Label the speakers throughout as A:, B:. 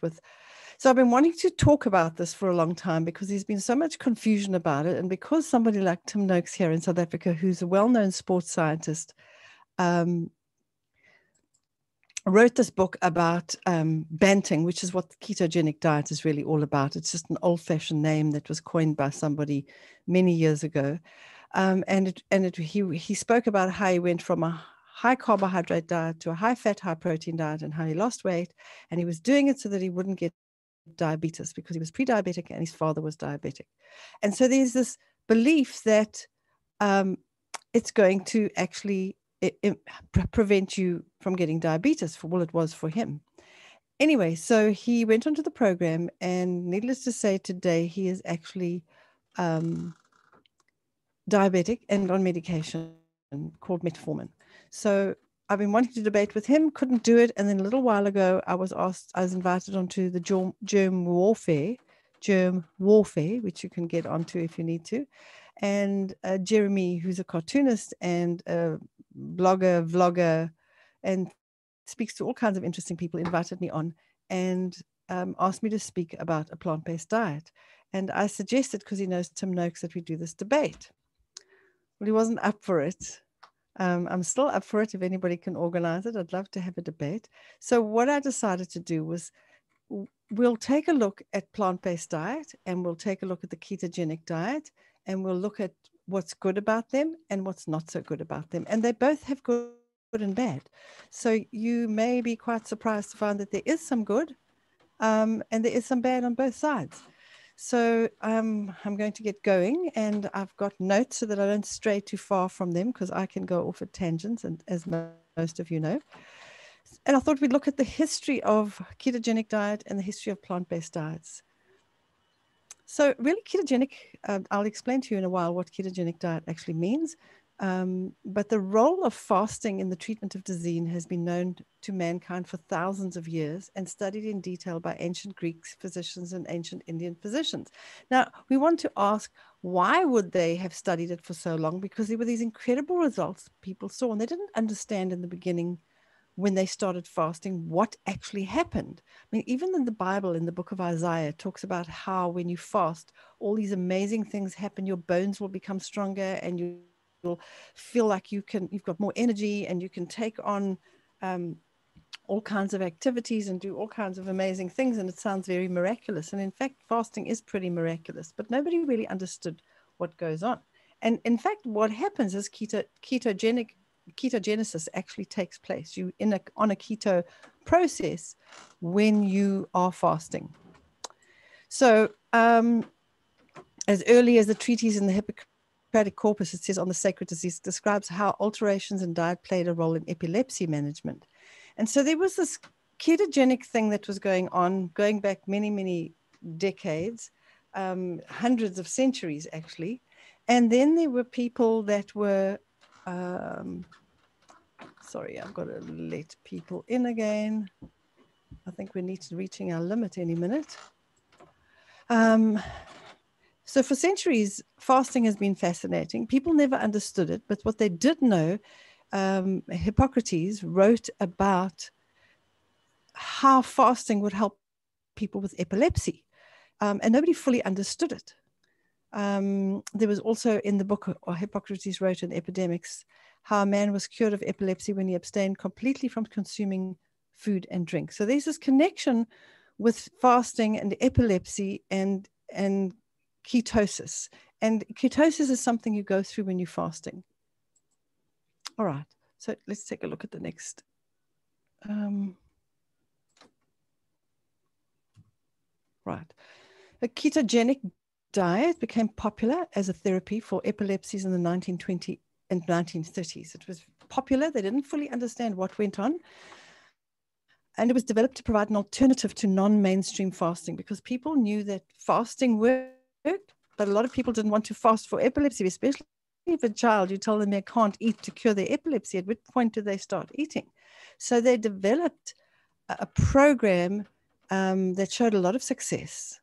A: with. So I've been wanting to talk about this for a long time because there's been so much confusion about it. And because somebody like Tim Noakes here in South Africa, who's a well known sports scientist, um, wrote this book about um, Banting, which is what the ketogenic diet is really all about. It's just an old fashioned name that was coined by somebody many years ago. Um, and it, and it, he, he spoke about how he went from a high carbohydrate diet to a high fat, high protein diet and how he lost weight. And he was doing it so that he wouldn't get diabetes because he was pre diabetic and his father was diabetic. And so there's this belief that um, it's going to actually it, it prevent you from getting diabetes for all it was for him. Anyway, so he went onto the program, and needless to say, today he is actually um, diabetic and on medication called metformin. So I've been wanting to debate with him, couldn't do it, and then a little while ago, I was asked, I was invited onto the Jerm, warfare, Jerm warfare, which you can get onto if you need to, and uh, Jeremy, who's a cartoonist and a blogger, vlogger, and speaks to all kinds of interesting people, invited me on and um, asked me to speak about a plant based diet. And I suggested, because he knows Tim Noakes, that we do this debate. Well, he wasn't up for it. Um, I'm still up for it if anybody can organize it. I'd love to have a debate. So, what I decided to do was we'll take a look at plant based diet and we'll take a look at the ketogenic diet and we'll look at what's good about them and what's not so good about them. And they both have good and bad. So you may be quite surprised to find that there is some good um, and there is some bad on both sides. So um, I'm going to get going and I've got notes so that I don't stray too far from them because I can go off at tangents, and as most of you know. And I thought we'd look at the history of ketogenic diet and the history of plant-based diets. So, really, ketogenic, uh, I'll explain to you in a while what ketogenic diet actually means. Um, but the role of fasting in the treatment of disease has been known to mankind for thousands of years and studied in detail by ancient Greek physicians and ancient Indian physicians. Now, we want to ask why would they have studied it for so long? Because there were these incredible results people saw, and they didn't understand in the beginning when they started fasting what actually happened. I mean, even in the Bible, in the book of Isaiah, talks about how when you fast, all these amazing things happen. Your bones will become stronger and you will feel like you can, you've got more energy and you can take on um, all kinds of activities and do all kinds of amazing things. And it sounds very miraculous. And in fact, fasting is pretty miraculous, but nobody really understood what goes on. And in fact, what happens is keto, ketogenic ketogenesis actually takes place. You in a on a keto process when you are fasting. So um, as early as the treatise in the Hippocratic Corpus, it says on the sacred disease, describes how alterations in diet played a role in epilepsy management. And so there was this ketogenic thing that was going on, going back many, many decades, um, hundreds of centuries actually. And then there were people that were um, sorry, I've got to let people in again. I think we need to reaching our limit any minute. Um, so for centuries, fasting has been fascinating. People never understood it, but what they did know, um, Hippocrates wrote about how fasting would help people with epilepsy, um, and nobody fully understood it. Um, there was also in the book, or Hippocrates wrote in Epidemics, how a man was cured of epilepsy when he abstained completely from consuming food and drink. So there's this connection with fasting and epilepsy and and ketosis. And ketosis is something you go through when you're fasting. All right. So let's take a look at the next. Um, right. A ketogenic diet became popular as a therapy for epilepsies in the 1920 and 1930s. It was popular. They didn't fully understand what went on. And it was developed to provide an alternative to non mainstream fasting because people knew that fasting worked, but a lot of people didn't want to fast for epilepsy, especially if a child, you tell them they can't eat to cure their epilepsy, at which point do they start eating? So they developed a program um, that showed a lot of success.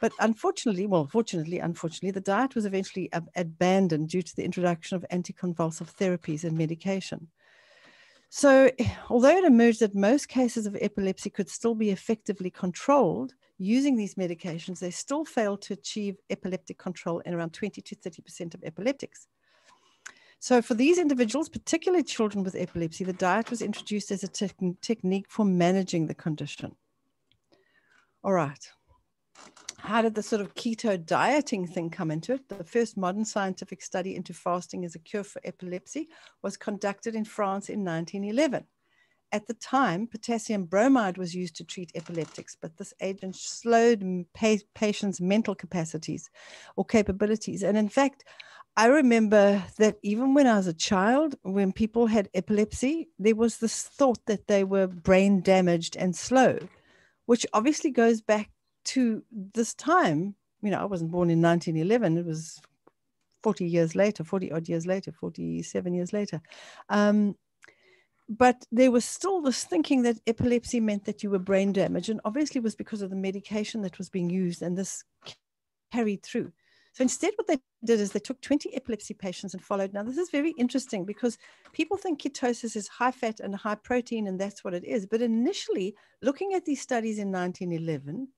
A: But unfortunately, well, fortunately, unfortunately, the diet was eventually ab- abandoned due to the introduction of anticonvulsive therapies and medication. So, although it emerged that most cases of epilepsy could still be effectively controlled using these medications, they still failed to achieve epileptic control in around 20 to 30% of epileptics. So, for these individuals, particularly children with epilepsy, the diet was introduced as a te technique for managing the condition. All right how did the sort of keto dieting thing come into it? The first modern scientific study into fasting as a cure for epilepsy was conducted in France in 1911. At the time, potassium bromide was used to treat epileptics, but this agent slowed patients' mental capacities or capabilities. And in fact, I remember that even when I was a child, when people had epilepsy, there was this thought that they were brain damaged and slow, which obviously goes back to this time, you know, I wasn't born in 1911. It was 40 years later, 40 odd years later, 47 years later. Um, but there was still this thinking that epilepsy meant that you were brain damaged, and obviously was because of the medication that was being used, and this carried through. So instead, what they did is they took 20 epilepsy patients and followed. Now, this is very interesting because people think ketosis is high fat and high protein, and that's what it is. But initially, looking at these studies in 1911,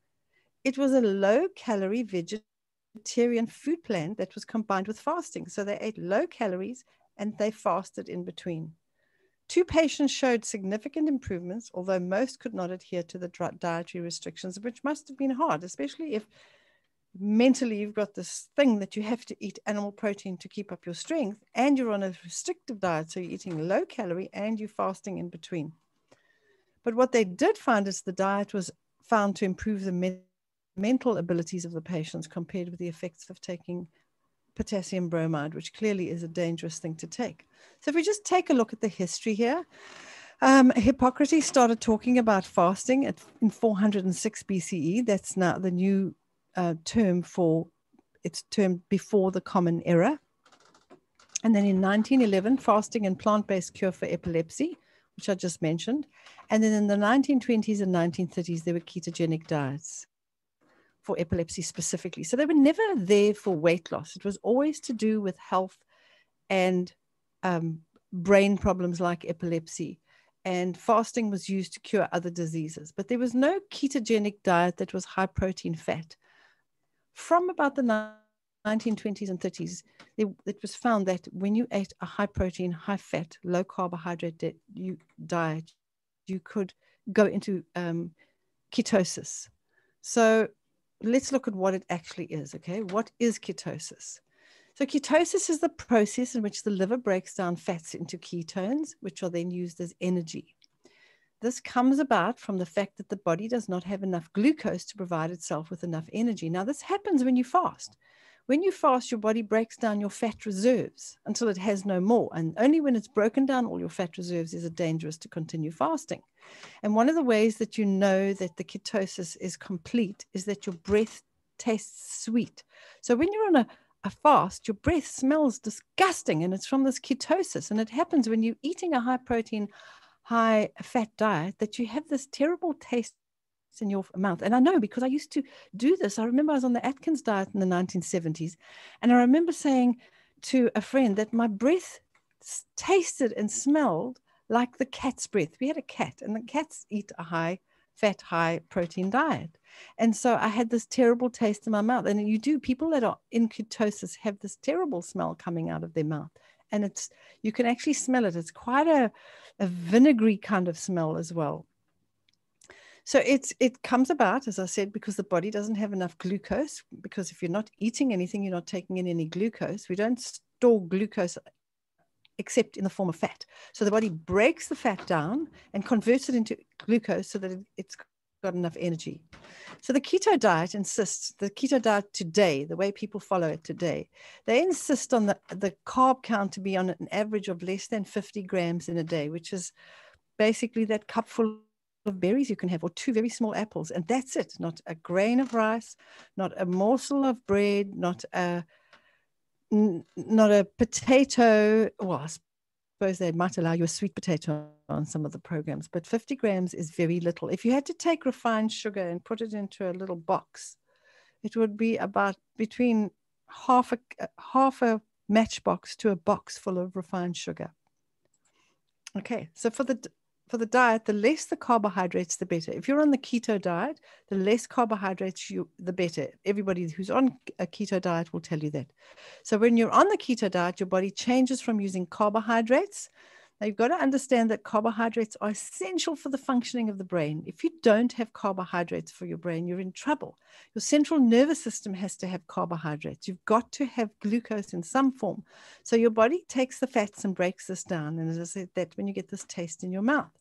A: it was a low calorie vegetarian food plan that was combined with fasting. So they ate low calories and they fasted in between. Two patients showed significant improvements, although most could not adhere to the dietary restrictions, which must have been hard, especially if mentally you've got this thing that you have to eat animal protein to keep up your strength and you're on a restrictive diet. So you're eating low calorie and you're fasting in between. But what they did find is the diet was found to improve the mental abilities of the patients compared with the effects of taking potassium bromide, which clearly is a dangerous thing to take. So, if we just take a look at the history here, um, Hippocrates started talking about fasting at, in 406 BCE. That's now the new uh, term for it's termed before the Common Era. And then in 1911, fasting and plant based cure for epilepsy, which I just mentioned. And then in the 1920s and 1930s, there were ketogenic diets for epilepsy specifically. So they were never there for weight loss. It was always to do with health and um, brain problems like epilepsy. And fasting was used to cure other diseases. But there was no ketogenic diet that was high protein fat. From about the 1920s and 30s, it was found that when you ate a high protein, high fat, low carbohydrate diet, you could go into um, ketosis. So let's look at what it actually is. Okay, what is ketosis? So, ketosis is the process in which the liver breaks down fats into ketones, which are then used as energy. This comes about from the fact that the body does not have enough glucose to provide itself with enough energy. Now, this happens when you fast. When you fast, your body breaks down your fat reserves until it has no more. And only when it's broken down all your fat reserves is it dangerous to continue fasting. And one of the ways that you know that the ketosis is complete is that your breath tastes sweet. So when you're on a, a fast, your breath smells disgusting and it's from this ketosis. And it happens when you're eating a high protein, high fat diet that you have this terrible taste in your mouth. And I know because I used to do this. I remember I was on the Atkins diet in the 1970s. And I remember saying to a friend that my breath tasted and smelled like the cat's breath. We had a cat, and the cats eat a high fat, high protein diet. And so I had this terrible taste in my mouth. And you do, people that are in ketosis have this terrible smell coming out of their mouth. And it's, you can actually smell it. It's quite a, a vinegary kind of smell as well. So it's it comes about, as I said, because the body doesn't have enough glucose. Because if you're not eating anything, you're not taking in any glucose. We don't store glucose except in the form of fat. So the body breaks the fat down and converts it into glucose so that it, it's got enough energy. So the keto diet insists, the keto diet today, the way people follow it today, they insist on the, the carb count to be on an average of less than 50 grams in a day, which is basically that cupful of berries you can have, or two very small apples, and that's it. Not a grain of rice, not a morsel of bread, not a not a potato. Well, I suppose they might allow you a sweet potato on some of the programs, but 50 grams is very little. If you had to take refined sugar and put it into a little box, it would be about between half a uh, half a matchbox to a box full of refined sugar. Okay, so for the for the diet, the less the carbohydrates, the better. If you're on the keto diet, the less carbohydrates you, the better. Everybody who's on a keto diet will tell you that. So when you're on the keto diet, your body changes from using carbohydrates now, you've got to understand that carbohydrates are essential for the functioning of the brain. If you don't have carbohydrates for your brain, you're in trouble. Your central nervous system has to have carbohydrates. You've got to have glucose in some form. So your body takes the fats and breaks this down. And as I said, that when you get this taste in your mouth.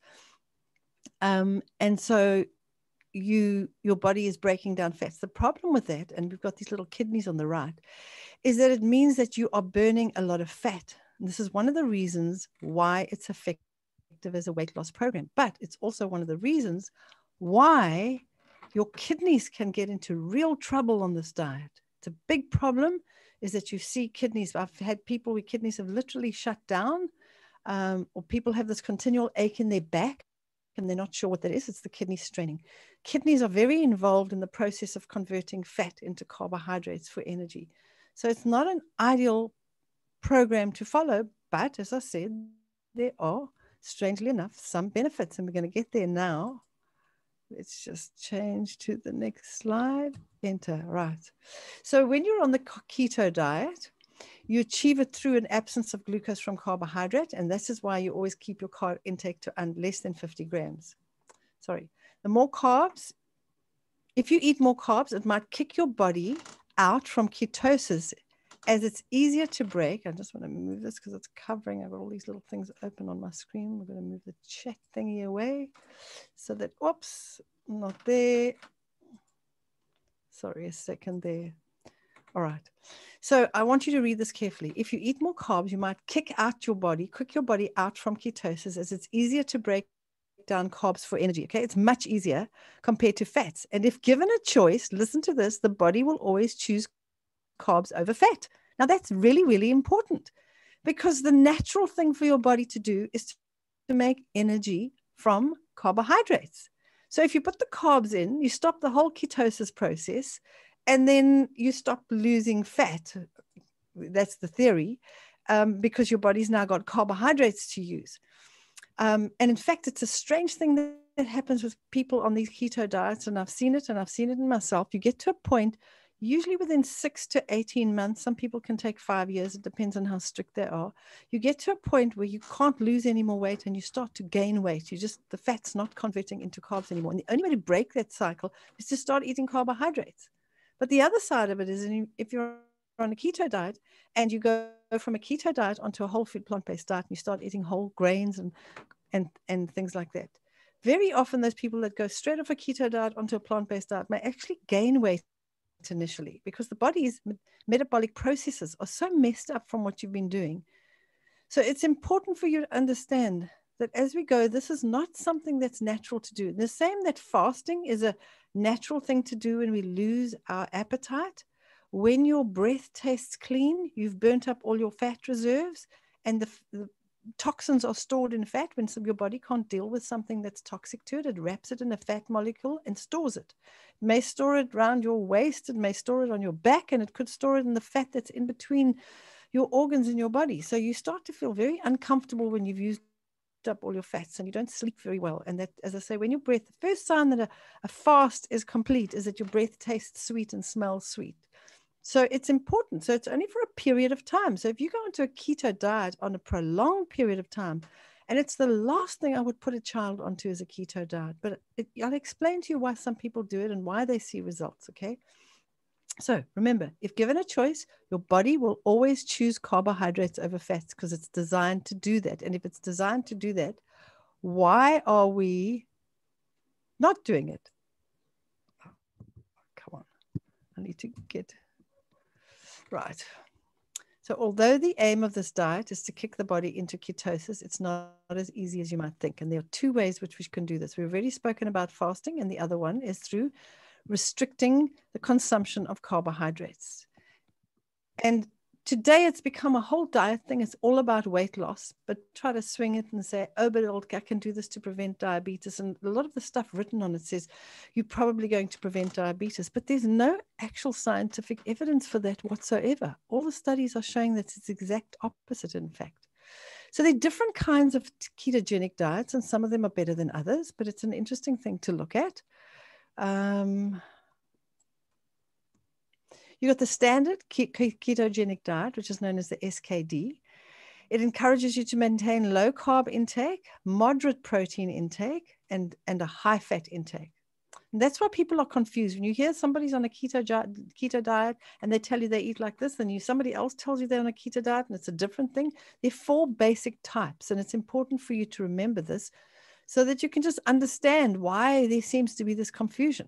A: Um, and so you your body is breaking down fats. The problem with that, and we've got these little kidneys on the right, is that it means that you are burning a lot of fat. This is one of the reasons why it's effective as a weight loss program. But it's also one of the reasons why your kidneys can get into real trouble on this diet. It's a big problem is that you see kidneys. I've had people with kidneys have literally shut down, um, or people have this continual ache in their back and they're not sure what that is. It's the kidney straining. Kidneys are very involved in the process of converting fat into carbohydrates for energy. So it's not an ideal program to follow. But as I said, there are, strangely enough, some benefits, and we're going to get there now. Let's just change to the next slide. Enter. Right. So when you're on the keto diet, you achieve it through an absence of glucose from carbohydrate, and this is why you always keep your carb intake to less than 50 grams. Sorry. The more carbs, if you eat more carbs, it might kick your body out from ketosis as it's easier to break, I just want to move this because it's covering. I've got all these little things open on my screen. We're going to move the chat thingy away so that, oops, not there. Sorry, a second there. All right. So I want you to read this carefully. If you eat more carbs, you might kick out your body, kick your body out from ketosis as it's easier to break down carbs for energy. Okay. It's much easier compared to fats. And if given a choice, listen to this, the body will always choose carbs over fat. Now, that's really, really important because the natural thing for your body to do is to make energy from carbohydrates. So, if you put the carbs in, you stop the whole ketosis process and then you stop losing fat. That's the theory, um, because your body's now got carbohydrates to use. Um, and in fact, it's a strange thing that, that happens with people on these keto diets, and I've seen it and I've seen it in myself. You get to a point usually within six to 18 months, some people can take five years. It depends on how strict they are. You get to a point where you can't lose any more weight and you start to gain weight. You just, the fat's not converting into carbs anymore. And the only way to break that cycle is to start eating carbohydrates. But the other side of it is if you're on a keto diet and you go from a keto diet onto a whole food plant-based diet and you start eating whole grains and, and, and things like that, very often those people that go straight off a keto diet onto a plant-based diet may actually gain weight initially because the body's metabolic processes are so messed up from what you've been doing. So it's important for you to understand that as we go, this is not something that's natural to do. The same that fasting is a natural thing to do when we lose our appetite. When your breath tastes clean, you've burnt up all your fat reserves, and the, the toxins are stored in fat when some, your body can't deal with something that's toxic to it it wraps it in a fat molecule and stores it. It may store it around your waist it may store it on your back and it could store it in the fat that's in between your organs in your body. So you start to feel very uncomfortable when you've used up all your fats and you don't sleep very well. And that as i say when your breath the first sign that a, a fast is complete is that your breath tastes sweet and smells sweet so it's important. So it's only for a period of time. So if you go into a keto diet on a prolonged period of time, and it's the last thing I would put a child onto is a keto diet. But it, I'll explain to you why some people do it and why they see results. Okay. So remember, if given a choice, your body will always choose carbohydrates over fats because it's designed to do that. And if it's designed to do that, why are we not doing it? Oh, come on. I need to get Right. So, although the aim of this diet is to kick the body into ketosis, it's not as easy as you might think. And there are two ways which we can do this. We've already spoken about fasting, and the other one is through restricting the consumption of carbohydrates. And today it's become a whole diet thing. It's all about weight loss, but try to swing it and say, oh, but old I can do this to prevent diabetes. And a lot of the stuff written on it says you're probably going to prevent diabetes, but there's no actual scientific evidence for that whatsoever. All the studies are showing that it's the exact opposite, in fact. So there are different kinds of ketogenic diets, and some of them are better than others, but it's an interesting thing to look at. Um, you got the standard ketogenic diet, which is known as the SKD. It encourages you to maintain low carb intake, moderate protein intake, and, and a high fat intake. And that's why people are confused. When you hear somebody's on a keto, keto diet and they tell you they eat like this, and you somebody else tells you they're on a keto diet and it's a different thing. There are four basic types, and it's important for you to remember this so that you can just understand why there seems to be this confusion.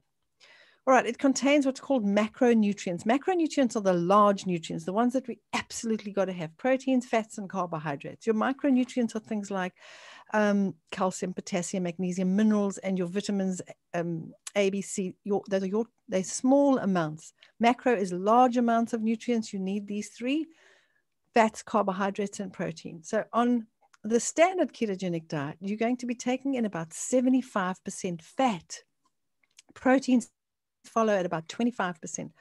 A: All right, it contains what's called macronutrients. Macronutrients are the large nutrients, the ones that we absolutely got to have proteins, fats, and carbohydrates. Your micronutrients are things like um, calcium, potassium, magnesium, minerals, and your vitamins um, A, B, C. Your, those are your they're small amounts. Macro is large amounts of nutrients. You need these three fats, carbohydrates, and protein. So on the standard ketogenic diet, you're going to be taking in about 75% fat. Proteins follow at about 25%.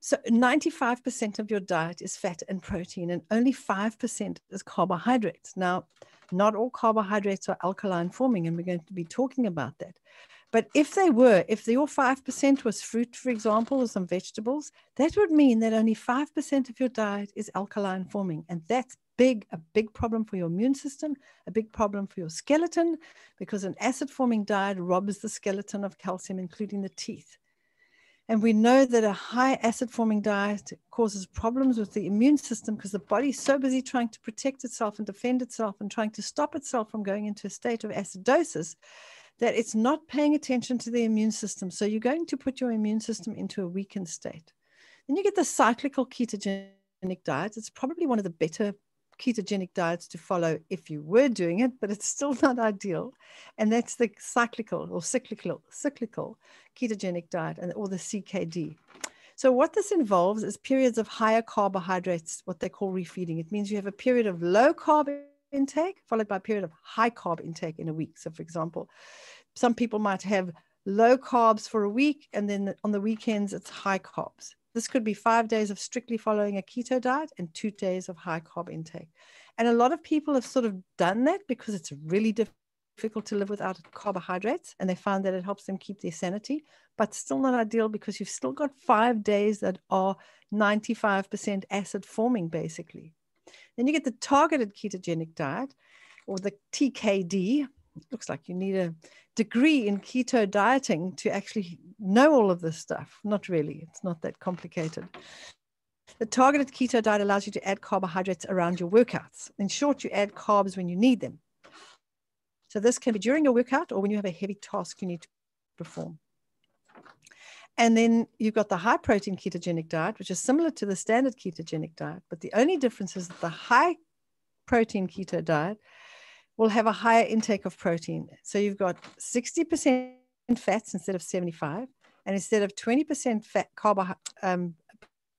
A: So 95% of your diet is fat and protein, and only 5% is carbohydrates. Now, not all carbohydrates are alkaline forming, and we're going to be talking about that. But if they were, if your 5% was fruit, for example, or some vegetables, that would mean that only 5% of your diet is alkaline forming. And that's big, a big problem for your immune system, a big problem for your skeleton, because an acid forming diet robs the skeleton of calcium, including the teeth. And we know that a high acid forming diet causes problems with the immune system because the body's so busy trying to protect itself and defend itself and trying to stop itself from going into a state of acidosis that it's not paying attention to the immune system. So you're going to put your immune system into a weakened state. Then you get the cyclical ketogenic diet. It's probably one of the better ketogenic diets to follow if you were doing it, but it's still not ideal. And that's the cyclical or cyclical, cyclical ketogenic diet and or the CKD. So what this involves is periods of higher carbohydrates, what they call refeeding. It means you have a period of low carb intake followed by a period of high carb intake in a week. So for example, some people might have low carbs for a week and then on the weekends it's high carbs. This could be five days of strictly following a keto diet and two days of high carb intake. And a lot of people have sort of done that because it's really difficult to live without carbohydrates. And they find that it helps them keep their sanity, but still not ideal because you've still got five days that are 95% acid forming, basically. Then you get the targeted ketogenic diet or the TKD, looks like you need a degree in keto dieting to actually know all of this stuff. Not really, it's not that complicated. The targeted keto diet allows you to add carbohydrates around your workouts. In short, you add carbs when you need them. So this can be during your workout or when you have a heavy task you need to perform. And then you've got the high protein ketogenic diet, which is similar to the standard ketogenic diet, but the only difference is that the high protein keto diet will have a higher intake of protein. So you've got 60% fats instead of 75, and instead of 20% fat carbohydrate um,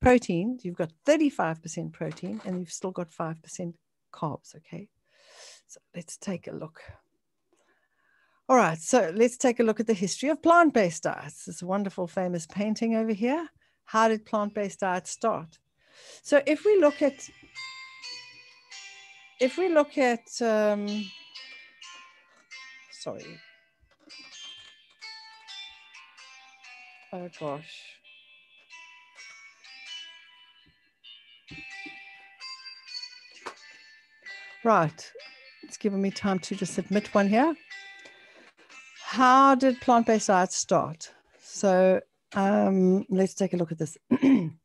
A: protein, you've got 35% protein, and you've still got 5% carbs. Okay, so let's take a look. All right, so let's take a look at the history of plant-based diets. This wonderful, famous painting over here. How did plant-based diets start? So if we look at if we look at, um, sorry. Oh gosh. Right, it's given me time to just submit one here. How did plant-based diets start? So um, let's take a look at this.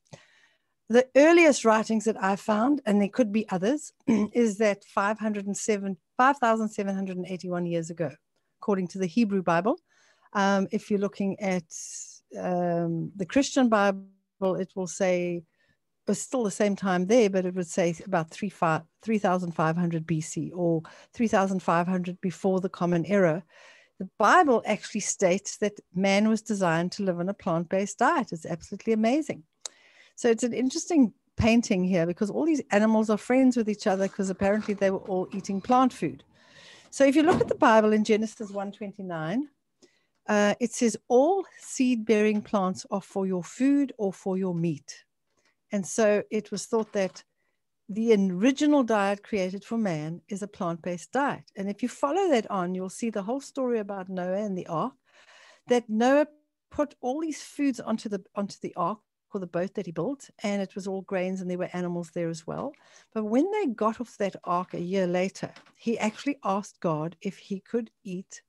A: the earliest writings that I found, and there could be others, is that 507, 5,781 years ago, according to the Hebrew Bible. Um, if you're looking at um, the Christian Bible, it will say it's still the same time there, but it would say about 3,500 BC or 3,500 before the Common Era. The Bible actually states that man was designed to live on a plant based diet. It's absolutely amazing. So it's an interesting painting here because all these animals are friends with each other because apparently they were all eating plant food. So if you look at the Bible in Genesis 129, uh, it says all seed bearing plants are for your food or for your meat. And so it was thought that the original diet created for man is a plant based diet. And if you follow that on, you'll see the whole story about Noah and the ark, that Noah put all these foods onto the onto the ark the boat that he built, and it was all grains and there were animals there as well. But when they got off that ark a year later, he actually asked God if he could eat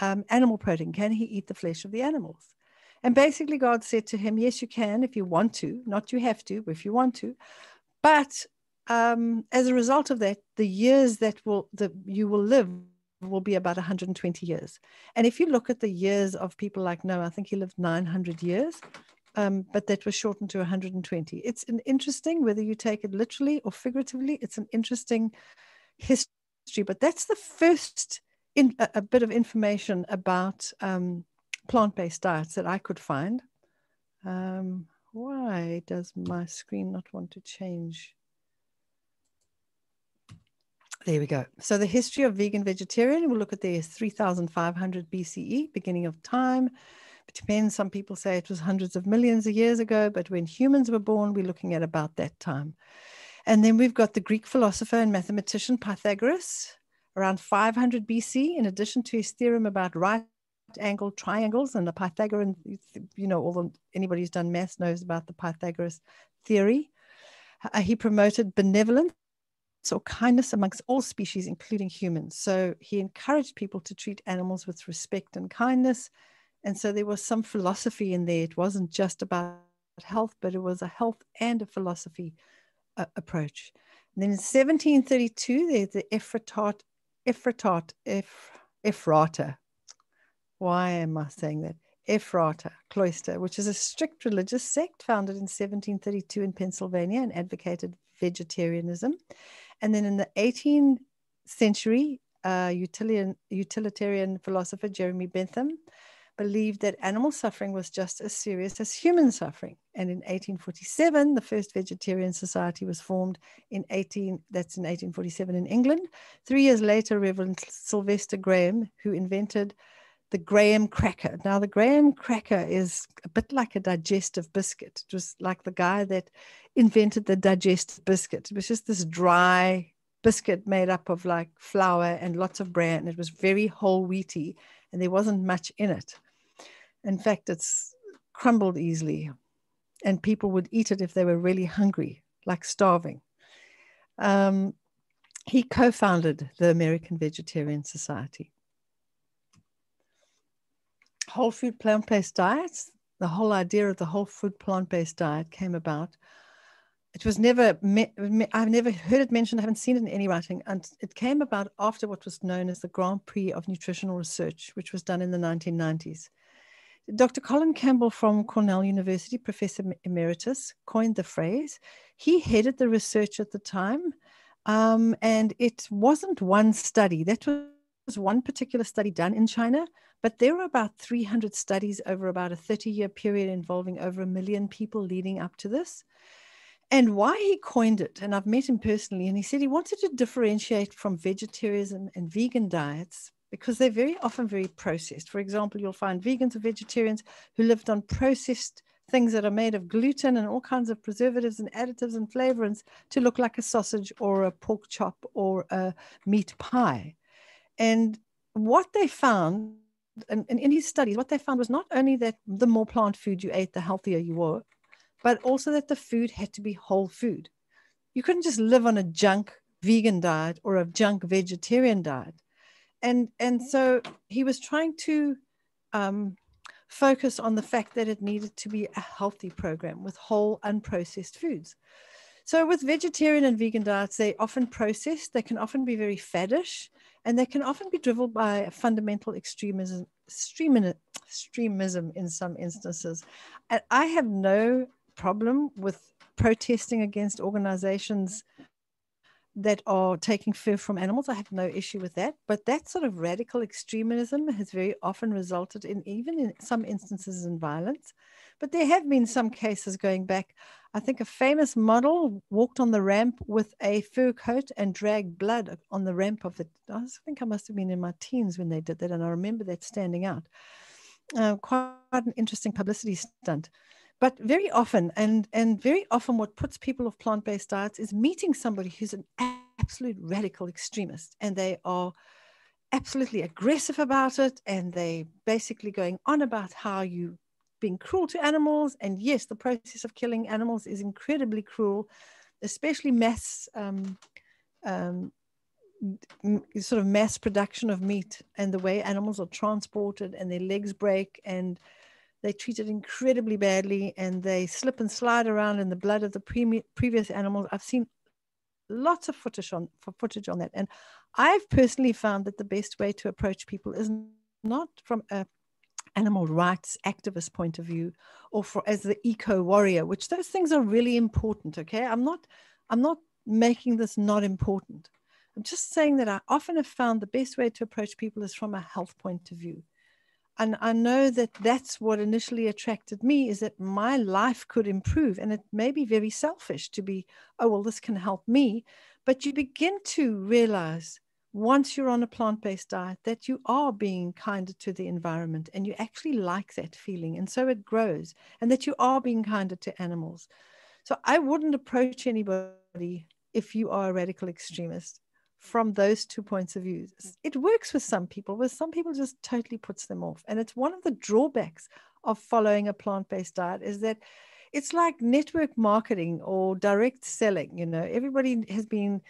A: um, animal protein. Can he eat the flesh of the animals? And basically, God said to him, Yes, you can if you want to, not you have to, but if you want to. But um, as a result of that, the years that will that you will live will be about 120 years. And if you look at the years of people like Noah, I think he lived 900 years, um, but that was shortened to 120. It's an interesting, whether you take it literally or figuratively, it's an interesting history. But that's the first in, a, a bit of information about um, plant-based diets that I could find. Um, why does my screen not want to change? There we go. So the history of vegan vegetarian, we'll look at the 3,500 BCE, beginning of time. It depends. Some people say it was hundreds of millions of years ago, but when humans were born, we're looking at about that time. And then we've got the Greek philosopher and mathematician Pythagoras around 500 BC, in addition to his theorem about right angled triangles and the Pythagorean, you know, all the, anybody who's done math knows about the Pythagoras theory. Uh, he promoted benevolence or kindness amongst all species, including humans. So he encouraged people to treat animals with respect and kindness. And so there was some philosophy in there. It wasn't just about health, but it was a health and a philosophy uh, approach. And then in 1732, there's the Ephrata, Ephrata, Ephrata. Why am I saying that? Ephrata cloister, which is a strict religious sect founded in 1732 in Pennsylvania and advocated vegetarianism. And then in the 18th century, uh, utilitarian, utilitarian philosopher Jeremy Bentham believed that animal suffering was just as serious as human suffering. And in 1847, the first vegetarian society was formed in 18, that's in 1847 in England. Three years later, Reverend Sylvester Graham, who invented the Graham cracker. Now, the Graham cracker is a bit like a digestive biscuit. It was like the guy that invented the digestive biscuit. It was just this dry biscuit made up of like flour and lots of bran. It was very whole wheaty and there wasn't much in it. In fact, it's crumbled easily and people would eat it if they were really hungry, like starving. Um, he co founded the American Vegetarian Society whole food plant based diets, the whole idea of the whole food plant based diet came about. It was never, I've never heard it mentioned, I haven't seen it in any writing. And it came about after what was known as the Grand Prix of Nutritional Research, which was done in the 1990s. Dr. Colin Campbell from Cornell University, Professor Emeritus, coined the phrase. He headed the research at the time, um, and it wasn't one study. That was one particular study done in China, but there were about 300 studies over about a 30 year period involving over a million people leading up to this. And why he coined it, and I've met him personally, and he said he wanted to differentiate from vegetarianism and vegan diets because they're very often very processed. For example, you'll find vegans or vegetarians who lived on processed things that are made of gluten and all kinds of preservatives and additives and flavorants to look like a sausage or a pork chop or a meat pie. And what they found and, and in his studies, what they found was not only that the more plant food you ate, the healthier you were, but also that the food had to be whole food. You couldn't just live on a junk vegan diet or a junk vegetarian diet. And, and so he was trying to um, focus on the fact that it needed to be a healthy program with whole, unprocessed foods. So, with vegetarian and vegan diets, they often processed, they can often be very faddish, and they can often be driven by fundamental extremism, extremism in some instances. And I have no problem with protesting against organizations that are taking fur from animals. I have no issue with that. But that sort of radical extremism has very often resulted in, even in some instances, in violence. But there have been some cases going back. I think a famous model walked on the ramp with a fur coat and dragged blood on the ramp of the. I think I must have been in my teens when they did that, and I remember that standing out. Uh, quite an interesting publicity stunt. But very often, and and very often, what puts people off plant-based diets is meeting somebody who's an absolute radical extremist, and they are absolutely aggressive about it, and they basically going on about how you being cruel to animals. And yes, the process of killing animals is incredibly cruel, especially mass um, um, sort of mass production of meat and the way animals are transported and their legs break and they treat it incredibly badly and they slip and slide around in the blood of the pre- previous animals. I've seen lots of footage on for footage on that, and I've personally found that the best way to approach people is not from a animal rights activist point of view or for as the eco warrior which those things are really important okay? I'm not i'm not making this not important. I'm just saying that i often have found the best way to approach people is from a health point of view and i know that that's what initially attracted me is that my life could improve and it may be very selfish to be oh well this can help me but you begin to realize once you're on a plant-based diet that you are being kinder to the environment and you actually like that feeling and so it grows and that you are being kinder to animals. So i wouldn't approach anybody if you are a radical extremist from those two points of view. It works with some people, with some people just totally puts them off. And it's one of the drawbacks of following a plant-based diet is that it's like network marketing or direct selling. You know, everybody has been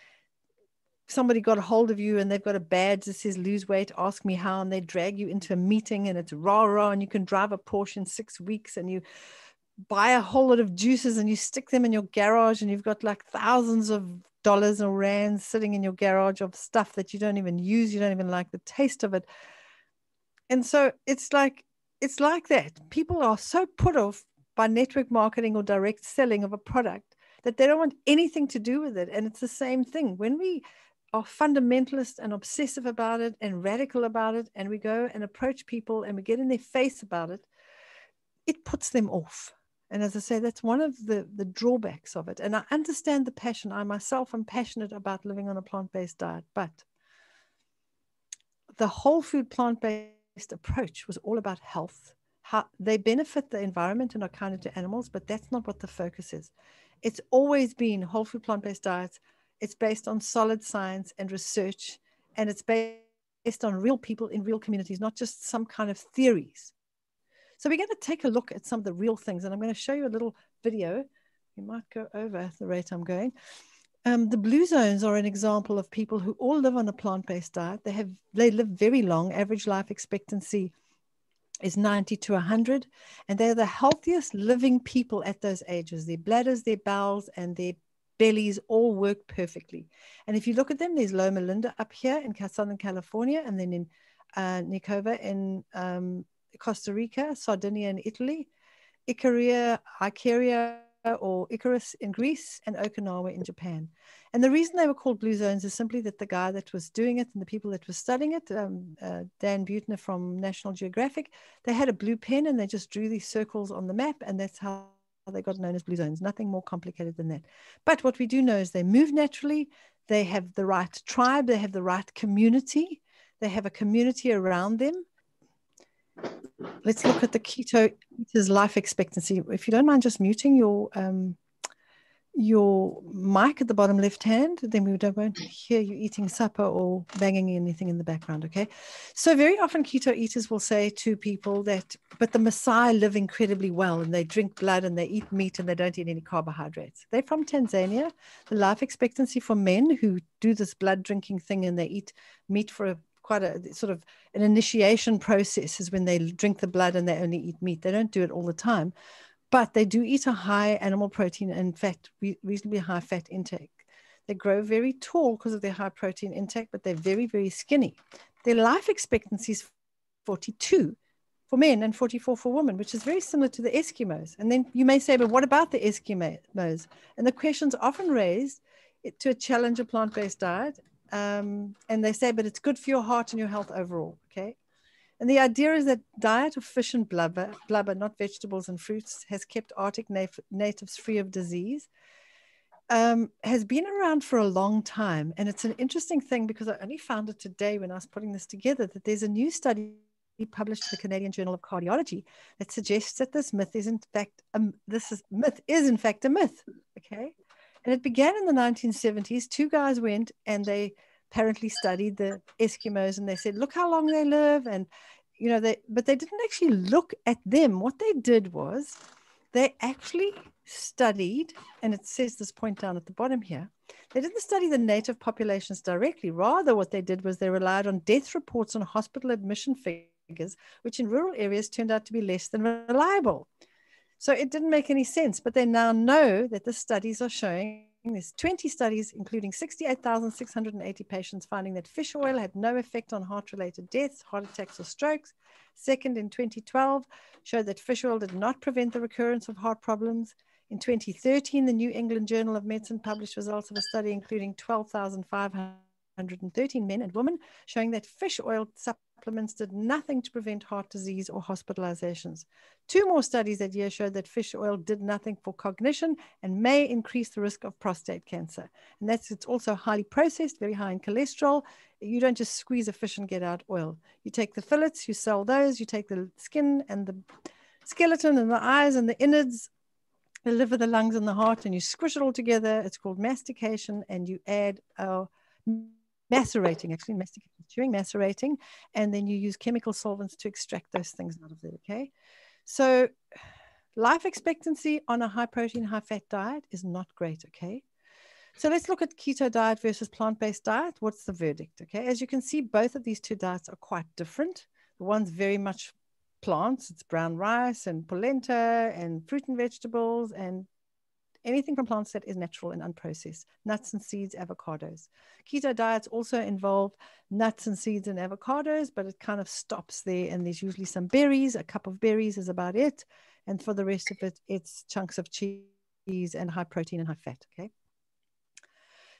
A: somebody got a hold of you and they've got a badge that says lose weight, ask me how, and they drag you into a meeting and it's rah rah, and you can drive a Porsche in six weeks and you buy a whole lot of juices and you stick them in your garage and you've got like thousands of dollars or rands sitting in your garage of stuff that you don't even use you don't even like the taste of it. And so it's like it's like that. People are so put off by network marketing or direct selling of a product that they don't want anything to do with it. And it's the same thing. When we are fundamentalist and obsessive about it and radical about it and we go and approach people and we get in their face about it it puts them off and as I say, that's one of the, the drawbacks of it. And I understand the passion. I myself am passionate about living on a plant based diet, but the whole food plant based approach was all about health. How they benefit the environment and are kinder to animals, but that's not what the focus is. It's always been whole food plant based diets. It's based on solid science and research, and it's based on real people in real communities, not just some kind of theories. So we're going to take a look at some of the real things, and I'm going to show you a little video. We might go over at the rate I'm going. Um, the blue zones are an example of people who all live on a plant-based diet. They have they live very long. Average life expectancy is 90 to 100, and they're the healthiest living people at those ages. Their bladders, their bowels, and their bellies all work perfectly. And if you look at them, there's Loma Linda up here in Southern California, and then in uh, Nicoya in um, Costa Rica, Sardinia in Italy, Icaria, Icaria or Icarus in Greece, and Okinawa in Japan. And the reason they were called blue zones is simply that the guy that was doing it and the people that were studying it, um, uh, Dan Buettner from National Geographic, they had a blue pen and they just drew these circles on the map, and that's how they got known as blue zones. Nothing more complicated than that. But what we do know is they move naturally, they have the right tribe, they have the right community, they have a community around them let's look at the keto eater's life expectancy. If you don't mind just muting your um, your mic at the bottom left hand, then we don't won't hear you eating supper or banging anything in the background. Okay. So very often keto eaters will say to people that, but the Maasai live incredibly well and they drink blood and they eat meat and they don't eat any carbohydrates. They're from Tanzania. The life expectancy for men who do this blood drinking thing and they eat meat for a quite a sort of an initiation process is when they drink the blood and they only eat meat. They don't do it all the time, but they do eat a high animal protein and fat, reasonably high fat intake. They grow very tall because of their high protein intake, but they're very, very skinny. Their life expectancy is 42 for men and 44 for women, which is very similar to the Eskimos. And then you may say, but what about the Eskimos? And the question's often raised eh, to challenge a plant based diet um, and they say, but it's good for your heart and your health overall. Okay. And the idea is that diet of fish and blubber, blubber, not vegetables and fruits, has kept Arctic natives free of disease. Um, has been around for a long time. And it's an interesting thing because I only found it today when I was putting this together that there's a new study published in the Canadian Journal of Cardiology that suggests that this myth is in fact this is, myth is in fact a myth. Okay, and it began in the 1970s. Two guys went and they apparently studied the Eskimos and they said, look how long they live. And, you know, they, but they didn't actually look at them. What they did was they actually studied, and it says this point down at the bottom here, they didn't study the native populations directly. Rather, what they did was they relied on death reports on hospital admission figures, which in rural areas turned out to be less than reliable. So it didn't make any sense. But they now know that the studies are showing there's 20 studies, including 68,680 patients, finding that fish oil had no effect on heart related deaths, heart attacks, or strokes. Second, in 2012, showed that fish oil did not prevent the recurrence of heart problems. In 2013, the New England Journal of Medicine published results of a study including 12,513 men and women, showing that fish oil supplements did nothing to prevent heart disease or hospitalizations. Two more studies that year showed that fish oil did nothing for cognition and may increase the risk of prostate cancer. And that's it's also highly processed, very high in cholesterol. You don't just squeeze a fish and get out oil. You take the fillets, you sell those, you take the skin and the skeleton and the eyes and the innards the liver, the lungs, and the heart, and you squish it all together. It's called mastication, and you add uh, macerating, actually, masticating, chewing, macerating, and then you use chemical solvents to extract those things out of there. Okay. So, life expectancy on a high protein, high fat diet is not great. Okay. So let's look at keto diet versus plant based diet. What's the verdict? Okay. As you can see, both of these two diets are quite different. The one's very much plants, it's brown rice and polenta and fruit and vegetables and anything from plants that is natural and unprocessed, nuts and seeds, avocados. Keto diets also involve nuts and seeds and avocados, but it kind of stops there. And there's usually some berries, a cup of berries is about it. And for the rest of it, it's chunks of cheese and high protein and high fat. Okay.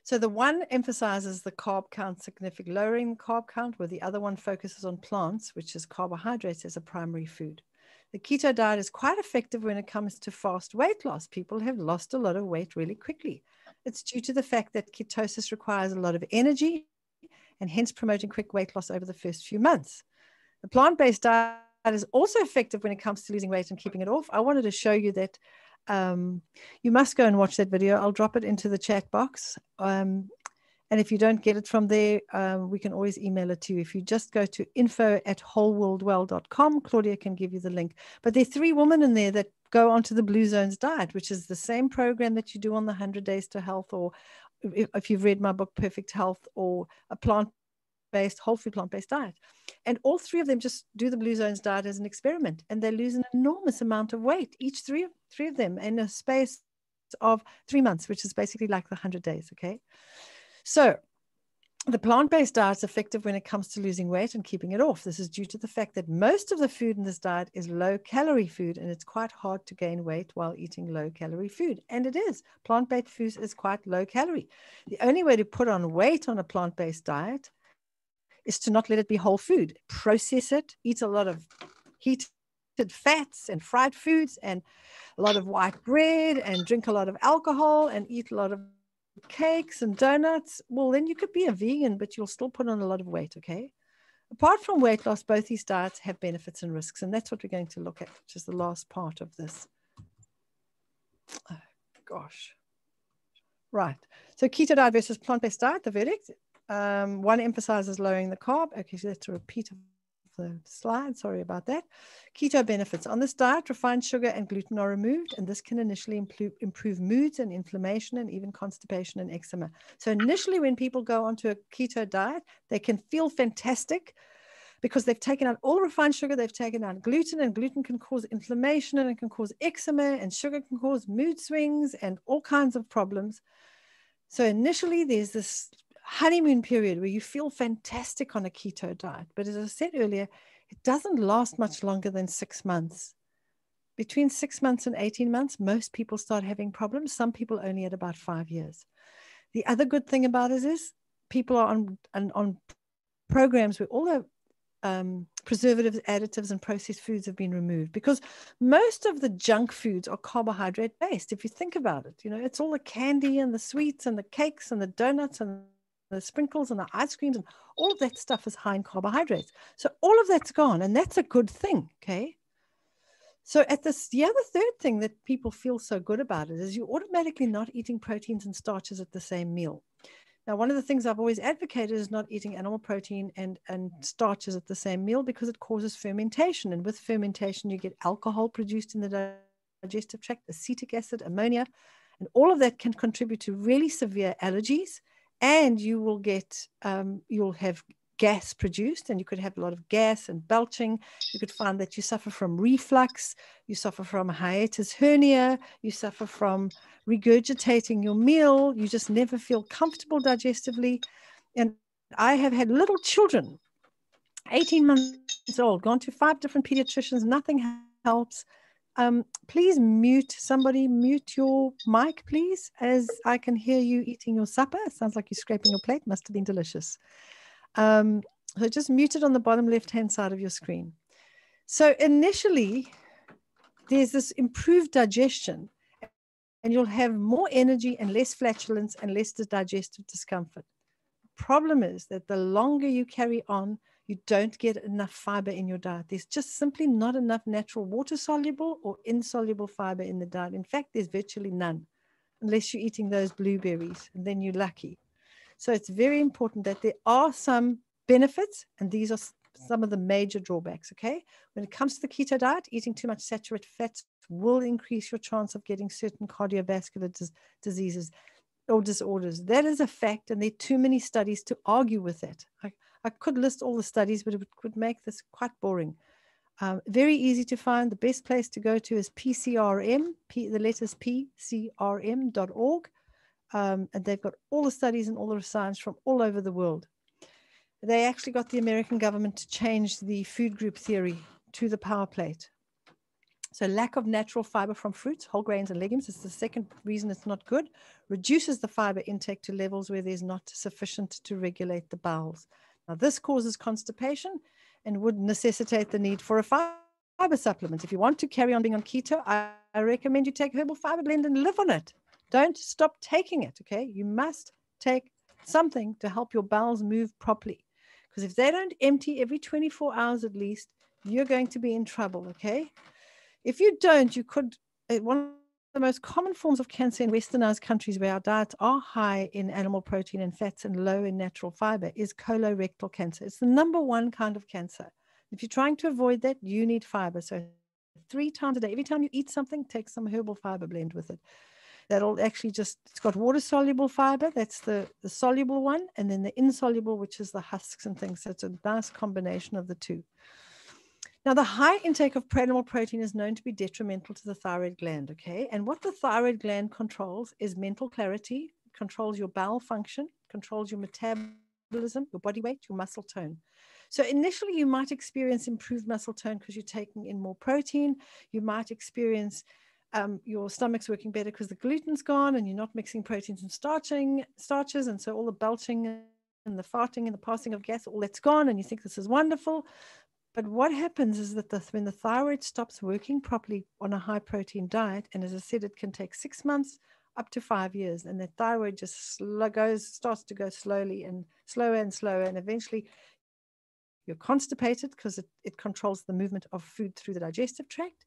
A: So the one emphasizes the carb count significant lowering carb count, where the other one focuses on plants, which is carbohydrates as a primary food. The keto diet is quite effective when it comes to fast weight loss. People have lost a lot of weight really quickly. It's due to the fact that ketosis requires a lot of energy and hence promoting quick weight loss over the first few months. The plant based diet is also effective when it comes to losing weight and keeping it off. I wanted to show you that um, you must go and watch that video. I'll drop it into the chat box. Um, and if you don't get it from there, um, we can always email it to you. If you just go to info at wholeworldwell.com, Claudia can give you the link. But there are three women in there that go onto the Blue Zones diet, which is the same program that you do on the 100 Days to Health, or if you've read my book, Perfect Health, or a plant based, whole food plant based diet. And all three of them just do the Blue Zones diet as an experiment, and they lose an enormous amount of weight, each three, three of them, in a space of three months, which is basically like the 100 days. Okay. So the plant-based diet is effective when it comes to losing weight and keeping it off. This is due to the fact that most of the food in this diet is low-calorie food, and it's quite hard to gain weight while eating low-calorie food. And it is. Plant-based food is quite low-calorie. The only way to put on weight on a plant-based diet is to not let it be whole food. Process it, eat a lot of heated fats and fried foods and a lot of white bread and drink a lot of alcohol and eat a lot of cakes and donuts, well, then you could be a vegan, but you'll still put on a lot of weight, okay? Apart from weight loss, both these diets have benefits and risks, and that's what we're going to look at, which is the last part of this. Oh, gosh. Right. So keto diet versus plant-based diet, the verdict. Um, one emphasizes lowering the carb. Okay, so that's a repeat of the slide. Sorry about that. Keto benefits. On this diet, refined sugar and gluten are removed, and this can initially improve, moods and inflammation and even constipation and eczema. So, initially, when people go onto a keto diet, they can feel fantastic because they've taken out all refined sugar, they've taken out gluten, and gluten can cause inflammation and it can cause eczema, and sugar can cause mood swings and all kinds of problems. So, initially, there's this honeymoon period where you feel fantastic on a keto diet. But as I said earlier, it doesn't last much longer than six months. Between six months and 18 months, most people start having problems. Some people only at about five years. The other good thing about it is people are on, on, on programs where all the um, preservatives, additives, and processed foods have been removed because most of the junk foods are carbohydrate based. If you think about it, you know, it's all the candy and the sweets and the cakes and the donuts and the sprinkles and the ice creams and all of that stuff is high in carbohydrates. So all of that's gone, and that's a good thing. Okay. So at this, the other third thing that people feel so good about it is you're automatically not eating proteins and starches at the same meal. Now, one of the things I've always advocated is not eating animal protein and, and starches at the same meal because it causes fermentation. And with fermentation, you get alcohol produced in the digestive tract, acetic acid, ammonia, and all of that can contribute to really severe allergies. And you will get, um, you'll have gas produced, and you could have a lot of gas and belching. You could find that you suffer from reflux, you suffer from hiatus hernia, you suffer from regurgitating your meal, you just never feel comfortable digestively. And I have had little children, 18 months old, gone to five different pediatricians, nothing helps. Um, please mute somebody, mute your mic, please, as I can hear you eating your supper. It sounds like you're scraping your plate, must have been delicious. Um, so just mute it on the bottom left-hand side of your screen. So initially, there's this improved digestion and you'll have more energy and less flatulence and less digestive discomfort. Problem is that the longer you carry on, you don't get enough fiber in your diet. There's just simply not enough natural water soluble or insoluble fiber in the diet. In fact, there's virtually none unless you're eating those blueberries, and then you're lucky. So it's very important that there are some benefits, and these are some of the major drawbacks. Okay. When it comes to the keto diet, eating too much saturated fats will increase your chance of getting certain cardiovascular dis- diseases or disorders. That is a fact, and there are too many studies to argue with it. I, I could list all the studies, but it would make this quite boring. Um, very easy to find. The best place to go to is PCRM, P, the letters PCRM.org. Um, and they've got all the studies and all the science from all over the world. They actually got the American government to change the food group theory to the power plate. So lack of natural fiber from fruits, whole grains and legumes is the second reason it's not good. Reduces the fiber intake to levels where there's not sufficient to regulate the bowels. Now this causes constipation and would necessitate the need for a fiber supplement. If you want to carry on being on keto, I, recommend you take herbal fiber blend and live on it. Don't stop taking it, okay? You must take something to help your bowels move properly. Because if they don't empty every 24 hours at least, you're going to be in trouble, okay? If you don't, you could, uh, one the most common forms of cancer in westernized countries where our diets are high in animal protein and fats and low in natural fiber is colorectal cancer. It's the number one kind of cancer. If you're trying to avoid that, you need fiber. So three times a day, every time you eat something, take some herbal fiber blend with it that'll actually just it's got water soluble fiber that's the the soluble one and then the insoluble which is the husks and things so it's a nice combination of the two now the high intake of animal protein is known to be detrimental to the thyroid gland okay? And what the thyroid gland controls is mental clarity controls your bowel function controls your metabolism your body weight your muscle tone. So initially you might experience improved muscle tone because you're taking in more protein. You might experience um, your stomach's working better because the gluten's gone and you're not mixing proteins and starching starches and so all the belching and the farting and the passing of gas all that's gone and you think this is wonderful but what happens is that the, when the thyroid stops working properly on a high protein diet and as i said it can take six months up to five years and the thyroid just goes starts to go slowly and slower and slower and eventually you're constipated because it, it controls the movement of food through the digestive tract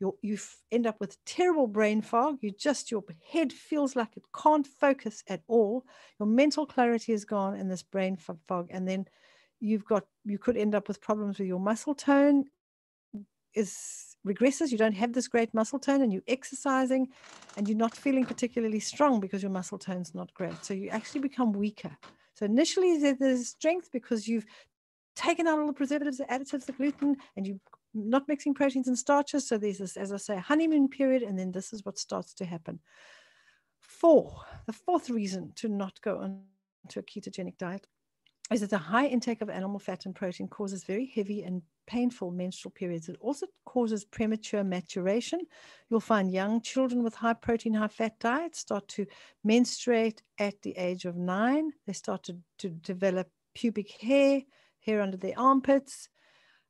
A: you you end up with terrible brain fog. You just, your head feels like it can't focus at all. Your mental clarity is gone and this brain fog. And then you've got, you could end up with problems with your muscle tone is regresses. You don't have this great muscle tone and you're exercising and you're not feeling particularly strong because your muscle tone's not great. So you actually become weaker. So initially there's strength because you've taken out all the preservatives, the additives, the gluten, and you're not mixing proteins and starches. So there's this, as I say, honeymoon period, and then this is what starts to happen. Four, the fourth reason to not go on to a ketogenic diet is that the high intake of animal fat and protein causes very heavy and painful menstrual periods. It also causes premature maturation. You'll find young children with high protein, high fat diets start to menstruate at the age of nine. They start to, to develop pubic hair, hair under their armpits,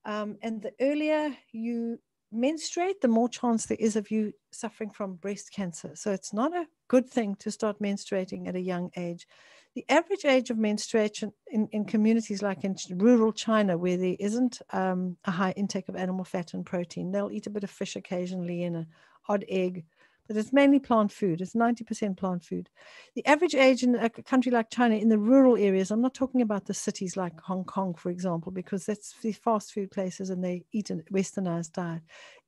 A: um, and the earlier you menstruate, the more chance there is of you suffering from breast cancer. So it's not a good thing to start menstruating at a young age. The average age of menstruation in, in communities like in rural China, where there isn't um, a high intake of animal fat and protein, they'll eat a bit of fish occasionally and an odd egg, but it's mainly plant food. It's 90% plant food. The average age in a country like China, in the rural areas, I'm not talking about the cities like Hong Kong, for example, because that's the fast food places and they eat a westernized diet.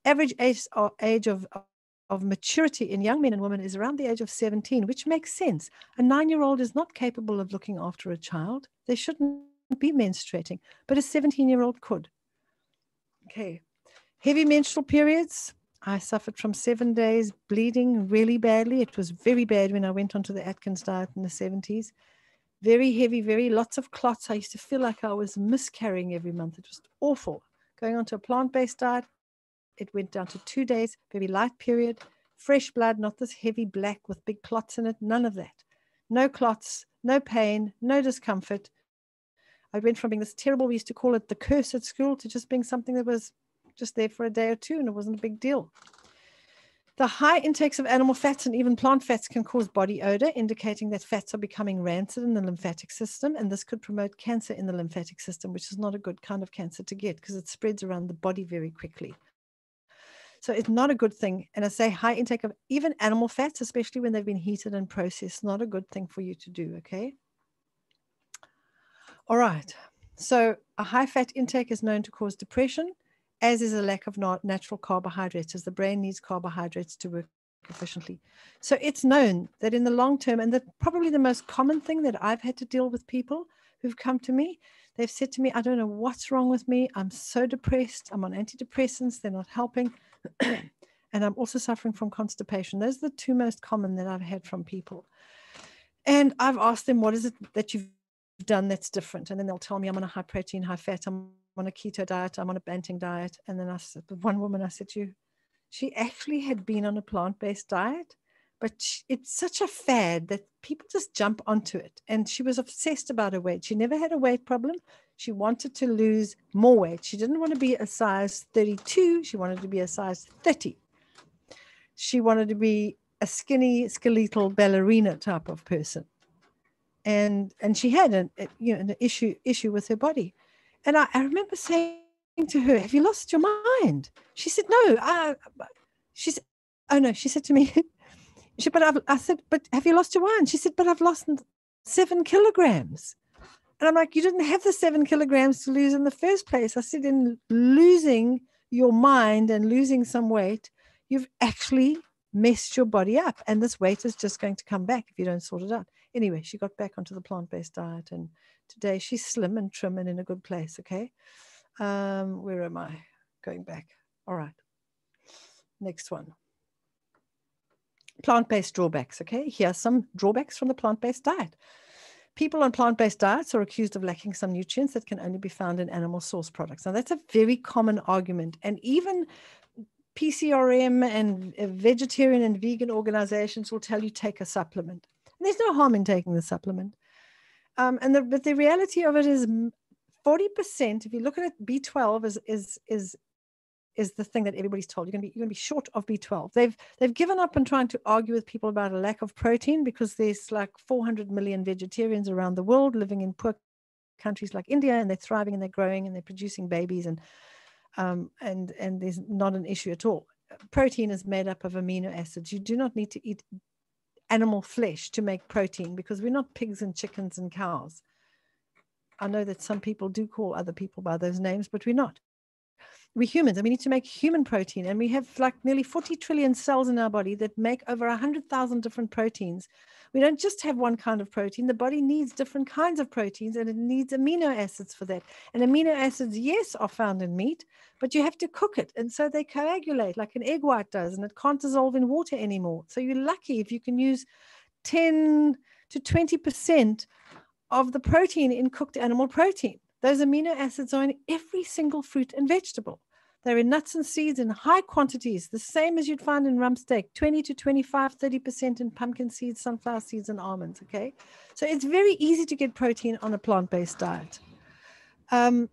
A: Average age, age of of maturity in young men and women is around the age of 17, which makes sense. A nine year old is not capable of looking after a child. They shouldn't be menstruating, but a 17 year old could. Okay. Heavy menstrual periods. I suffered from seven days bleeding really badly. It was very bad when I went onto the Atkins diet in the 70s. Very heavy, very lots of clots. I used to feel like I was miscarrying every month. It was awful. Going onto a plant based diet, it went down to two days, very light period, fresh blood, not this heavy black with big clots in it, none of that. No clots, no pain, no discomfort. I went from being this terrible, we used to call it the curse at school, to just being something that was just there for a day or two and it wasn't a big deal. The high intakes of animal fats and even plant fats can cause body odor, indicating that fats are becoming rancid in the lymphatic system. And this could promote cancer in the lymphatic system, which is not a good kind of cancer to get because it spreads around the body very quickly. So it's not a good thing. And I say high intake of even animal fats, especially when they've been heated and processed, not a good thing for you to do. Okay. All right. So a high fat intake is known to cause depression, as is a lack of natural carbohydrates, as the brain needs carbohydrates to work efficiently. So it's known that in the long term, and the, probably the most common thing that I've had to deal with people who've come to me, they've said to me, I don't know what's wrong with me. I'm so depressed. I'm on antidepressants. They're not helping. and I'm also suffering from constipation. Those are the two most common that I've had from people. And I've asked them, what is it that you've done that's different? And then they'll tell me, I'm on a high protein, high fat, I'm on a keto diet, I'm on a Banting diet. And then I said, one woman, I said to you, she actually had been on a plant based diet, but she, it's such a fad that people just jump onto it. And she was obsessed about her weight. She never had a weight problem. She wanted to lose more weight. She didn't want to be a size 32, she wanted to be a size 30. She wanted to be a skinny, skeletal ballerina type of person. And and she had an you know an issue issue with her body. And I, I remember saying to her, Have you lost your mind? She said, No. I, she said, Oh no, she said to me, she, but I've, I said, but have you lost your mind? She said, but I've lost seven kilograms. And I'm like, you didn't have the seven kilograms to lose in the first place. I said, in losing your mind and losing some weight, you've actually messed your body up. And this weight is just going to come back if you don't sort it out. Anyway, she got back onto the plant based diet. And today she's slim and trim and in a good place. Okay. Um, where am I? Going back. All right. Next one. Plant based drawbacks. Okay. Here are some drawbacks from the plant based diet. People on plant based diets are accused of lacking some nutrients that can only be found in animal source products. Now, that's a very common argument. And even PCRM and vegetarian and vegan organizations will tell you take a supplement. And there's no harm in taking the supplement. Um, and the, but the reality of it is 40%, if you look at it, B12 is, is, is is the thing that everybody's told. You're going to be you're going to be short of B12. They've they've given up on trying to argue with people about a lack of protein because there's like 400 million vegetarians around the world living in poor countries like India, and they're thriving and they're growing and they're producing babies, and um, and and there's not an issue at all. Protein is made up of amino acids. You do not need to eat animal flesh to make protein because we're not pigs and chickens and cows. I know that some people do call other people by those names, but we're not we're humans and we need to make human protein and we have like nearly 40 trillion cells in our body that make over 100,000 different proteins. We don't just have one kind of protein. The body needs different kinds of proteins and it needs amino acids for that. And amino acids, yes, are found in meat, but you have to cook it. And so they coagulate like an egg white does and it can't dissolve in water anymore. So you're lucky if you can use 10 to 20% of the protein in cooked animal protein. Those amino acids are in every single fruit and vegetable. They're in nuts and seeds in high quantities, the same as you'd find in rump steak 20 to 25, 30% in pumpkin seeds, sunflower seeds, and almonds. Okay. So it's very easy to get protein on a plant based diet. Um,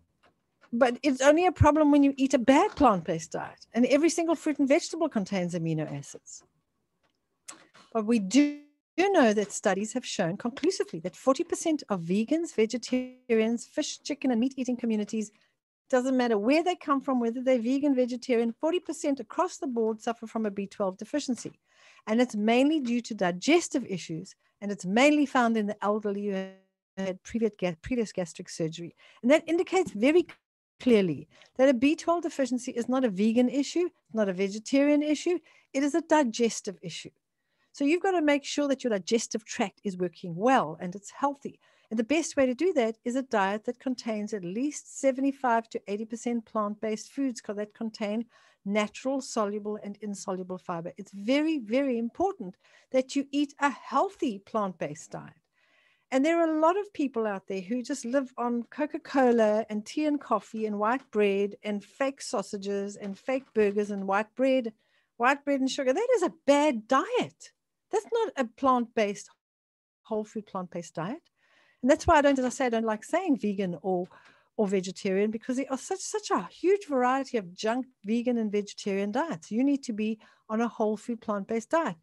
A: but it's only a problem when you eat a bad plant based diet. And every single fruit and vegetable contains amino acids. But we do do know that studies have shown conclusively that 40% of vegans, vegetarians, fish, chicken, and meat eating communities, doesn't matter where they come from, whether they're vegan, vegetarian, 40% across the board suffer from a B12 deficiency. And it's mainly due to digestive issues, and it's mainly found in the elderly who had previous gastric surgery. And that indicates very clearly that a B12 deficiency is not a vegan issue, not a vegetarian issue, it is a digestive issue. So you've got to make sure that your digestive tract is working well and it's healthy. And the best way to do that is a diet that contains at least 75 to 80% plant based foods that contain natural, soluble, and insoluble fiber. It's very, very important that you eat a healthy plant based diet. And there are a lot of people out there who just live on Coca Cola and tea and coffee and white bread and fake sausages and fake burgers and white bread, white bread and sugar. That is a bad diet. That's not a plant based, whole food plant based diet. And that's why I don't, as I say, I don't like saying vegan or or vegetarian because there are such such a huge variety of junk vegan and vegetarian diets. You need to be on a whole food plant based diet.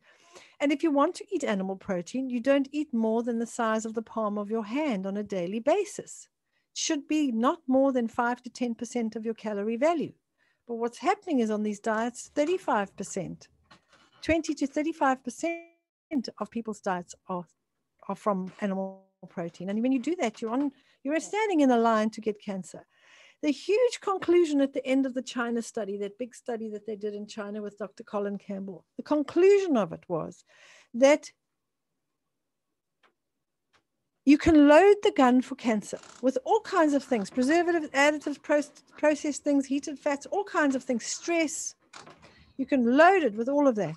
A: And if you want to eat animal protein, you don't eat more than the size of the palm of your hand on a daily basis. It should be not more than 5 to 10% of your calorie value. But what's happening is on these diets, 35%, 20 to 35% of people's diets are, are from animal protein. And when you do that, you're on you're standing in a line to get cancer. The huge conclusion at the end of the China study, that big study that they did in China with Dr. Colin Campbell, the conclusion of it was that you can load the gun for cancer with all kinds of things preservatives, additives, processed things, heated fats, all kinds of things, stress. You can load it with all of that.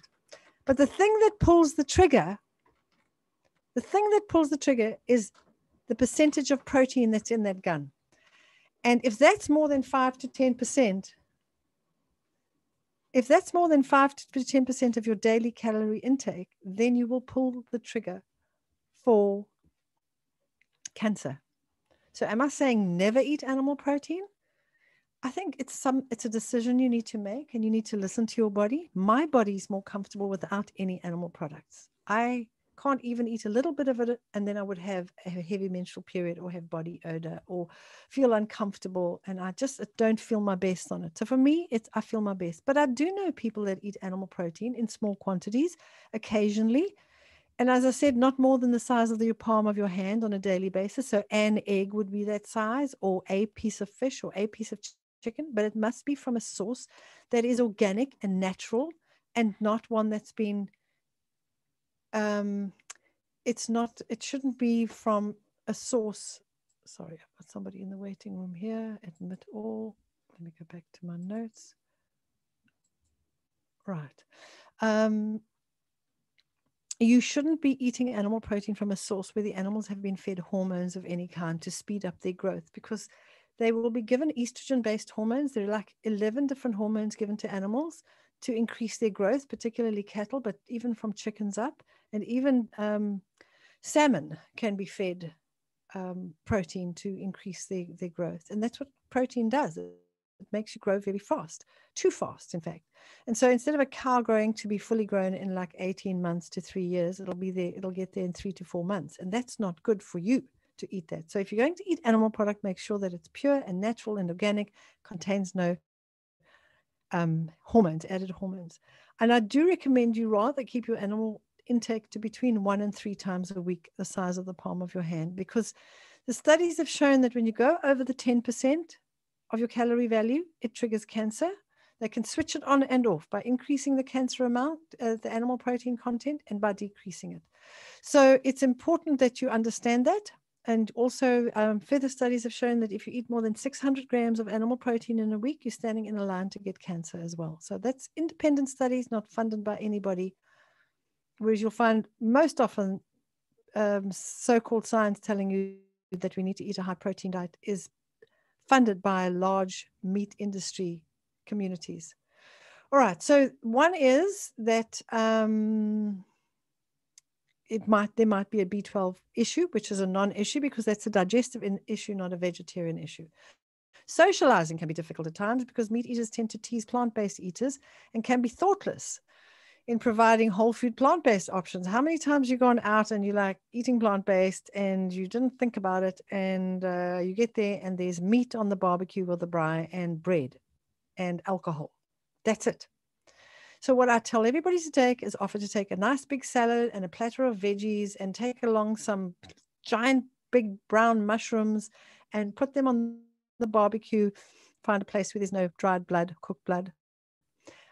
A: But the thing that pulls the trigger, the thing that pulls the trigger is the percentage of protein that's in that gun. And if that's more than 5 to 10%, if that's more than 5 to 10% of your daily calorie intake, then you will pull the trigger for cancer. So am I saying never eat animal protein? I think it's some it's a decision you need to make and you need to listen to your body. My body is more comfortable without any animal products. I can't even eat a little bit of it and then I would have a heavy menstrual period or have body odor or feel uncomfortable and I just don't feel my best on it. So for me, it's I feel my best. But I do know people that eat animal protein in small quantities occasionally. And as I said, not more than the size of the palm of your hand on a daily basis. So an egg would be that size, or a piece of fish, or a piece of chicken, but it must be from a source that is organic and natural and not one that's been um, it's not it shouldn't be from a source. Sorry i've got somebody in the waiting room here. Admit all. Let me go back to my notes. Right. Um, you shouldn't be eating animal protein from a source where the animals have been fed hormones of any kind to speed up their growth because they will be given estrogen based hormones. There are like 11 different hormones given to animals to increase their growth, particularly cattle, but even from chickens up. And even um, salmon can be fed um, protein to increase their, their growth. And that's what protein does. It, makes you grow very fast, too fast, in fact. And so instead of a cow growing to be fully grown in like 18 months to three years, it'll be there, it'll get there in three to four months. And that's not good for you to eat that. So if you're going to eat animal product, make sure that it's pure and natural and organic, contains no um, hormones, added hormones. And I do recommend you rather keep your animal intake to between one and three times a week, the size of the palm of your hand, because the studies have shown that when you go over the 10% of your calorie value, it triggers cancer. They can switch it on and off by increasing the cancer amount, uh, the animal protein content, and by decreasing it. So it's important that you understand that. And also, um, further studies have shown that if you eat more than 600 grams of animal protein in a week, you're standing in a line to get cancer as well. So that's independent studies, not funded by anybody. Whereas you'll find most often um, so called science telling you that we need to eat a high protein diet is funded by large meat industry communities. All right. So one is that um, it might there might be a B12 issue, which is a non-issue because that's a digestive issue, not a vegetarian issue. Socializing can be difficult at times because meat eaters tend to tease plant-based eaters and can be thoughtless in providing whole food plant based options. How many times you gone out and you like eating plant based and you didn't think about it, and uh, you get there and there's meat on the barbecue or the braai and bread and alcohol. That's it. So what I tell everybody to take is offer to take a nice big salad and a platter of veggies and take along some giant big brown mushrooms and put them on the barbecue. Find a place where there's no dried blood, cooked blood.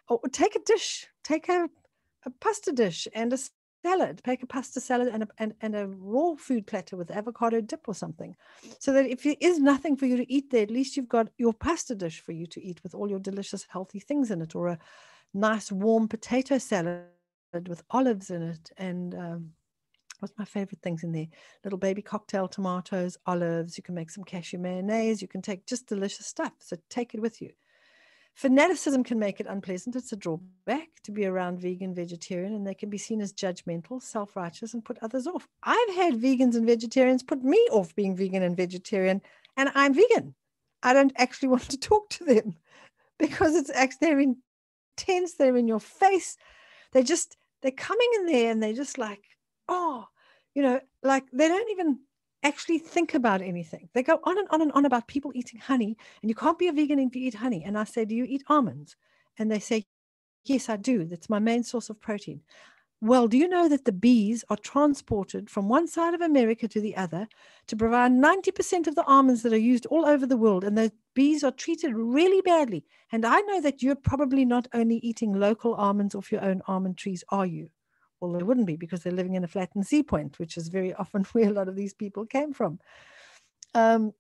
A: Or take a dish, take a, a pasta dish and a salad, take a pasta salad and a, and, and a raw food platter with avocado dip or something. So that if there is nothing for you to eat there, at least you've got your pasta dish for you to eat with all your delicious, healthy things in it, or a nice warm potato salad with olives in it and um, what's my favorite things in there little baby cocktail tomatoes olives you can make some cashew mayonnaise you can take just delicious stuff so take it with you fanaticism can make it unpleasant. It's a drawback to be around vegan vegetarian and they can be seen as judgmental self-righteous and put others off. I've had vegans and vegetarians put me off being vegan and vegetarian and i'm vegan. I don't actually want to talk to them because it's they're intense, they're in your face. They just, they're coming in there and they're just like, oh, you know, like they don't even actually think about anything. They go on and on and on about people eating honey, and you can't be a vegan if you eat honey. And I say, Do you eat almonds? And they say, Yes, I do. That's my main source of protein. Well, do you know that the bees are transported from one side of America to the other to provide 90% of the almonds that are used all over the world? And the bees are treated really badly. And I know that you're probably not only eating local almonds off your own almond trees, are you? Well, they wouldn't be because they're living in a flattened Sea Point, which is very often where a lot of these people came from, um,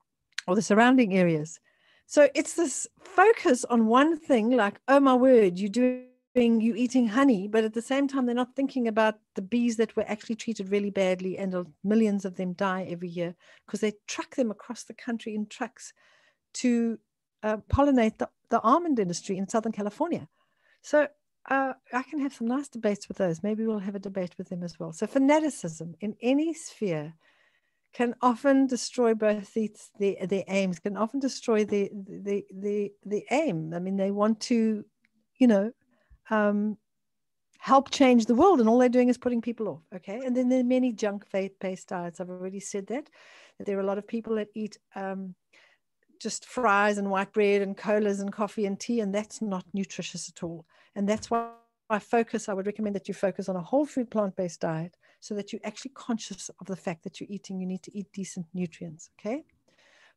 A: or the surrounding areas. So it's this focus on one thing, like, oh my word, you do you eating honey, but at the same time, they're not thinking about the bees that were actually treated really badly, and millions of them die every year because they truck them across the country in trucks to uh, pollinate the, the almond industry in Southern California. So uh, I can have some nice debates with those. Maybe we'll have a debate with them as well. So fanaticism in any sphere can often destroy both the, the, their aims, can often destroy the, the, the, the aim. I mean, they want to, you know, um, help change the world, and all they're doing is putting people off. Okay, and then there are many junk faith based diets. I've already said that. that there are a lot of people that eat um, just fries and white bread and colas and coffee and tea, and that's not nutritious at all. And that's why I focus. I would recommend that you focus on a whole food plant based diet so that you're actually conscious of the fact that you're eating. You need to eat decent nutrients. Okay.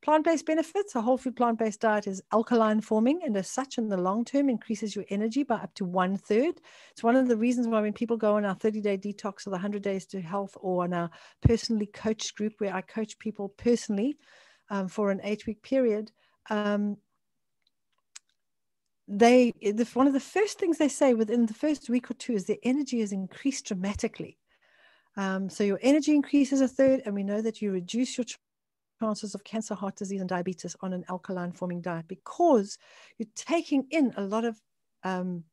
A: Plant-based benefits, a whole food plant-based diet is alkaline forming and as such in the long term increases your energy by up to one third. It's one of the reasons why when people go on our 30-day detox or the 100 days to health or on our personally coached group where I coach people personally um, for an eight-week period, um, they the, one of the first things they say within the first week or two is their energy is increased dramatically. Um, so your energy increases a third, and we know that you reduce your chances of cancer, heart disease, and diabetes on an alkaline forming diet because you're taking in a lot of um,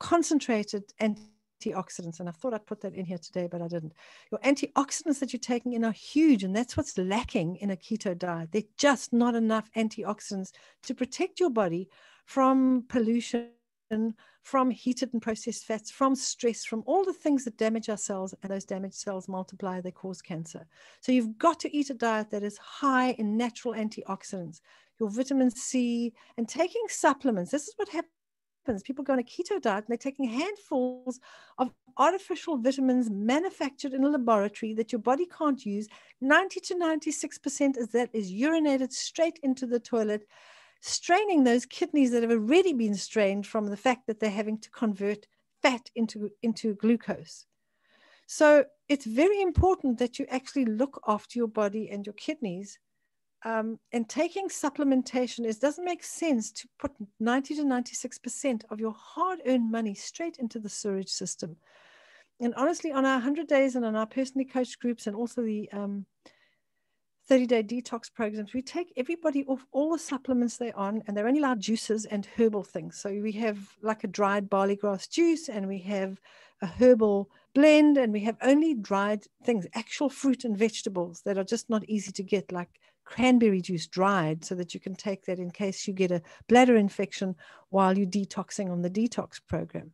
A: concentrated antioxidants. And I thought I'd put that in here today, but I didn't. Your antioxidants that you're taking in are huge, and that's what's lacking in a keto diet. They're just not enough antioxidants to protect your body from pollution from heated and processed fats, from stress, from all the things that damage our cells, and those damaged cells multiply, they cause cancer. So you've got to eat a diet that is high in natural antioxidants, your vitamin C, and taking supplements. This is what happens. People go on a keto diet and they're taking handfuls of artificial vitamins manufactured in a laboratory that your body can't use. 90 to 96% is that is urinated straight into the toilet straining those kidneys that have already been strained from the fact that they're having to convert fat into, into glucose. So it's very important that you actually look after your body and your kidneys. Um, and taking supplementation is doesn't make sense to put 90 to 96% of your hard-earned money straight into the sewage system. And honestly, on our 100 days and on our personally coached groups and also the um, 30 day detox programs, we take everybody off all the supplements they're on, and they're only allowed juices and herbal things. So we have like a dried barley grass juice, and we have a herbal blend, and we have only dried things, actual fruit and vegetables that are just not easy to get, like cranberry juice dried, so that you can take that in case you get a bladder infection while you're detoxing on the detox program.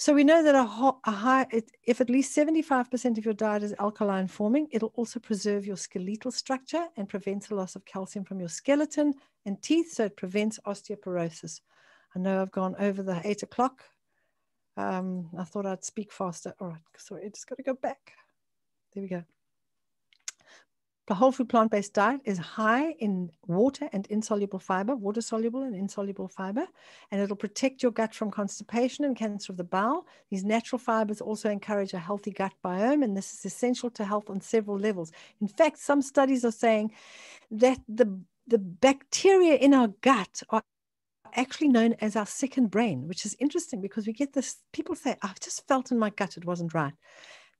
A: So we know that a, ho- a high, if at least 75% of your diet is alkaline forming, it'll also preserve your skeletal structure and prevents the loss of calcium from your skeleton and teeth. So it prevents osteoporosis. I know I've gone over the eight o'clock. Um, I thought I'd speak faster. All right, sorry, I just got to go back. There we go. The whole food plant based diet is high in water and insoluble fiber, water soluble and insoluble fiber, and it'll protect your gut from constipation and cancer of the bowel. These natural fibers also encourage a healthy gut biome, and this is essential to health on several levels. In fact, some studies are saying that the, the bacteria in our gut are actually known as our second brain, which is interesting because we get this people say, I've just felt in my gut it wasn't right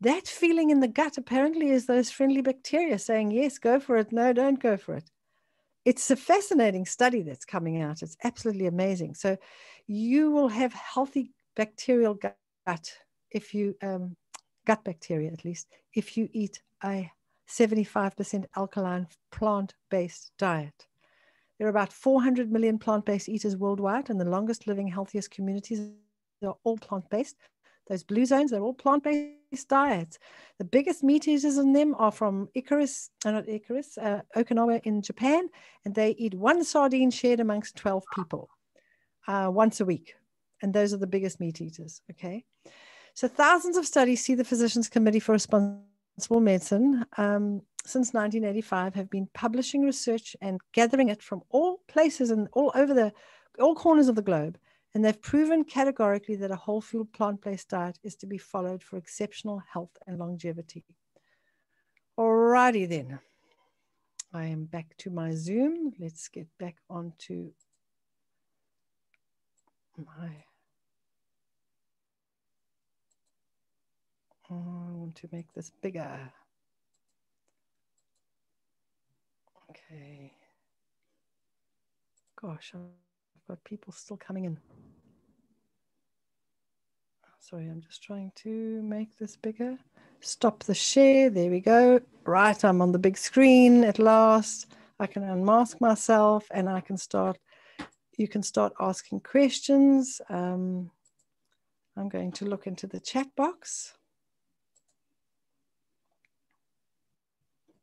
A: that feeling in the gut apparently is those friendly bacteria saying, yes, go for it. No, don't go for it. It's a fascinating study that's coming out. It's absolutely amazing. So you will have healthy bacterial gut if you, um, gut bacteria at least, if you eat a 75% alkaline plant based diet. There are about 400 million plant based eaters worldwide, and the longest living, healthiest communities are all plant based. Those blue zones, they're all plant based diets. The biggest meat eaters in them are from Icarus, uh, not Icarus, uh, Okinawa in Japan, and they eat one sardine shared amongst 12 people uh, once a week. And those are the biggest meat eaters. Okay. So thousands of studies see the Physicians Committee for Responsible Medicine um, since 1985 have been publishing research and gathering it from all places and all over the all corners of the globe and they've proven categorically that a whole food plant based diet is to be followed for exceptional health and longevity. Alrighty then. I am back to my Zoom. Let's get back onto my. I want to make this bigger. Okay. Gosh, got people still coming in. Sorry, I'm just trying to make this bigger. Stop the share. There we go. Right, I'm on the big screen at last. I can unmask myself and I can start, you can start asking questions. Um, I'm going to look into the chat box.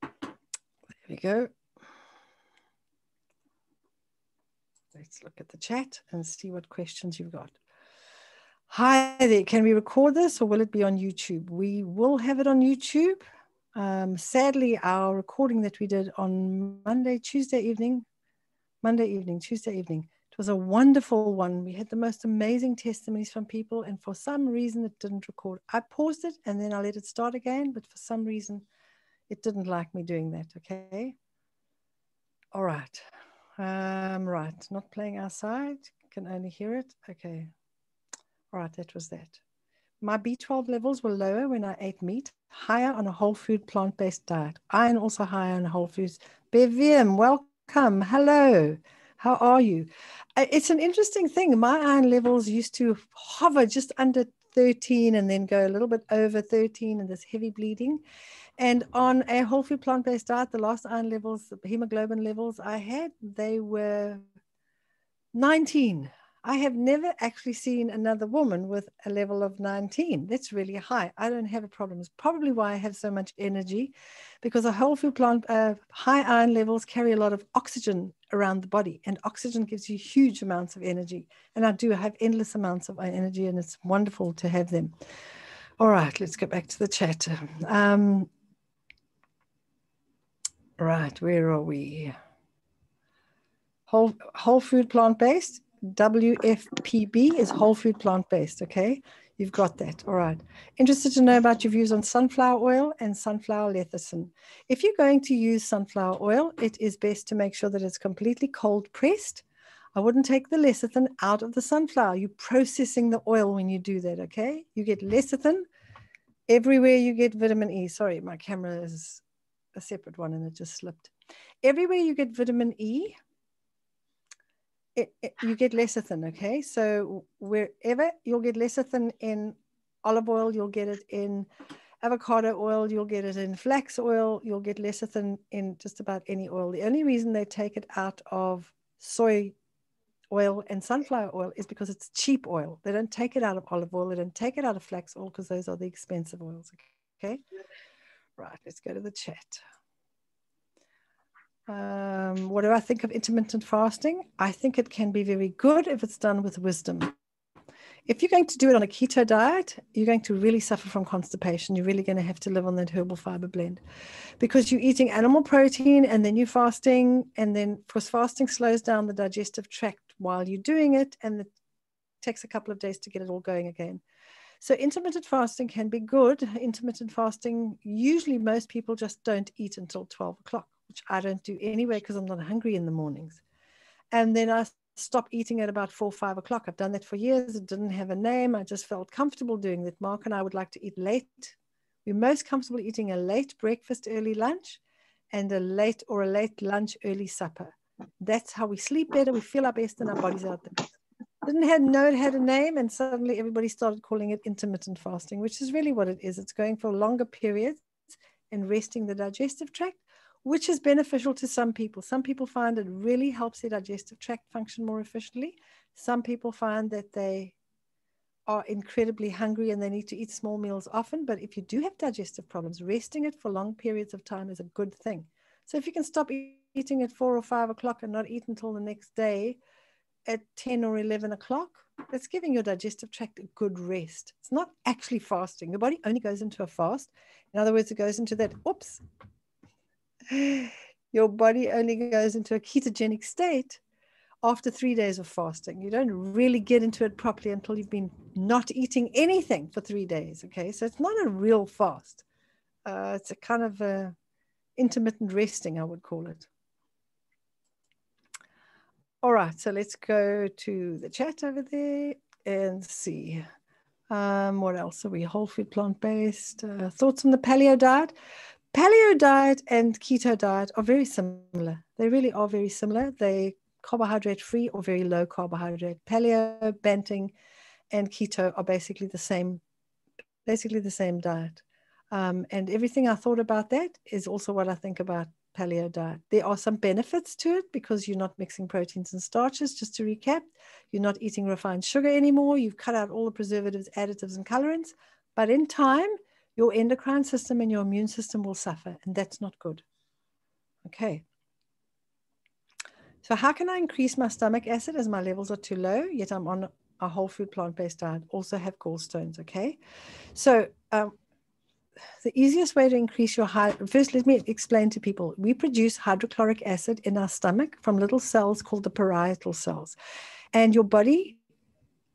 A: There we go. Let's look at the chat and see what questions you've got. Hi there, can we record this or will it be on YouTube? We will have it on YouTube. Um, sadly, our recording that we did on Monday, Tuesday evening, Monday evening, Tuesday evening, it was a wonderful one. We had the most amazing testimonies from people, and for some reason, it didn't record. I paused it and then I let it start again, but for some reason, it didn't like me doing that. Okay. All right. Um, right, not playing outside, can only hear it. Okay. All right, that was that. My B12 levels were lower when I ate meat, higher on a whole food plant based diet. Iron also higher on whole foods. Bevium, welcome. Hello. How are you? Uh, it's an interesting thing. My iron levels used to hover just under 13 and then go a little bit over 13 and this heavy bleeding. And on a whole food plant based diet, the last iron levels, the hemoglobin levels I had, they were 19. I have never actually seen another woman with a level of 19. That's really high. I don't have a problem. It's probably why I have so much energy because a whole food plant, uh, high iron levels carry a lot of oxygen around the body, and oxygen gives you huge amounts of energy. And I do have endless amounts of energy, and it's wonderful to have them. All right, let's get back to the chat. Um, Right, where are we? Whole, whole food plant based. WFPB is whole food plant based. Okay, you've got that. All right. Interested to know about your views on sunflower oil and sunflower lecithin. If you're going to use sunflower oil, it is best to make sure that it's completely cold pressed. I wouldn't take the lecithin out of the sunflower. You're processing the oil when you do that. Okay, you get lecithin everywhere you get vitamin E. Sorry, my camera is a separate one and it just slipped. Everywhere you get vitamin E, it, it, you get lecithin, okay? So wherever you'll get lecithin in olive oil, you'll get it in avocado oil, you'll get it in flax oil, you'll get lecithin in just about any oil. The only reason they take it out of soy oil and sunflower oil is because it's cheap oil. They don't take it out of olive oil. They don't take it out of flax oil because those are the expensive oils. Okay. Right. Let's go to the chat. Um, what do I think of intermittent fasting? I think it can be very good if it's done with wisdom. If you're going to do it on a keto diet, you're going to really suffer from constipation. You're really going to have to live on that herbal fiber blend because you're eating animal protein and then you're fasting. And then, because fasting slows down the digestive tract while you're doing it, and it takes a couple of days to get it all going again. So, intermittent fasting can be good. Intermittent fasting, usually, most people just don't eat until 12 o'clock, which I don't do anyway because I'm not hungry in the mornings. And then I stop eating at about four, five o'clock. I've done that for years. It didn't have a name. I just felt comfortable doing that. Mark and I would like to eat late. We're most comfortable eating a late breakfast, early lunch, and a late or a late lunch, early supper. That's how we sleep better. We feel our best and our bodies out the best. Didn't have know it had a name, and suddenly everybody started calling it intermittent fasting, which is really what it is. It's going for longer periods and resting the digestive tract which is beneficial to some people. Some people find it really helps their digestive tract function more efficiently. Some people find that they are incredibly hungry and they need to eat small meals often. But if you do have digestive problems, resting it for long periods of time is a good thing. So if you can stop eating at four or five o'clock and not eat until the next day at 10 or 11 o'clock, that's giving your digestive tract a good rest. It's not actually fasting. The body only goes into a fast. In other words, it goes into that, oops, your body only goes into a ketogenic state after three days of fasting. You don't really get into it properly until you've been not eating anything for three days. Okay, so it's not a real fast. Uh, it's a kind of a intermittent resting, I would call it. All right, so let's go to the chat over there and see. Um, what else are we? Whole food, plant based. Uh, thoughts on the paleo diet? Paleo diet and keto diet are very similar. They really are very similar. They carbohydrate free or very low carbohydrate. Paleo, Banting, and keto are basically the same, basically the same diet. Um, and everything I thought about that is also what I think about paleo diet. There are some benefits to it because you're not mixing proteins and starches. Just to recap, you're not eating refined sugar anymore. You've cut out all the preservatives, additives, and colorants. But in time, your endocrine system and your immune system will suffer, and that's not good. Okay. So, how can I increase my stomach acid as my levels are too low, yet I'm on a whole food plant based diet? Also, have gallstones. Okay. So, um, the easiest way to increase your high first let me explain to people we produce hydrochloric acid in our stomach from little cells called the parietal cells and your body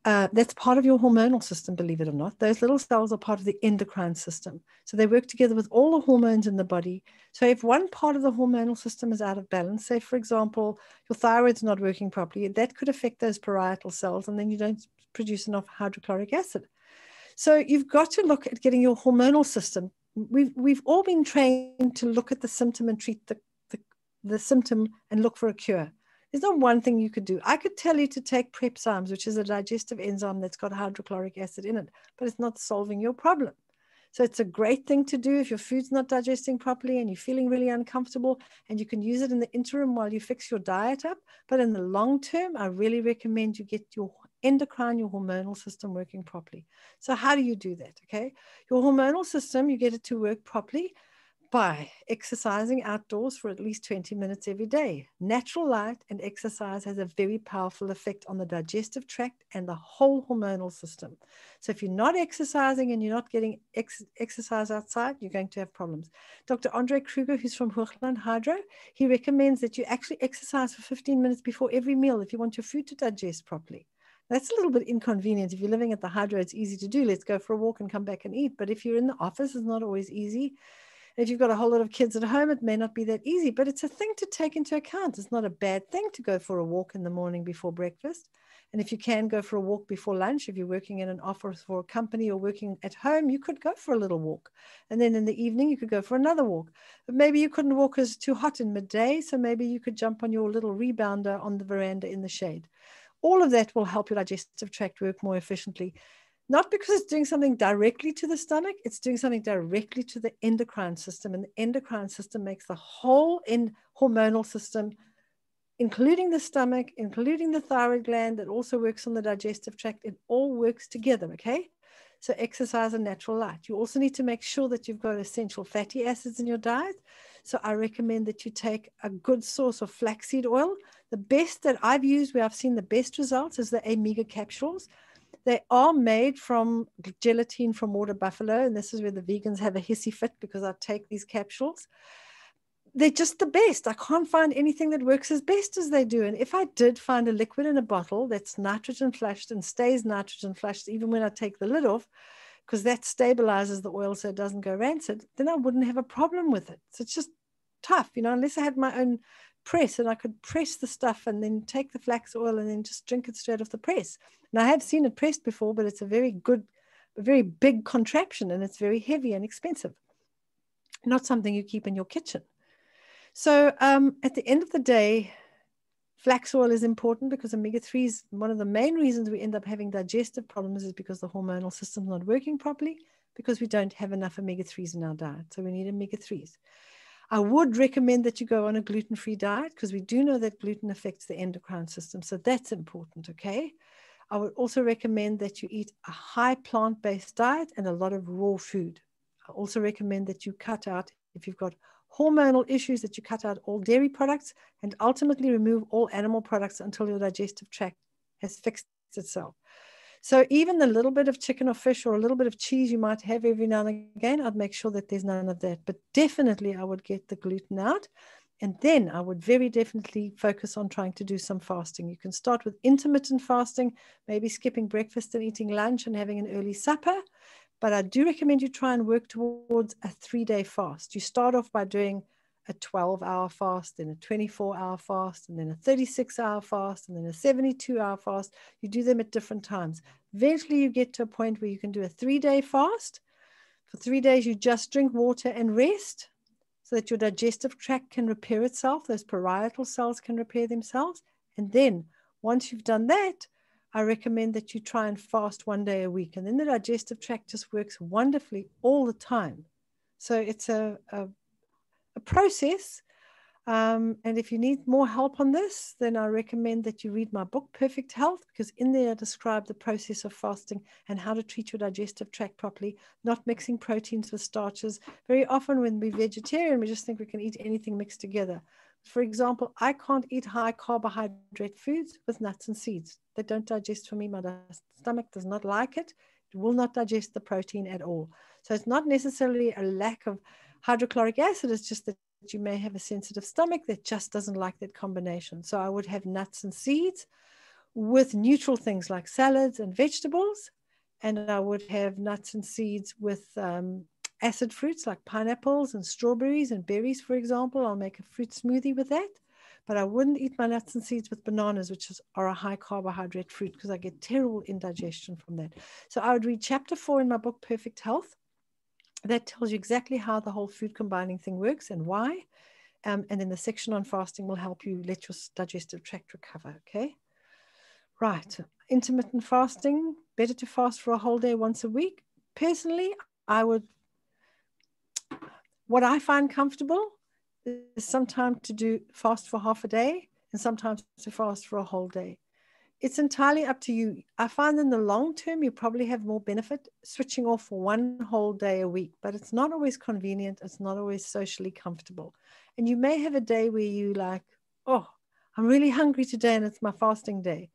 A: uh, that's part of your hormonal system, believe it or not. Those little cells are part of the endocrine system. So they work together with all the hormones in the body. So if one part of the hormonal system is out of balance, say, for example, your thyroid's not working properly, that could affect those parietal cells, and then you don't produce enough hydrochloric acid. So you've got to look at getting your hormonal system. We've, we've all been trained to look at the symptom and treat the, the, the symptom and look for a cure. There's not one thing you could do. I could tell you to take Prepzymes, which is a digestive enzyme that's got hydrochloric acid in it, but it's not solving your problem. So it's a great thing to do if your food's not digesting properly and you're feeling really uncomfortable, and you can use it in the interim while you fix your diet up. But in the long term, I really recommend you get your endocrine, your hormonal system working properly. So how do you do that? Okay, your hormonal system, you get it to work properly by exercising outdoors for at least 20 minutes every day. Natural light and exercise has a very powerful effect on the digestive tract and the whole hormonal system. So, if you're not exercising and you're not getting ex- exercise outside, you're going to have problems. Dr. Andre Kruger, who's from Hoogland Hydro, he recommends that you actually exercise for 15 minutes before every meal if you want your food to digest properly. That's a little bit inconvenient. If you're living at the hydro, it's easy to do. Let's go for a walk and come back and eat. But if you're in the office, it's not always easy if you've got a whole lot of kids at home, it may not be that easy, but it's a thing to take into account. It's not a bad thing to go for a walk in the morning before breakfast. And if you can go for a walk before lunch, if you're working in an office for a company or working at home, you could go for a little walk. And then in the evening, you could go for another walk. But maybe you couldn't walk as too hot in midday. So maybe you could jump on your little rebounder on the veranda in the shade. All of that will help your digestive tract work more efficiently not because it's doing something directly to the stomach, it's doing something directly to the endocrine system. And the endocrine system makes the whole in hormonal system including the stomach, including the thyroid gland that also works on the digestive tract. It all works together, okay? So exercise and natural light. You also need to make sure that you've got essential fatty acids in your diet. So I recommend that you take a good source of flaxseed oil. The best that I've used, where I've seen the best results, is the Omega capsules. They are made from gelatin from water buffalo, and this is where the vegans have a hissy fit because I take these capsules they're just the best. I can't find anything that works as best as they do. And if I did find a liquid in a bottle that's nitrogen flushed and stays nitrogen flushed, even when I take the lid off, because that stabilizes the oil so it doesn't go rancid, then I wouldn't have a problem with it. So it's just tough, you know, unless I had my own press and I could press the stuff and then take the flax oil and then just drink it straight off the press. And I have seen it pressed before, but it's a very good, very big contraption and it's very heavy and expensive. Not something you keep in your kitchen. So um, at the end of the day, flax oil is important because omega 3s, one of the main reasons we end up having digestive problems is because the hormonal system's not working properly, because we don't have enough omega 3s in our diet. So we need omega 3s. I would recommend that you go on a gluten free diet because we do know that gluten affects the endocrine system. So that's important, okay? I would also recommend that you eat a high plant based diet and a lot of raw food. I also recommend that you cut out, if you've got hormonal issues that you cut out all dairy products and ultimately remove all animal products until your digestive tract has fixed itself. So even the little bit of chicken or fish or a little bit of cheese you might have every now and again, I'd make sure that there's none of that. But definitely I would get the gluten out. And then I would very definitely focus on trying to do some fasting. You can start with intermittent fasting, maybe skipping breakfast and eating lunch and having an early supper. But I do recommend you try and work towards a three day fast. You start off by doing a 12 hour fast, then a 24 hour fast, and then a 36 hour fast, and then a 72 hour fast. You do them at different times. Eventually, you get to a point where you can do a three day fast. For three days, you just drink water and rest so that your digestive tract can repair itself, those parietal cells can repair themselves. And then once you've done that, I recommend that you try and fast one day a week. And then the digestive tract just works wonderfully all the time. So it's a, a, a process. Um, and if you need more help on this, then I recommend that you read my book, Perfect Health, because in there I describe the process of fasting and how to treat your digestive tract properly, not mixing proteins with starches. Very often, when we're vegetarian, we just think we can eat anything mixed together. For example, I can't eat high carbohydrate foods with nuts and seeds. They don't digest for me. My stomach does not like it. It will not digest the protein at all. So it's not necessarily a lack of hydrochloric acid. It's just that you may have a sensitive stomach that just doesn't like that combination. So I would have nuts and seeds with neutral things like salads and vegetables. And I would have nuts and seeds with um, acid fruits like pineapples and strawberries and berries, for example. I'll make a fruit smoothie with that. But I wouldn't eat my nuts and seeds with bananas, which is, are a high carbohydrate fruit, because I get terrible indigestion from that. So I would read chapter four in my book, Perfect Health. That tells you exactly how the whole food combining thing works and why. Um, and then the section on fasting will help you let your digestive tract recover. Okay. Right. Intermittent fasting, better to fast for a whole day once a week. Personally, I would what I find comfortable is sometimes to do fast for half a day and sometimes to fast for a whole day. It's entirely up to you. I find in the long term, you probably have more benefit switching off for one whole day a week, but it's not always convenient. It's not always socially comfortable. And you may have a day where you like, oh, I'm really hungry today and it's my fasting day.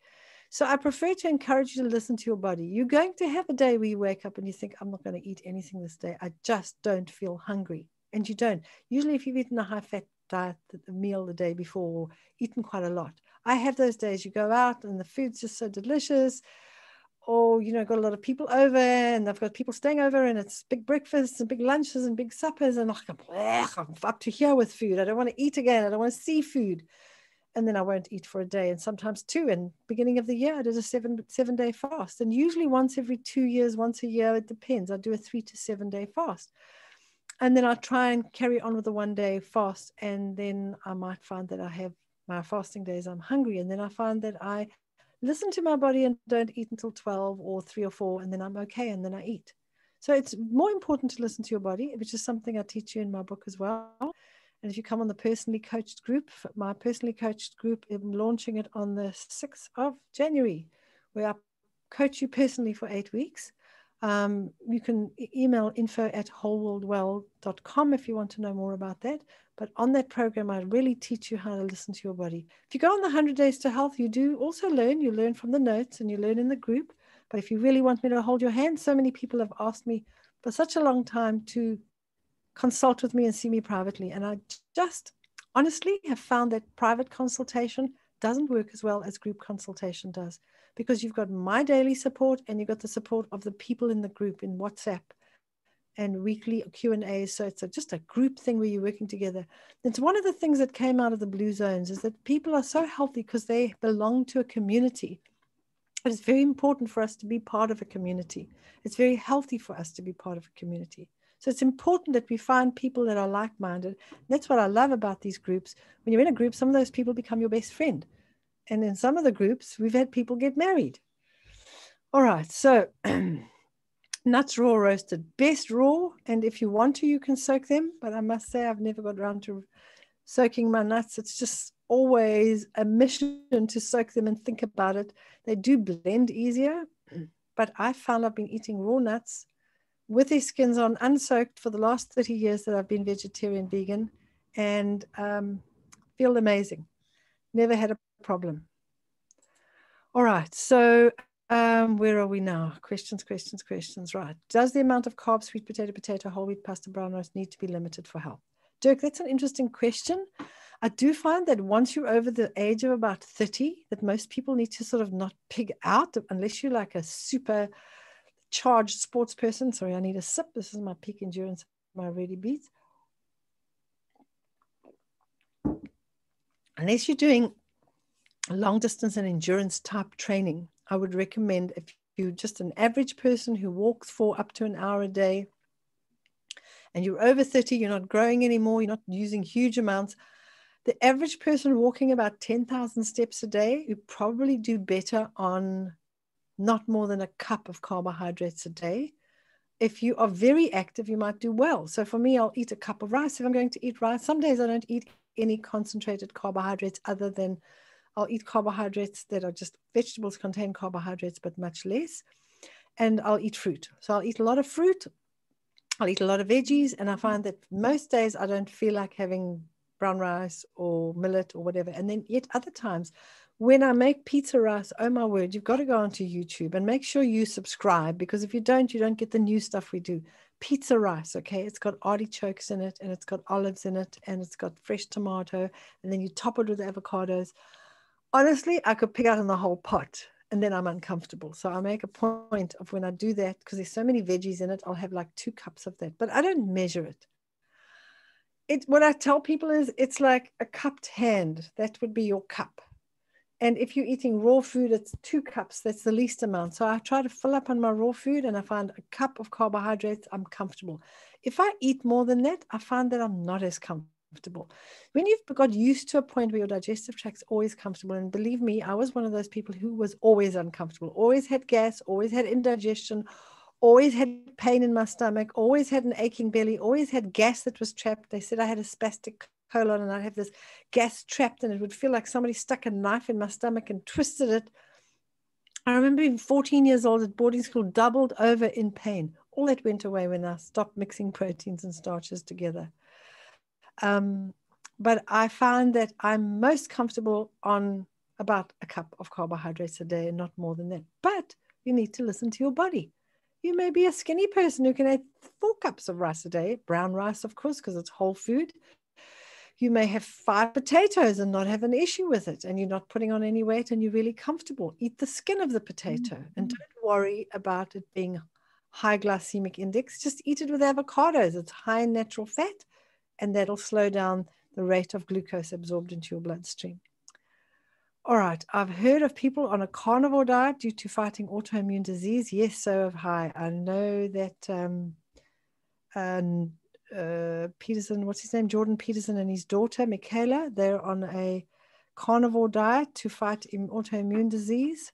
A: So I prefer to encourage you to listen to your body. You're going to have a day where you wake up and you think, I'm not going to eat anything this day. I just don't feel hungry. And you don't. Usually, if you've eaten a high fat diet, the meal the day before, or eaten quite a lot, I have those days you go out and the food's just so delicious. Or, you know, got a lot of people over and I've got people staying over and it's big breakfasts and big lunches and big suppers. And I'm up to here with food. I don't want to eat again. I don't want to see food and then I won't eat for a day and sometimes two. And beginning of the year, I did a seven seven day fast, and usually once every two years, once a year, it depends. I do a three to seven day fast, and then I try and carry on with the one day fast, and then I might find that I have my fasting days. I'm hungry, and then I find that I listen to my body and don't eat until twelve or three or four, and then I'm okay, and then I eat. So it's more important to listen to your body, which is something I teach you in my book as well And if you come on the personally coached group, my personally coached group, I'm launching it on the 6th of January, where I coach you personally for eight weeks. Um, you can email info at wholeworldwell.com if you want to know more about that. But on that program, I really teach you how to listen to your body. If you go on the 100 Days to Health, you do also learn. You learn from the notes and you learn in the group. But if you really want me to hold your hand, so many people have asked me for such a long time to consult with me and see me privately. And I just honestly have found that private consultation doesn't work as well as group consultation does because you've got my daily support and you've got the support of the people in the group in WhatsApp and weekly Q and A. So it's a, just a group thing where you're working together. It's one of the things that came out of the blue zones is that people are so healthy because they belong to a community. It's very important for us to be part of a community. It's very healthy for us to be part of a community. So it's important that we find people that are like-minded. That's what I love about these groups. When you're in a group, some of those people become your best friend. And in some of the groups, we've had people get married. All right, so nuts raw roasted, best raw. And if you want to, you can soak them. But I must say, I've never got around to soaking my nuts. It's just always a mission to soak them and think about it. They do blend easier, but I found I've been eating raw nuts with their skins on, unsoaked for the last 30 years that I've been vegetarian vegan and um, feel amazing. Never had a problem. All right, so um, where are we now? Questions, questions, questions. Right. Does the amount of carbs, sweet potato, potato, whole wheat, pasta, brown rice need to be limited for health? Dirk, that's an interesting question. I do find that once you're over the age of about 30, that most people need to sort of not pig out unless you're like a super charged sports person. Sorry, I need a sip. This is my peak endurance, my ready beats. Unless you're doing long distance and endurance type training, I would recommend if you're just an average person who walks for up to an hour a day and you're over 30, you're not growing anymore, you're not using huge amounts. The average person walking about 10,000 steps a day, you probably do better on not more than a cup of carbohydrates a day. If you are very active, you might do well. So for me, I'll eat a cup of rice if I'm going to eat rice. Some days I don't eat any concentrated carbohydrates other than I'll eat carbohydrates that are just vegetables contain carbohydrates, but much less. And I'll eat fruit. So I'll eat a lot of fruit. I'll eat a lot of veggies. And I find that most days I don't feel like having brown rice or millet or whatever. And then yet other times when I make pizza rice, oh my word, you've got to go onto YouTube and make sure you subscribe because if you don't, you don't get the new stuff we do. Pizza rice, okay? It's got artichokes in it and it's got olives in it and it's got fresh tomato and then you top it with avocados honestly, I could pick out in the whole pot and then I'm uncomfortable. So I make a point of when I do that, because there's so many veggies in it, I'll have like two cups of that, but I don't measure it. It what I tell people is it's like a cupped hand. That would be your cup. And if you're eating raw food, it's two cups. That's the least amount. So I try to fill up on my raw food and I find a cup of carbohydrates, I'm comfortable. If I eat more than that, I find that I'm not as comfortable. When you've got used to a point where your digestive tract's always comfortable, and believe me, I was one of those people who was always uncomfortable, always had gas, always had indigestion, always had pain in my stomach, always had an aching belly, always had gas that was trapped. They said I had a spastic colon and I'd have this gas trapped, and it would feel like somebody stuck a knife in my stomach and twisted it. I remember being 14 years old at boarding school, doubled over in pain. All that went away when I stopped mixing proteins and starches together. Um, but I find that I'm most comfortable on about a cup of carbohydrates a day, and not more than that. But you need to listen to your body. You may be a skinny person who can eat four cups of rice a day, brown rice, of course, because it's whole food. You may have five potatoes and not have an issue with it, and you're not putting on any weight and you're really comfortable. Eat the skin of the potato mm-hmm. and don't worry about it being high glycemic index. Just eat it with avocados. It's high in natural fat and that'll slow down the rate of glucose absorbed into your bloodstream. All right, I've heard of people on a carnivore diet due to fighting autoimmune disease. Yes, so have I. I know that um, um, uh, Peterson, what's his name? Jordan Peterson and his daughter, Mikhaila, they're on a carnivore diet to fight autoimmune disease.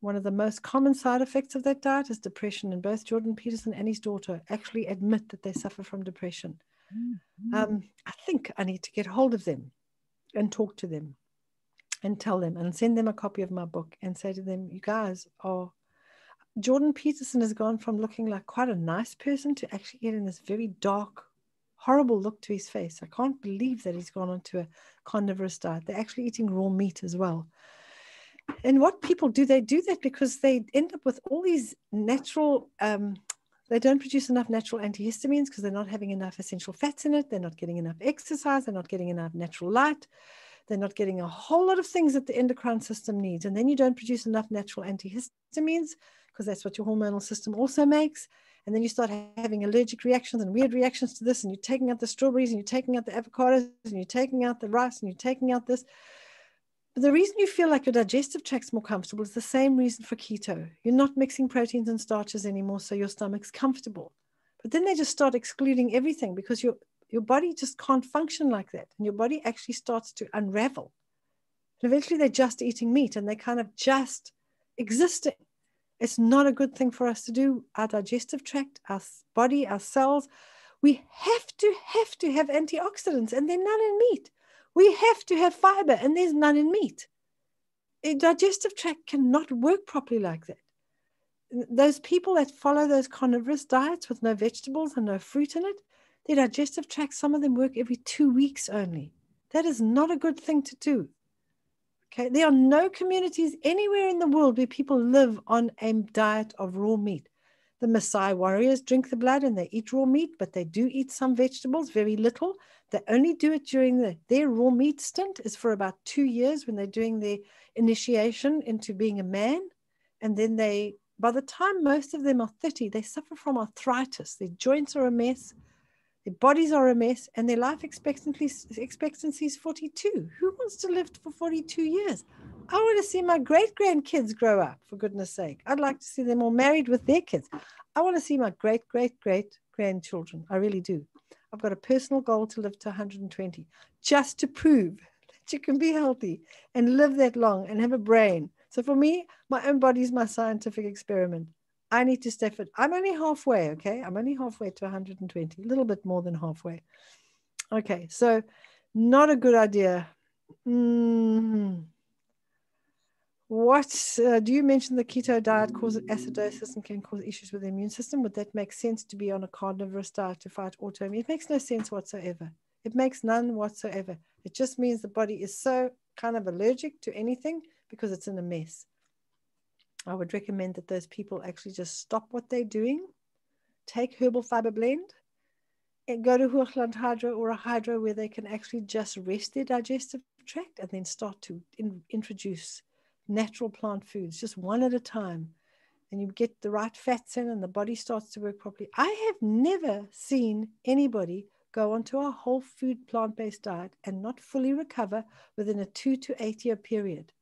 A: One of the most common side effects of that diet is depression, and both Jordan Peterson and his daughter actually admit that they suffer from depression. mm-hmm. um, I think I need to get hold of them and talk to them and tell them and send them a copy of my book and say to them, you guys are. Jordan Peterson has gone from looking like quite a nice person to actually getting this very dark, horrible look to his face. I can't believe that he's gone onto a carnivorous diet. They're actually eating raw meat as well. And what people do, they do that because they end up with all these natural, um, they don't produce enough natural antihistamines because they're not having enough essential fats in it. They're not getting enough exercise. They're not getting enough natural light. They're not getting a whole lot of things that the endocrine system needs. And then you don't produce enough natural antihistamines because that's what your hormonal system also makes. And then you start having allergic reactions and weird reactions to this. And you're taking out the strawberries and you're taking out the avocados and you're taking out the rice and you're taking out this. But the reason you feel like your digestive tract's more comfortable is the same reason for keto. You're not mixing proteins and starches anymore, so your stomach's comfortable. But then they just start excluding everything because your your body just can't function like that. And your body actually starts to unravel. And eventually they're just eating meat and they're kind of just existing. It's not a good thing for us to do. Our digestive tract, our body, our cells, we have to have to have antioxidants, and they're none in meat. We have to have fiber, and there's none in meat. A digestive tract cannot work properly like that. Those people that follow those carnivorous diets with no vegetables and no fruit in it, their digestive tract, some of them work every two weeks only. That is not a good thing to do. Okay, there are no communities anywhere in the world where people live on a diet of raw meat. The Maasai warriors drink the blood and they eat raw meat, but they do eat some vegetables, very little. They only do it during the, their raw meat stint is for about two years when they're doing their initiation into being a man. And then they, by the time most of them are 30, they suffer from arthritis. Their joints are a mess. Their bodies are a mess and their life expectancy, expectancy is 42. Who wants to live for 42 years? I want to see my great grandkids grow up, for goodness sake. I'd like to see them all married with their kids. I want to see my great, great, great grandchildren. I really do. I've got a personal goal to live to 120 just to prove that you can be healthy and live that long and have a brain. So for me, my own body is my scientific experiment. I need to step it. I'm only halfway, okay? I'm only halfway to 120, a little bit more than halfway. Okay, so not a good idea. Mm-hmm. What uh, do you mention the keto diet causes acidosis and can cause issues with the immune system? Would that make sense to be on a carnivorous diet to fight autoimmune? It makes no sense whatsoever. It makes none whatsoever. It just means the body is so kind of allergic to anything because it's in a mess. I would recommend that those people actually just stop what they're doing, take herbal fiber blend, and go to Hoogland Hydro or a hydro where they can actually just rest their digestive tract and then start to in, introduce natural plant foods, just one at a time. And you get the right fats in and the body starts to work properly. I have never seen anybody go onto a whole food plant based diet and not fully recover within a two to eight year period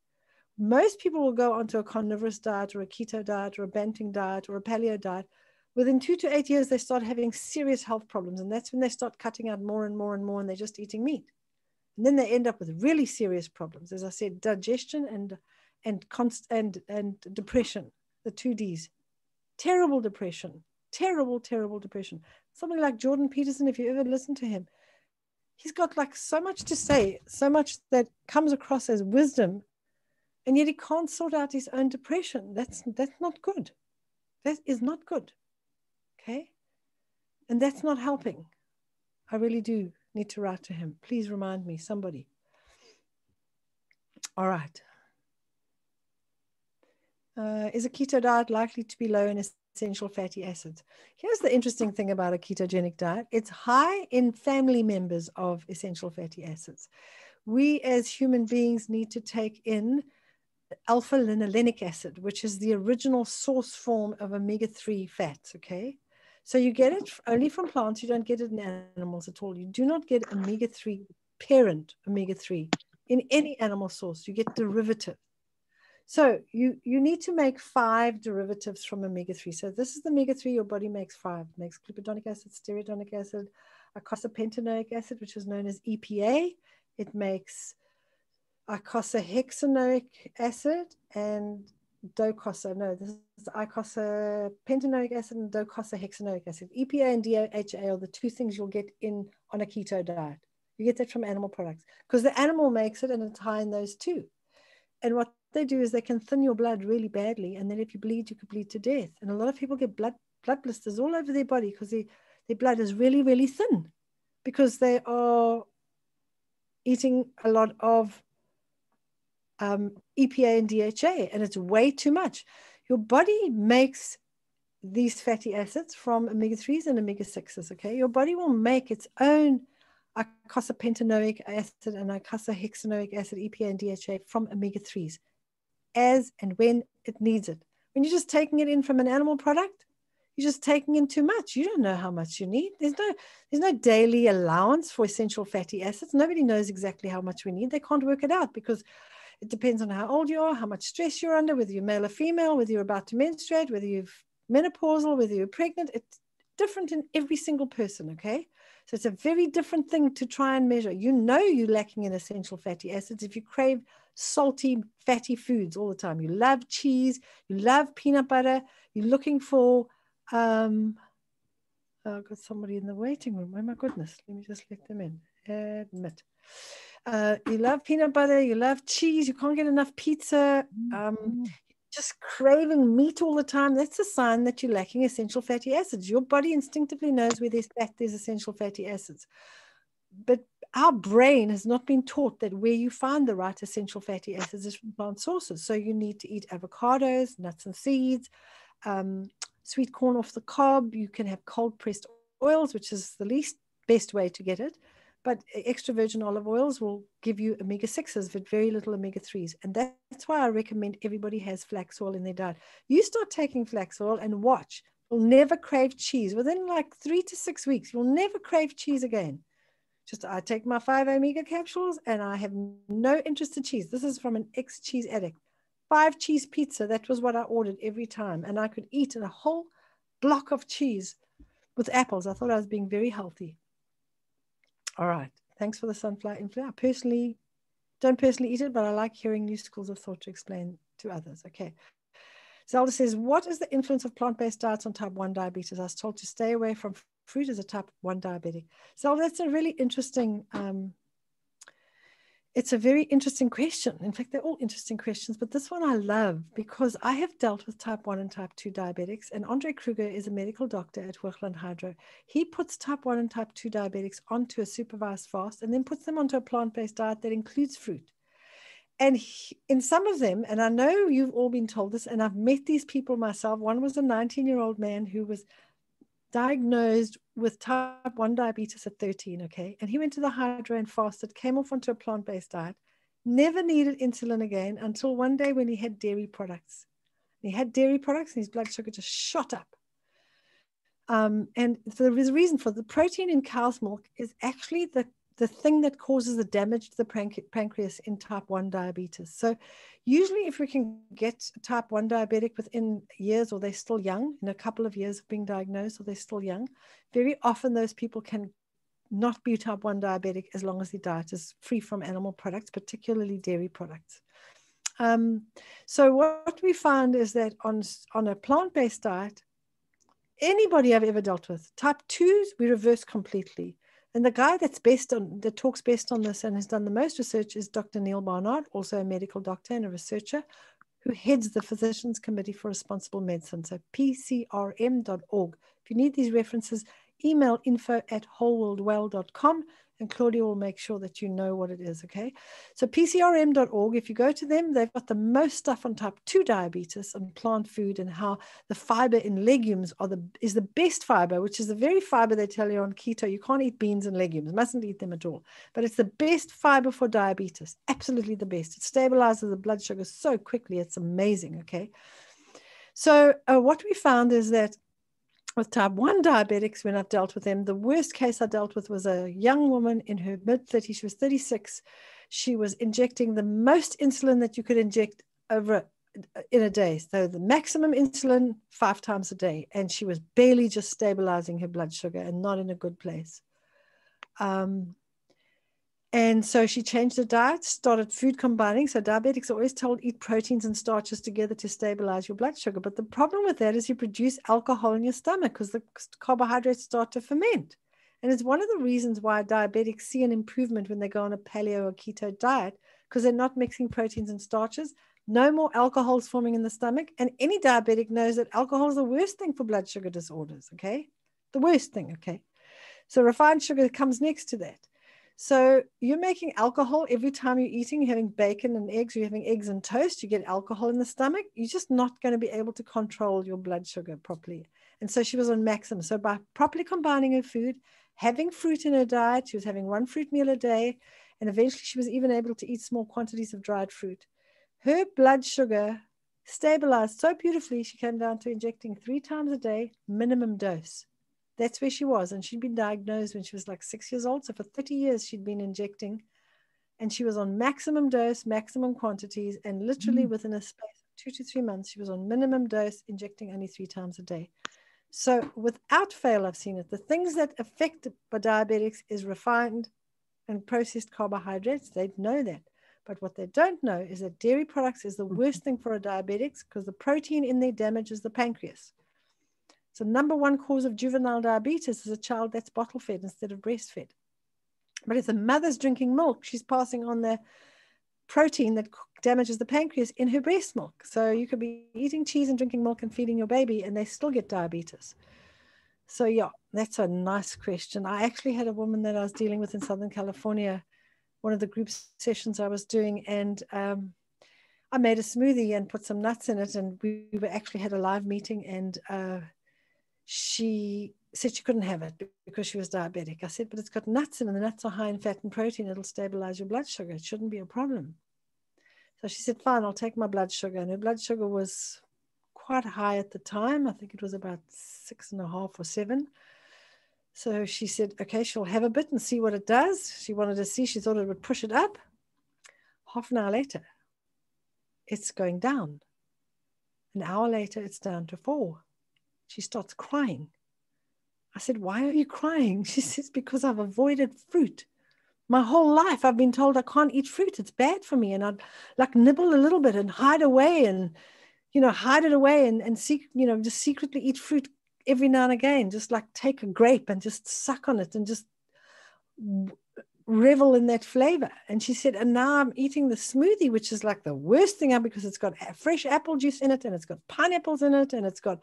A: most people will go onto a carnivorous diet or a keto diet or a Banting diet or a paleo diet. Within two to eight years, they start having serious health problems. And that's when they start cutting out more and more and more, and they're just eating meat. And then they end up with really serious problems. As I said, digestion and and const and and depression, the two D's. Terrible depression, terrible, terrible depression. Something like Jordan Peterson, if you ever listen to him, he's got like so much to say, so much that comes across as wisdom and yet he can't sort out his own depression. That's that's not good. That is not good. Okay, and that's not helping. I really do need to write to him. Please remind me, somebody. All right. Uh, is a keto diet likely to be low in essential fatty acids? Here's the interesting thing about a ketogenic diet it's high in family members of essential fatty acids. We as human beings need to take in alpha linolenic acid, which is the original source form of omega 3 fats. Okay. So you get it only from plants. You don't get it in animals at all. You do not get omega 3, parent omega 3 in any animal source. You get derivative. So you, you need to make five derivatives from omega-3. So this is the omega-3, your body makes five. It makes glucuronic acid, stearidonic acid, eicosapentaenoic acid, which is known as EPA. It makes icosahexaenoic acid and docosahexaenoic. No, this is icosa pentanoic acid and docosahexaenoic acid. EPA and DHA are the two things you'll get in on a keto diet. You get that from animal products because the animal makes it and it's high in those two. And what they do is they can thin your blood really badly. And then if you bleed, you could bleed to death. And a lot of people get blood, blood blisters all over their body because they, their blood is really, really thin because they are eating a lot of um, EPA and DHA, and it's way too much. Your body makes these fatty acids from omega 3s and omega 6s. Okay. Your body will make its own eicosapentaenoic acid and eicosahexaenoic acid, EPA and DHA from omega 3s as and when it needs it. When you're just taking it in from an animal product, you're just taking in too much. You don't know how much you need. There's no there's no daily allowance for essential fatty acids. Nobody knows exactly how much we need. They can't work it out because it depends on how old you are, how much stress you're under, whether you're male or female, whether you're about to menstruate, whether you've menopausal, whether you're pregnant. It's different in every single person, okay? So it's a very different thing to try and measure. You know you're lacking in essential fatty acids if you crave salty, fatty foods all the time. You love cheese, you love peanut butter, you're looking for um oh, I've got somebody in the waiting room. Oh my goodness, let me just let them in. Admit. Uh, you love peanut butter, you love cheese, you can't get enough pizza, um, mm-hmm. just craving meat all the time. That's a sign that you're lacking essential fatty acids. Your body instinctively knows where there's fat, there's essential fatty acids. But our brain has not been taught that where you find the right essential fatty acids is from plant sources. So you need to eat avocados, nuts and seeds, um, sweet corn off the cob. You can have cold pressed oils, which is the least best way to get it. But extra virgin olive oils will give you omega 6s but very little omega 3s. And that's why I recommend everybody has flax oil in their diet. You start taking flax oil and watch, you'll never crave cheese. Within like three to six weeks, you'll never crave cheese again. Just I take my five omega capsules and I have no interest in cheese. This is from an ex cheese addict. Five cheese pizza, that was what I ordered every time. And I could eat a whole block of cheese with apples. I thought I was being very healthy. All right. Thanks for the sunflower inflow. I personally don't personally eat it, but I like hearing new schools of thought to explain to others. Okay. Zelda says, what is the influence of plant-based diets on type 1 diabetes? I was told to stay away from fruit as a type 1 diabetic. Zelda, that's a really interesting um, it's a very interesting question. In fact, they're all interesting questions, but this one I love because I have dealt with type 1 and type 2 diabetics, and Andre Kruger is a medical doctor at Hoogland Hydro. He puts type 1 and type 2 diabetics onto a supervised fast and then puts them onto a plant based diet that includes fruit. And he, in some of them, and I know you've all been told this, and I've met these people myself. One was a 19 year old man who was diagnosed with type 1 diabetes at 13, okay? And he went to the hydro and fasted, came off onto a plant based diet, never needed insulin again until one day when he had dairy products. He had dairy products and his blood sugar just shot up. Um, and a reason for the protein in cow's milk is actually the the thing that causes the damage to the pancreas in type 1 diabetes. So, usually, if we can get a type 1 diabetic within years or they're still young, in a couple of years of being diagnosed or they're still young, very often those people can not be type 1 diabetic as long as their diet is free from animal products, particularly dairy products. Um, so, what we find is that on, on a plant based diet, anybody I've ever dealt with, type 2s, we reverse completely and the guy that's best on that talks best on this and has done the most research is Dr. Neal Barnard, also a medical doctor and a researcher who heads the Physicians Committee for Responsible Medicine. So pcrm.org. If you need these references, email info at wholeworldwell.com and Claudia will make sure that you know what it is. Okay. So PCRM.org, if you go to them, they've got the most stuff on type 2 diabetes and plant food and how the fiber in legumes are the is the best fiber, which is the very fiber they tell you on keto. You can't eat beans and legumes, mustn't eat them at all. But it's the best fiber for diabetes. Absolutely the best. It stabilizes the blood sugar so quickly. It's amazing. Okay. So uh, what we found is that with type 1 diabetics when I've dealt with them. The worst case I dealt with was a young woman in her mid 30s. She was 36. She was injecting the most insulin that you could inject over in a day. So the maximum insulin five times a day. And she was barely just stabilizing her blood sugar and not in a good place. Um, And so she changed her diet, started food combining. So diabetics are always told eat proteins and starches together to stabilize your blood sugar. But the problem with that is you produce alcohol in your stomach because the carbohydrates start to ferment. And it's one of the reasons why diabetics see an improvement when they go on a paleo or keto diet because they're not mixing proteins and starches. No more alcohol is forming in the stomach. And any diabetic knows that alcohol is the worst thing for blood sugar disorders. Okay. The worst thing. Okay. So refined sugar comes next to that. So you're making alcohol every time you're eating, you're having bacon and eggs, you're having eggs and toast, you get alcohol in the stomach. You're just not going to be able to control your blood sugar properly. And so she was on maximum. So by properly combining her food, having fruit in her diet, she was having one fruit meal a day, and eventually she was even able to eat small quantities of dried fruit. Her blood sugar stabilized so beautifully, she came down to injecting three times a day, minimum dose that's where she was. And she'd been diagnosed when she was like six years old. So for 30 years, she'd been injecting and she was on maximum dose, maximum quantities. And literally mm. within a space of two to three months, she was on minimum dose, injecting only three times a day. So without fail, I've seen it. The things that affect diabetics is refined and processed carbohydrates. They know that. But what they don't know is that dairy products is the worst thing for a diabetics because the protein in there damages the pancreas. So number one cause of juvenile diabetes is a child that's bottle fed instead of breastfed. But if the mother's drinking milk, she's passing on the protein that damages the pancreas in her breast milk. So you could be eating cheese and drinking milk and feeding your baby, and they still get diabetes. So yeah, that's a nice question. I actually had a woman that I was dealing with in Southern California, one of the group sessions I was doing, and um, I made a smoothie and put some nuts in it, and we, we actually had a live meeting, and uh, she said she couldn't have it because she was diabetic. I said, but it's got nuts in it. The nuts are high in fat and protein. It'll stabilize your blood sugar. It shouldn't be a problem. So she said, fine, I'll take my blood sugar. And her blood sugar was quite high at the time. I think it was about six and a half or seven. So she said, okay, she'll have a bit and see what it does. She wanted to see, she thought it would push it up. Half an hour later, it's going down. An hour later, it's down to four. She starts crying. I said, Why are you crying? She says, Because I've avoided fruit. My whole life, I've been told I can't eat fruit. It's bad for me. And I'd like nibble a little bit and hide away and, you know, hide it away and, and seek, you know, just secretly eat fruit every now and again. Just like take a grape and just suck on it and just revel in that flavor. And she said, and now I'm eating the smoothie, which is like the worst thing because it's got fresh apple juice in it and it's got pineapples in it and it's got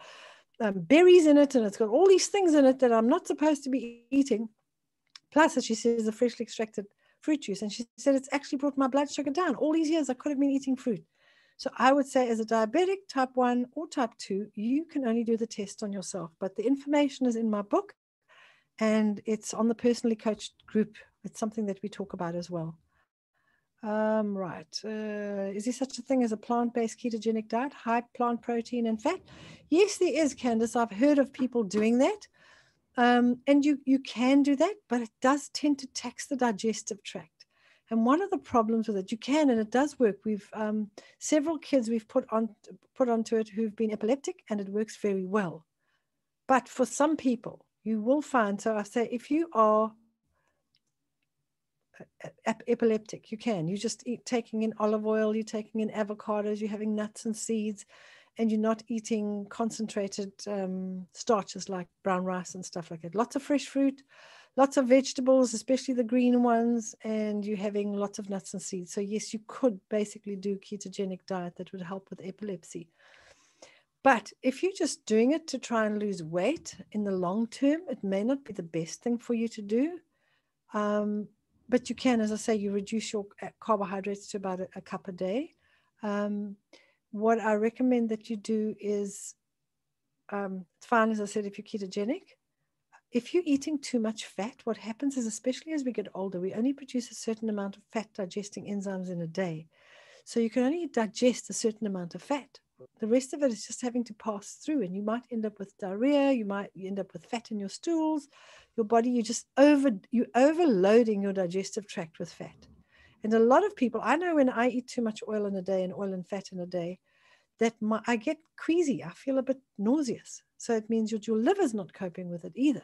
A: um, berries in it and it's got all these things in it that I'm not supposed to be eating. Plus, as she says, the freshly extracted fruit juice. And she said it's actually brought my blood sugar down. All these years I could have been eating fruit. So I would say, as a diabetic type 1 or type 2, you can only do the test on yourself. But the information is in my book and it's on the personally coached group. It's something that we talk about as well. Um, right. Uh, is there such a thing as a plant based ketogenic diet, high plant protein and fat? Yes, there is, Candice. I've heard of people doing that. Um, and you, you can do that, but it does tend to tax the digestive tract. And one of the problems with it, you can, and it does work. We've um, several kids we've put on put onto it who've been epileptic, and it works very well. But for some people, you will find. So I say, if you are epileptic. You can. You just eat taking in olive oil, you're taking in avocados, you're having nuts and seeds, and you're not eating concentrated um, starches like brown rice and stuff like that. Lots of fresh fruit, lots of vegetables, especially the green ones, and you're having lots of nuts and seeds. So yes, you could basically do ketogenic diet that would help with epilepsy. But if you're just doing it to try and lose weight in the long term, it may not be the best thing for you to do. Um, but you can, as I say, you reduce your uh, carbohydrates to about a, a cup a day. Um, what I recommend that you do is, um, it's fine, as I said, if you're ketogenic. If you're eating too much fat, what happens is, especially as we get older, we only produce a certain amount of fat digesting enzymes in a day. So you can only digest a certain amount of fat. The rest of it is just having to pass through, and you might end up with diarrhea. You might end up with fat in your stools. Your body, you just over you overloading your digestive tract with fat. And a lot of people, I know when I eat too much oil in a day and oil and fat in a day, that my, I get queasy. I feel a bit nauseous. So it means your, your liver's not coping with it either.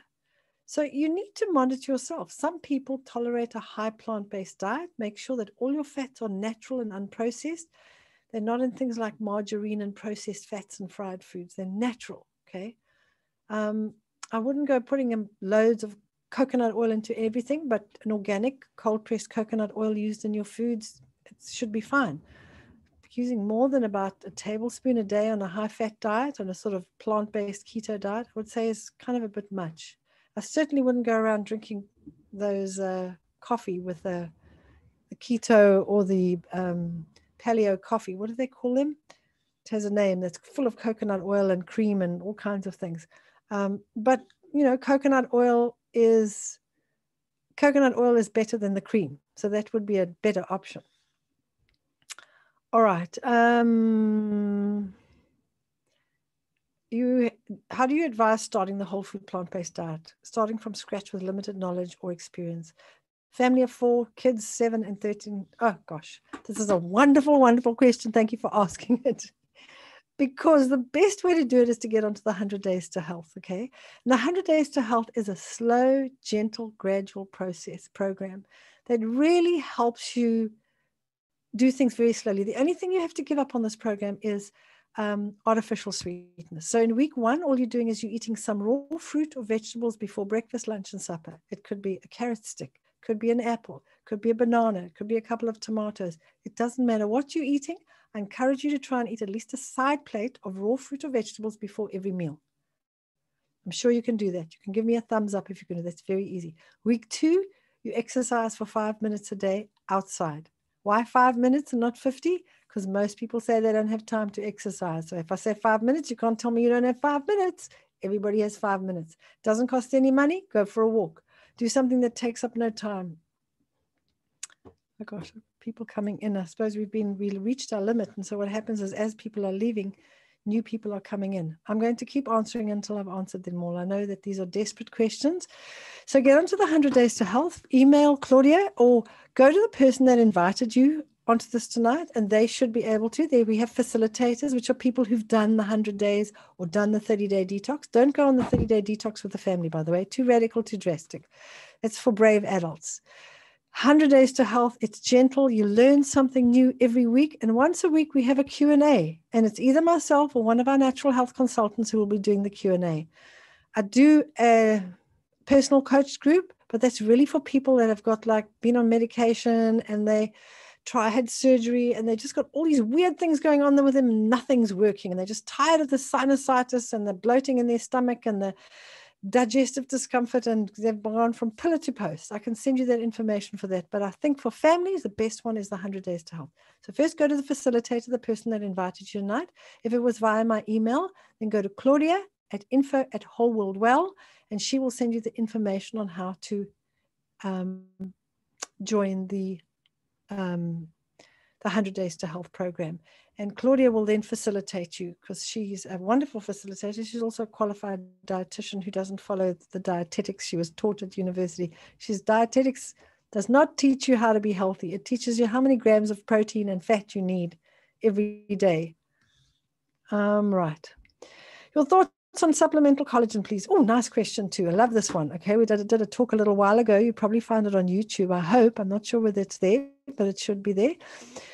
A: So you need to monitor yourself. Some people tolerate a high plant based diet. Make sure that all your fats are natural and unprocessed. They're not in things like margarine and processed fats and fried foods. They're natural. Okay. Um, I wouldn't go putting in loads of coconut oil into everything, but an organic cold pressed coconut oil used in your foods, it should be fine. Using more than about a tablespoon a day on a high fat diet, on a sort of plant based keto diet, I would say is kind of a bit much. I certainly wouldn't go around drinking those uh, coffee with the, the keto or the um, paleo coffee. What do they call them? It has a name that's full of coconut oil and cream and all kinds of things. Um, but you know, coconut oil is coconut oil is better than the cream, so that would be a better option. All right. Um, you how do you advise starting the whole food plant-based diet starting from scratch with limited knowledge or experience family of four kids seven and 13 oh gosh. This is a wonderful wonderful question. Thank you for asking it. Because the best way to do it is to get onto the 100 days to health okay? And the 100 days to health is a slow gentle gradual process program that really helps you do things very slowly. The only thing you have to give up on this program is um, artificial sweetness. So in week one, all you're doing is you're eating some raw fruit or vegetables before breakfast, lunch, and supper. It could be a carrot stick, could be an apple, could be a banana, could be a couple of tomatoes. It doesn't matter what you're eating. I encourage you to try and eat at least a side plate of raw fruit or vegetables before every meal. I'm sure you can do that. You can give me a thumbs up if you can do that. That's very easy. Week two, you exercise for five minutes a day outside. Why five minutes and not 50? because most people say they don't have time to exercise. So if I say five minutes, you can't tell me you don't have five minutes. Everybody has five minutes. Doesn't cost any money. Go for a walk. Do something that takes up no time. Oh gosh, people coming in. I suppose we've been we reached our limit, and so what happens is as people are leaving, new people are coming in. I'm going to keep answering until I've answered them all. I know that these are desperate questions. So get onto the 100 Days to Health, email Claudia, or go to the person that invited you onto this tonight, and they should be able to. There we have facilitators, which are people who've done the 100 days or done the 30 day detox. Don't go on the 30 day detox with the family, by the way, too radical, too drastic. It's for brave adults. 100 days to health it's gentle you learn something new every week and once a week we have a q&a and it's either myself or one of our natural health consultants who will be doing the q&a i do a personal coach group but that's really for people that have got like been on medication and they try had surgery and they just got all these weird things going on there with them nothing's working and they're just tired of the sinusitis and the bloating in their stomach and the digestive discomfort and they've gone from pillar to post. I can send you that information for that but i think for families the best one is the 100 days to health. So first go to the facilitator the person that invited you tonight. If it was via my email then go to claudia at info at whole world well and she will send you the information on how to um, join the um, the 100 Days to Health program. And Claudia will then facilitate you because she's a wonderful facilitator. She's also a qualified dietitian who doesn't follow the dietetics she was taught at university. She's dietetics does not teach you how to be healthy. It teaches you how many grams of protein and fat you need every day. Um, right. Your thoughts on supplemental collagen, please? Oh, nice question too. I love this one. Okay, we did, did a talk a little while ago. You probably found it on YouTube. I hope. I'm not sure whether it's there, but it should be there.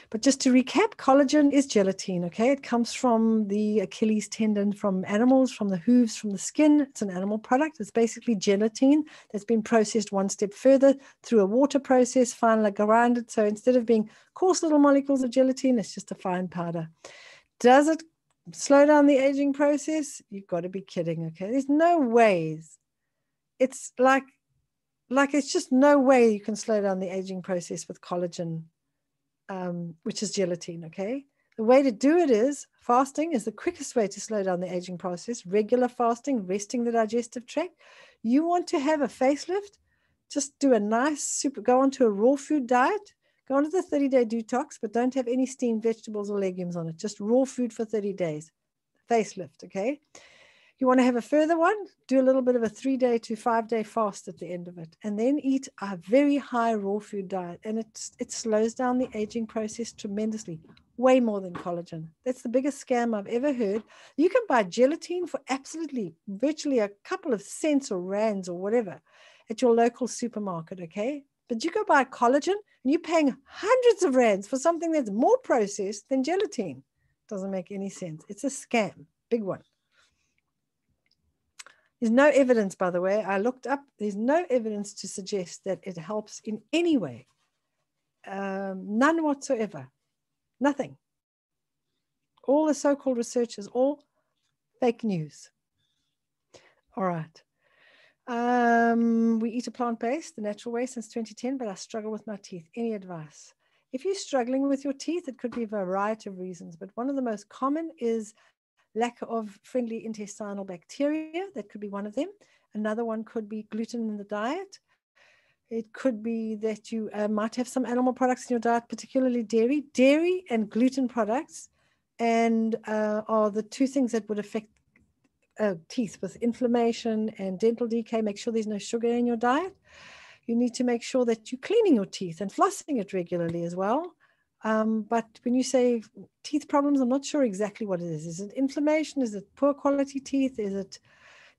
A: But just to recap, collagen is gelatin. Okay, it comes from the Achilles tendon from animals, from the hooves, from the skin. It's an animal product. It's basically gelatin that's been processed one step further through a water process, finally grinded. So instead of being coarse little molecules of gelatin, it's just a fine powder. Does it slow down the aging process, you've got to be kidding. Okay. There's no ways. It's like, like it's just no way you can slow down the aging process with collagen, um, which is gelatin. Okay. The way to do it is fasting is the quickest way to slow down the aging process. Regular fasting, resting the digestive tract. You want to have a facelift, just do a nice super, go onto a raw food diet Go on to the 30 day detox, but don't have any steamed vegetables or legumes on it. Just raw food for 30 days. Facelift, okay? You want to have a further one? Do a little bit of a three day to five day fast at the end of it, and then eat a very high raw food diet. And it, it slows down the aging process tremendously.
B: way more than collagen. That's the biggest scam I've ever heard. You can buy gelatin for absolutely virtually a couple of cents or rands or whatever at your local supermarket, okay? But you go buy collagen and you're paying hundreds of rands for something that's more processed than gelatin. Doesn't make any sense. It's a scam, big one. There's no evidence, by the way. I looked up, there's no evidence to suggest that it helps in any way. Um, none whatsoever. Nothing. All the so called research is all fake news. All right. Um, we eat a plant based, the natural way since 2010, but I struggle with my teeth. Any advice? If you're struggling with your teeth, it could be a variety of reasons, but one of the most common is lack of friendly intestinal bacteria. That could be one of them. Another one could be gluten in the diet. It could be that you uh, might have some animal products in your diet, particularly dairy. Dairy and gluten products and uh, are the two things that would affect uh, teeth with inflammation and dental decay. Make sure there's no sugar in your diet. You need to make sure that you're cleaning your teeth and flossing it regularly as well. Um, but when you say teeth problems, I'm not sure exactly what it is. Is it inflammation? Is it poor quality teeth? Is it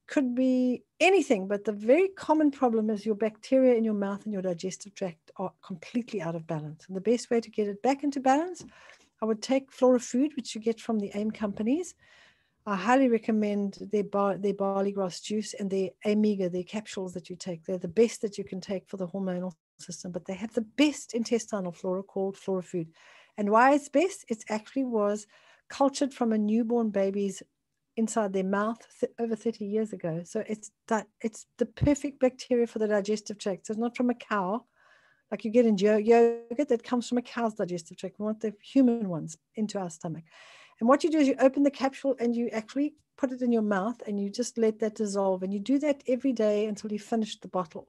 B: could be anything? But the very common problem is your bacteria in your mouth and your digestive tract are completely out of balance. And the best way to get it back into balance, I would take Flora Food, which you get from the AIM companies. I highly recommend their, bar, their barley grass juice and their Omega, their capsules that you take. They're the best that you can take for the hormonal system, but they have the best intestinal flora called Flora Food. And why it's best? It actually was cultured from a newborn baby's inside their mouth th- over 30 years ago. So it's that it's the perfect bacteria for the digestive tract. So it's not from a cow, like you get in yogurt that comes from a cow's digestive tract. We want the human ones into our stomach. And what you do is you open the capsule and you actually put it in your mouth and you just let that dissolve. And you do that every day until you finish the bottle.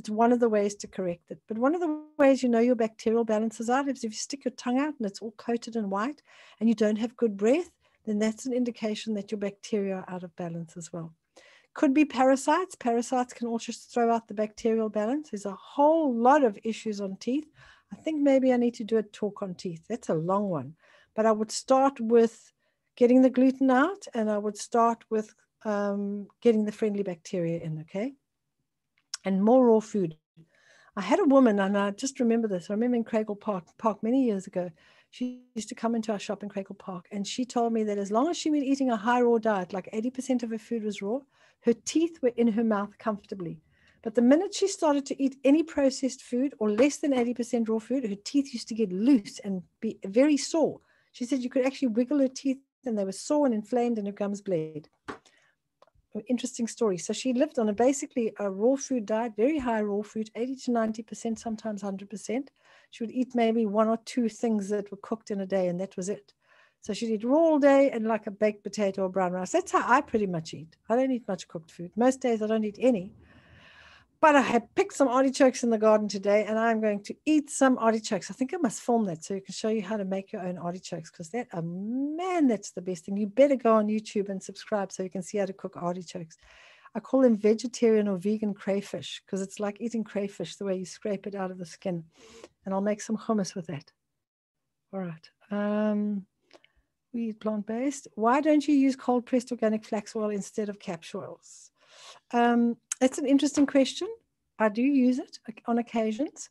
B: It's one of the ways to correct it. But one of the ways you know your bacterial balance is out is if you stick your tongue out and it's all coated in white and you don't have good breath, then that's an indication that your bacteria are out of balance as well. Could be parasites. Parasites can also throw out the bacterial balance. There's a whole lot of issues on teeth. I think maybe I need to do a talk on teeth. That's a long one. But I would start with getting the gluten out and I would start with um, getting the friendly bacteria in, okay? And more raw food. I had a woman, and I just remember this. I remember in Craighall Park, Park many years ago. She used to come into our shop in Craighall Park, and she told me that as long as she was eating a high raw diet, like 80% of her food was raw, her teeth were in her mouth comfortably. But the minute she started to eat any processed food or less than 80% raw food, her teeth used to get loose and be very sore. She said you could actually wiggle her teeth and they were sore and inflamed and her gums bled interesting story. So she lived on a basically a raw food diet, very high raw food, 80 to 90%, sometimes 100%. She would eat maybe one or two things that were cooked in a day, and that was it. So she'd eat raw all day and like a baked potato or brown rice. That's how I pretty much eat. I don't eat much cooked food. Most days I don't eat any. But I had picked some artichokes in the garden today and I'm going to eat some artichokes. I think I must film that so you can show you how to make your own artichokes because that, oh man, that's the best thing. You better go on YouTube and subscribe so you can see how to cook artichokes. I call them vegetarian or vegan crayfish because it's like eating crayfish the way you scrape it out of the skin. And I'll make some hummus with that. All right. Um, we eat plant based. Why don't you use cold pressed organic flax oil instead of capsules? Um, it's an interesting question. I do use it on occasions,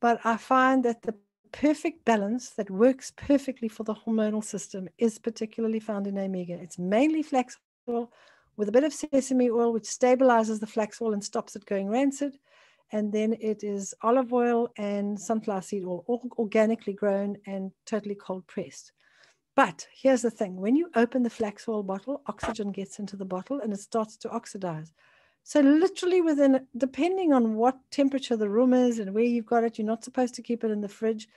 B: but I find that the perfect balance that works perfectly for the hormonal system is particularly found in omega. It's mainly flax oil with a bit of sesame oil, which stabilizes the flax oil and stops it going rancid. And then it is olive oil and sunflower seed oil, all organically grown and totally cold pressed. But here's the thing when you open the flax oil bottle, oxygen gets into the bottle and it starts to oxidize. So literally within, depending on what temperature the room is and where you've got it, you're not supposed to keep it in the fridge.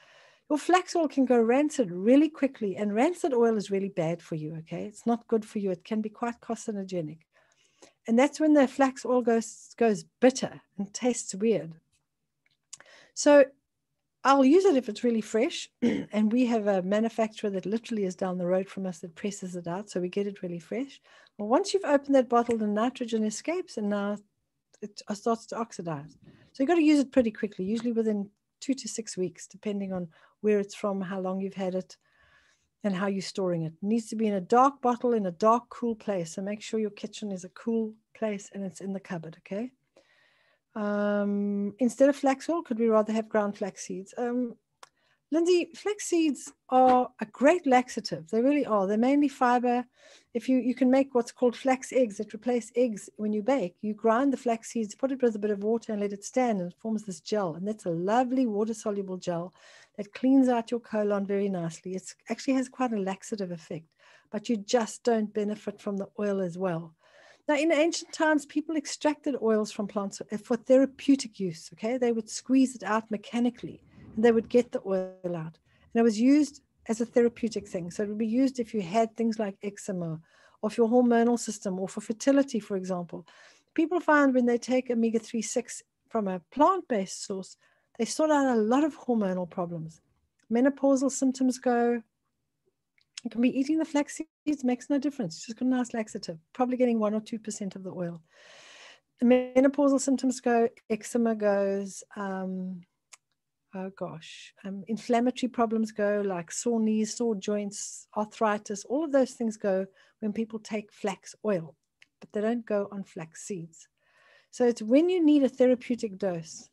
B: Your flax oil can go rancid really quickly, and rancid oil is really bad for you. Okay, it's not good for you. It can be quite carcinogenic, and that's when the flax oil goes goes bitter and tastes weird. So I'll use it if it's really fresh. and we have a manufacturer that literally is down the road from us that presses it out. So we get it really fresh. Well, once you've opened that bottle, the nitrogen escapes and now it starts to oxidize. So you've got to use it pretty quickly, usually within two to six weeks, depending on where it's from, how long you've had it. and how you're storing it. it. needs to be in a dark bottle in a dark, cool place. So make sure your kitchen is a cool place and it's in the cupboard, okay? Um, instead of flax oil, could we rather have ground flax seeds? Um, Lindsay, flax seeds are a great laxative. They really are. They're mainly fiber. If you, you can make what's called flax eggs that replace eggs when you bake, you grind the flax seeds, put it with a bit of water and let it stand and it forms this gel. And that's a lovely water soluble gel that cleans out your colon very nicely. It actually has quite a laxative effect, but you just don't benefit from the oil as well. Now, in ancient times, people extracted oils from plants for therapeutic use. Okay, they would squeeze it out mechanically and they would get the oil out. And it was used as a therapeutic thing. So it would be used if you had things like eczema or for your hormonal system or for fertility, for example. People find when they take omega 3 6 from a plant based source, they sort out a lot of hormonal problems. Menopausal symptoms go. Can be eating the flax seeds, makes no difference. It's just got a nice laxative, probably getting one or 2% of the oil. The menopausal symptoms go, eczema goes, um, oh gosh, um, inflammatory problems go like sore knees, sore joints, arthritis, all of those things go when people take flax oil, but they don't go on flax seeds. So it's when you need a therapeutic dose.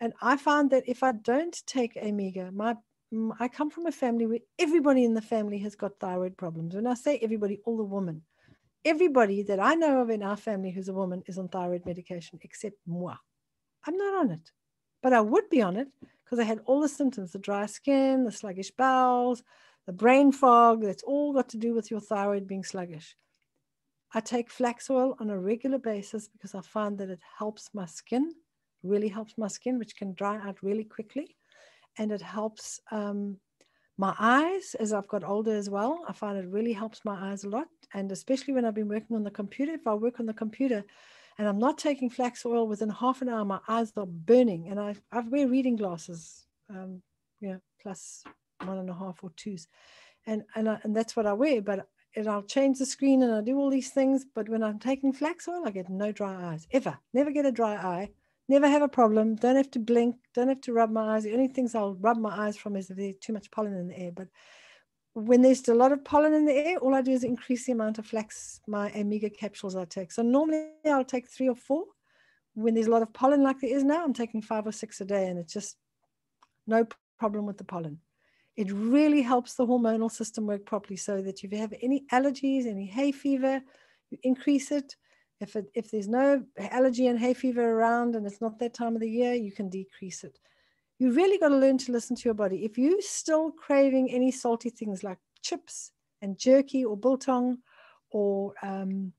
B: And I found that if I don't take Omega, my Mm, I come from a family where everybody in the family has got thyroid problems. When I say everybody, all the women, everybody that I know of in our family who's a woman is on thyroid medication except moi. I'm not on it, but I would be on it because I had all the symptoms the dry skin, the sluggish bowels, the brain fog. That's all got to do with your thyroid being sluggish. I take flax oil on a regular basis because I find that it helps my skin, really helps my skin, which can dry out really quickly. And it helps um, my eyes as I've got older as well. I find it really helps my eyes a lot. And especially when I've been working on the computer, if I work on the computer, and I'm not taking flax oil within half an hour, my eyes are burning. And I, I wear reading glasses, um, know, plus one and a half or twos. And, and, I, and that's what I wear. But and I'll change the screen and I do all these things. But when I'm taking flax oil, I get no dry eyes ever. Never get a dry eye. Never have a problem. Don't have to blink. Don't have to rub my eyes. The only things I'll rub my eyes from is if there's too much pollen in the air. But when there's a lot of pollen in the air, all I do is increase the amount of flax, my omega capsules I take. So normally I'll take three or four. When there's a lot of pollen like there is now, I'm taking five or six a day and it's just no problem with the pollen. It really helps the hormonal system work properly so that if you have any allergies, any hay fever, you increase it. If, it, if there's no allergy and hay fever around and it's not that time of the year, you can decrease it you really got to learn to listen to your body. If you're still craving any salty things like chips and jerky or biltong or um,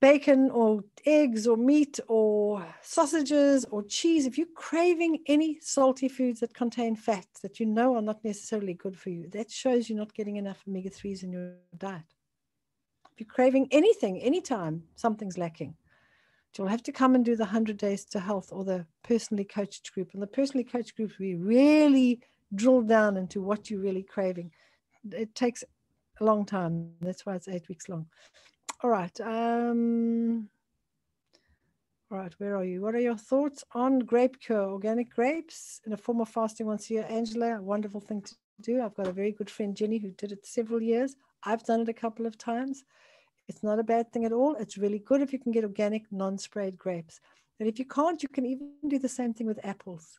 B: bacon or eggs or meat or sausages or cheese, if you're craving any salty foods that contain fat that you know are not necessarily good for you, that shows you're not getting enough omega 3s in your diet. If you're craving anything, anytime, something's lacking you'll have to come and do the 100 days to health or the personally coached group. And the personally coached group, we really drill down into what you're really craving. It takes a long time. That's why it's eight weeks long. All right. Um, all right, where are you? What are your thoughts on grape cure, organic grapes in a form of fasting once a year? Angela, wonderful thing to do. I've got a very good friend, Jenny, who did it several years. I've done it a couple of times. It's not a bad thing at all. It's really good if you can get organic, non sprayed grapes. And if you can't, you can even do the same thing with apples.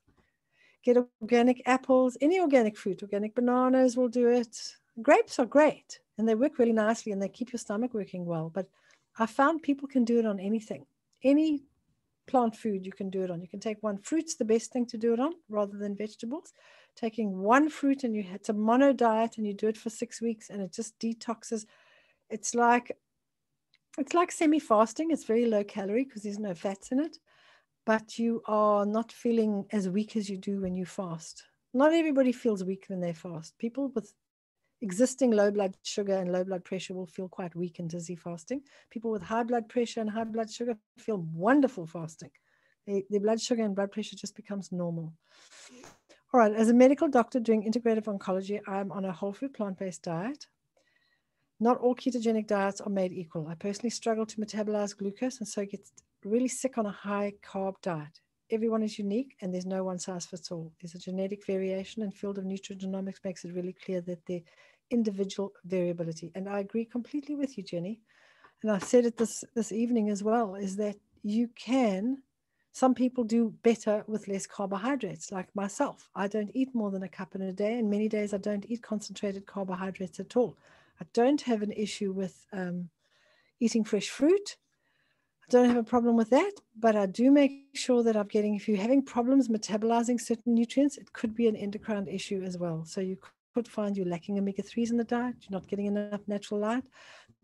B: Get organic apples, any organic fruit, organic bananas will do it. Grapes are great and they work really nicely and they keep your stomach working well. But I found people can do it on anything, any plant food you can do it on. You can take one fruit's the best thing to do it on rather than vegetables. Taking one fruit and you it's a mono diet and you do it for six weeks and it just detoxes. It's like it's like semi fasting, it's very low calorie because there's no fats in it, but you are not feeling as weak as you do when you fast. Not everybody feels weak when they fast. People with existing low blood sugar and low blood pressure will feel quite weak and dizzy fasting. People with high blood pressure and high blood sugar feel wonderful fasting. They, their blood sugar and blood pressure just becomes normal. All right, as a medical doctor doing integrative oncology, I'm on a whole food plant based diet. Not all ketogenic diets are made equal. I personally struggle to metabolize glucose and so get really sick on a high carb diet. Everyone is unique and there's no one size fits all. There's a genetic variation and field of nutrigenomics makes it really clear that the individual variability. And I agree completely with you, Jenny. And I've said it this, this evening as well, is that you can, some people do better with less carbohydrates, like myself. I don't eat more than a cup in a day, and many days I don't eat concentrated carbohydrates at all. I don't have an issue with um, eating fresh fruit. I don't have a problem with that, but I do make sure that I'm getting, if you're having problems metabolizing certain nutrients, it could be an endocrine issue as well. So you could find you're lacking omega 3s in the diet, you're not getting enough natural light.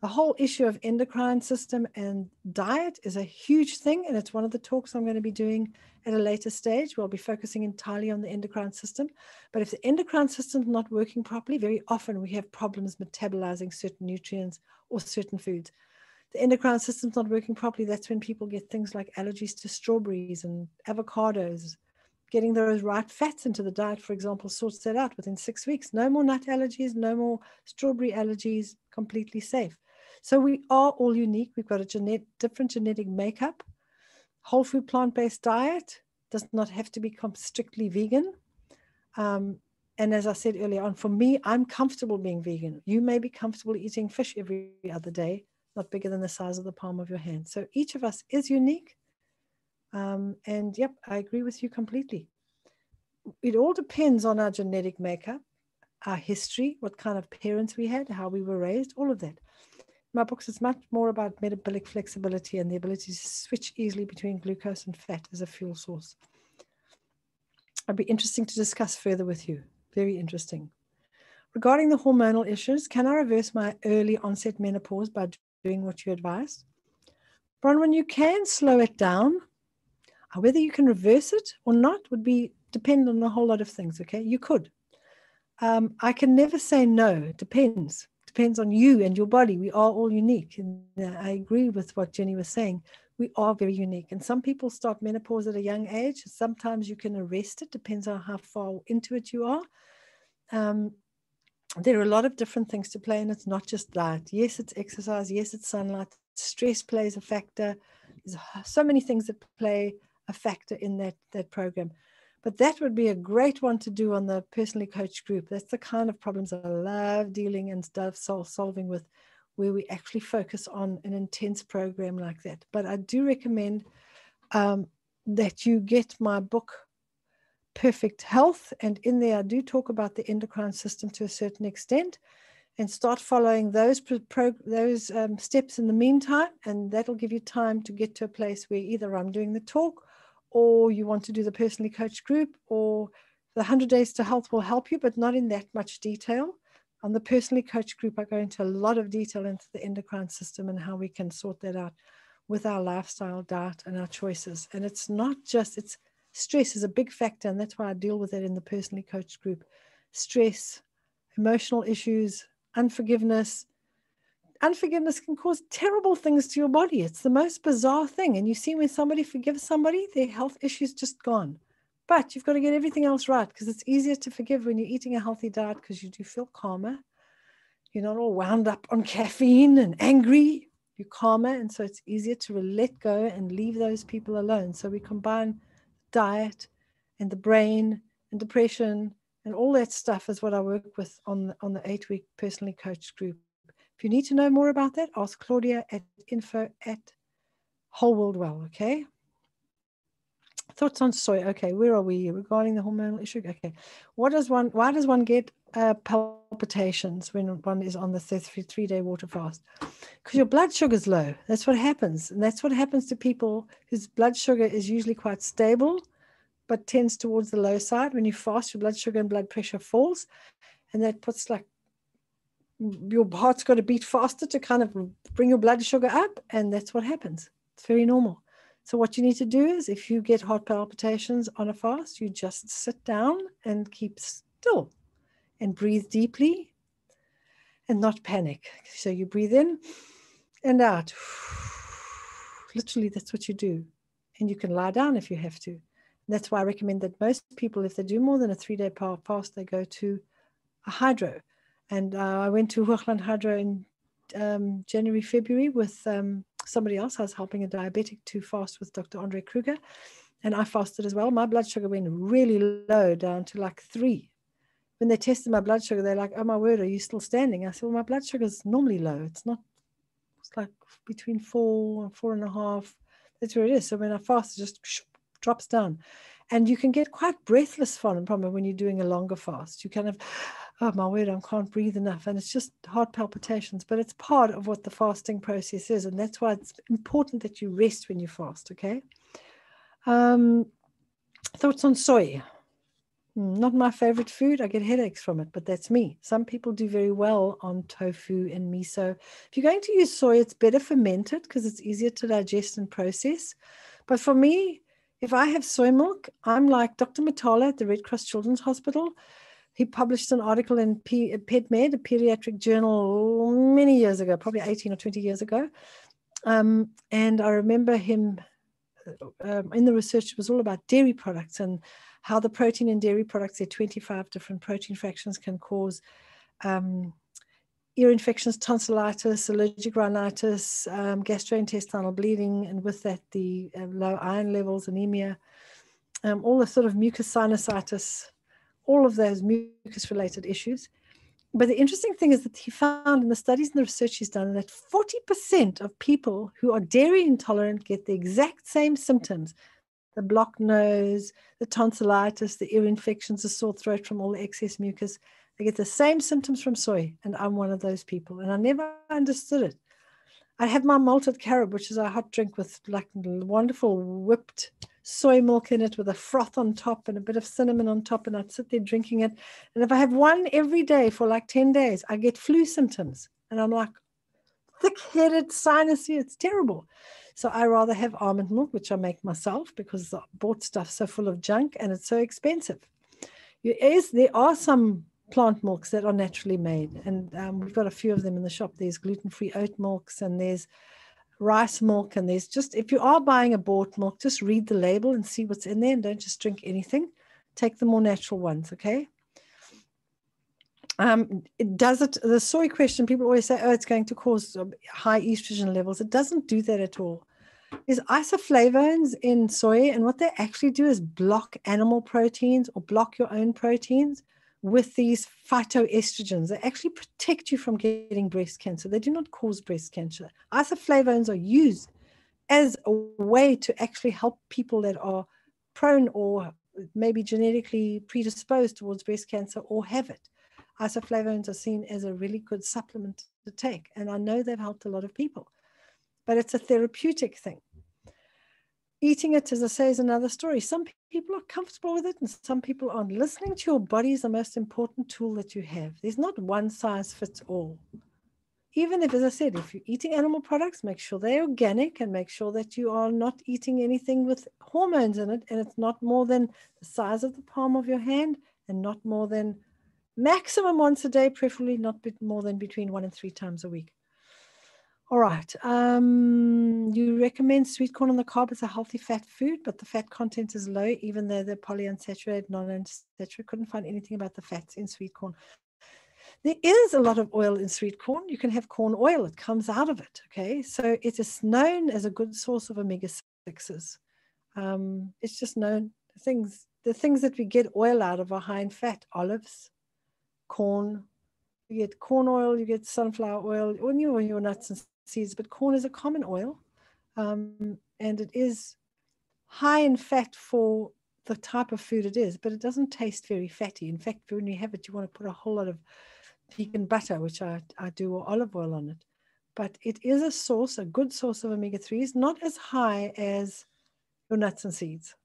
B: The whole issue of endocrine system and diet is a huge thing, and it's one of the talks I'm going to be doing at a later stage. We'll be focusing entirely on the endocrine system. But if the endocrine system is not working properly, very often we have problems metabolizing certain nutrients or certain foods the endocrine system's not working properly, that's when people get things like allergies to strawberries and avocados. Getting those right fats into the diet, for example, sorts that out within six weeks. No more nut allergies, no more strawberry allergies, completely safe. So we are all unique. We've got a genet- different genetic makeup. Whole food plant based diet does not have to become strictly vegan. Um, and as I said earlier on, for me, I'm comfortable being vegan. You may be comfortable eating fish every other day not bigger than the size of the palm of your hand. So each of us is unique. Um, and yep, I agree with you completely. It all depends on our genetic makeup, our history, what kind of parents we had, how we were raised, all of that. My books is much more about metabolic flexibility and the ability to switch easily between glucose and fat as a fuel source. It'd be interesting to discuss further with you. Very interesting. Regarding the hormonal issues, can I reverse my early onset menopause by doing what you advised. Bronwyn, you can slow it down. Uh, whether you can reverse it or not would be depend on a whole lot of things. Okay, you could. Um, I can never say no. It depends. Depends on you and your body. We are all unique, and uh, I agree with what Jenny was saying. We are very unique, and some people start menopause at a young age. Sometimes you can arrest it. Depends on how far into it you are. Um, there are a lot of different things to play, and it's not just diet. Yes, it's exercise. Yes, it's sunlight. Stress plays a factor. There's so many things that play a factor in that that program. But that would be a great one to do on the personally coached group. That's the kind of problems I love dealing and stuff solving with, where we actually focus on an intense program like that. But I do recommend um, that you get my book perfect health. And in there, I do talk about the endocrine system to a certain extent and start following those pro, those um, steps in the meantime. And that'll give you time to get to a place where either I'm doing the talk or you want to do the personally coached group or the 100 days to health will help you, but not in that much detail. On the personally coached group, I go into a lot of detail into the endocrine system and how we can sort that out with our lifestyle, diet, and our choices. And it's not just, it's stress is a big factor, and that's why I deal with it in the personally coached group. Stress, emotional issues, unforgiveness. Unforgiveness can cause terrible things to your body. It's the most bizarre thing. And you see, when somebody forgives somebody, their health issues just gone. But you've got to get everything else right because it's easier to forgive when you're eating a healthy diet because you do feel calmer. You're not all wound up on caffeine and angry. You're calmer. And so it's easier to let go and leave those people alone. So we combine diet and the brain and depression and all that stuff is what I work with on, on the eight week personally coached group. If you need to know more about that, ask Claudia at info at Whole World Well, okay? Thoughts on soy. Okay, where are we regarding the hormonal issue? Okay, what does one? Why does one get uh, palpitations when one is on the three day water fast? Because your blood sugar is low. That's what happens, and that's what happens to people whose blood sugar is usually quite stable, but tends towards the low side. When you fast, your blood sugar and blood pressure falls, and that puts like your heart's got to beat faster to kind of bring your blood sugar up, and that's what happens. It's very normal. So what you need to do is if you get heart palpitations on a fast, you just sit down and keep still and breathe deeply and not panic. So you breathe in and out. Literally, that's what you do. And you can lie down if you have to. that's why I recommend that most people, if they do more than a three day fast, they go to a hydro. And uh, I went to Hoogland Hydro in um, January, February with um, somebody else. I was helping a diabetic to fast with Dr. Andre Kruger, and I fasted as well. My blood sugar went really low, down to like three. when they tested my blood sugar, they're like, "Oh my word, are you still standing?" I said, "Well, my blood sugar is normally low. It's not. It's like between four and four and a half. That's where it is. So when I fast, it just drops down, and you can get quite breathless from it when you're doing a longer fast. You kind of, oh my word, I can't breathe enough, and it's just heart palpitations. But it's part of what the fasting process is, and that's why it's important that you rest when you fast. Okay. Um, thoughts on soy? Hmm, not my favorite food. I get headaches from it, but that's me. Some people do very well on tofu and miso. If you're going to use soy, it's better fermented because it's easier to digest and process. But for me, if I have soy milk, I'm like Dr. Matala at the Red Cross Children's Hospital. He published an article in P- PedMed, a pediatric journal, many years ago, probably 18 or 20 years ago. Um, and I remember him uh, um, in the research, it was all about dairy products and how the protein in dairy products, there are 25 different protein fractions, can cause um, ear infections, tonsillitis, allergic rhinitis, um, gastrointestinal bleeding, and with that, the uh, low iron levels, anemia, um, all the sort of mucous sinusitis, all of those mucus related issues. But the interesting thing is that he found in the studies and the research he's done that 40% of people who are dairy intolerant get the exact same symptoms the blocked nose, the tonsillitis, the ear infections, the sore throat from all the excess mucus. They get the same symptoms from soy, and I'm one of those people. And I never understood it. I have my malted carob, which is a hot drink with like wonderful whipped soy milk in it with a froth on top and a bit of cinnamon on top. And I'd sit there drinking it. And if I have one every day for like 10 days, I get flu symptoms. And I'm like, thick headed, sinusy, it's terrible. So I rather have almond milk, which I make myself because the bought stuff so full of junk and it's so expensive. Is, there are some plant milks that are naturally made, and um, we've got a few of them in the shop. There's gluten-free oat milks, and there's rice milk, and there's just if you are buying a bought milk, just read the label and see what's in there, and don't just drink anything. Take the more natural ones, okay? um, does it the soy question people always say oh it's going to cause high estrogen levels it doesn't do that at all there's isoflavones in soy and what they actually do is block animal proteins or block your own proteins with these phytoestrogens they actually protect you from getting breast cancer they do not cause breast cancer isoflavones are used as a way to actually help people that are prone or maybe genetically predisposed towards breast cancer or have it isoflavones are seen as a really good supplement to take. And I know they've helped a lot of people, but it's a therapeutic thing. Eating it, as I say, is another story. Some people are comfortable with it, and some people aren't. Listening to your body is the most important tool that you have. There's not one size fits all. Even if, as I said, if you're eating animal products, make sure they're organic and make sure that you are not eating anything with hormones in it, and it's not more than the size of the palm of your hand and not more than maximum once a day, preferably not more than between one and three times a week. All right. Um, you recommend sweet corn on the cob as a healthy fat food, but the fat content is low, even though the polyunsaturated, monounsaturated. Couldn't find anything about the fats in sweet corn. There is a lot of oil in sweet corn. You can have corn oil; it comes out of it. Okay, so it is known as a good source of omega sixes. Um, it's just known things. The things that we get oil out of are high in fat: olives, corn. You get corn oil, you get sunflower oil, when you your nuts and seeds, but corn is a common oil. Um, and it is high in fat for the type of food it is, but it doesn't taste very fatty. In fact, when you have it, you want to put a whole lot of vegan butter, which I, I do, or olive oil on it. But it is a source, a good source of omega 3s, not as high as your nuts and seeds.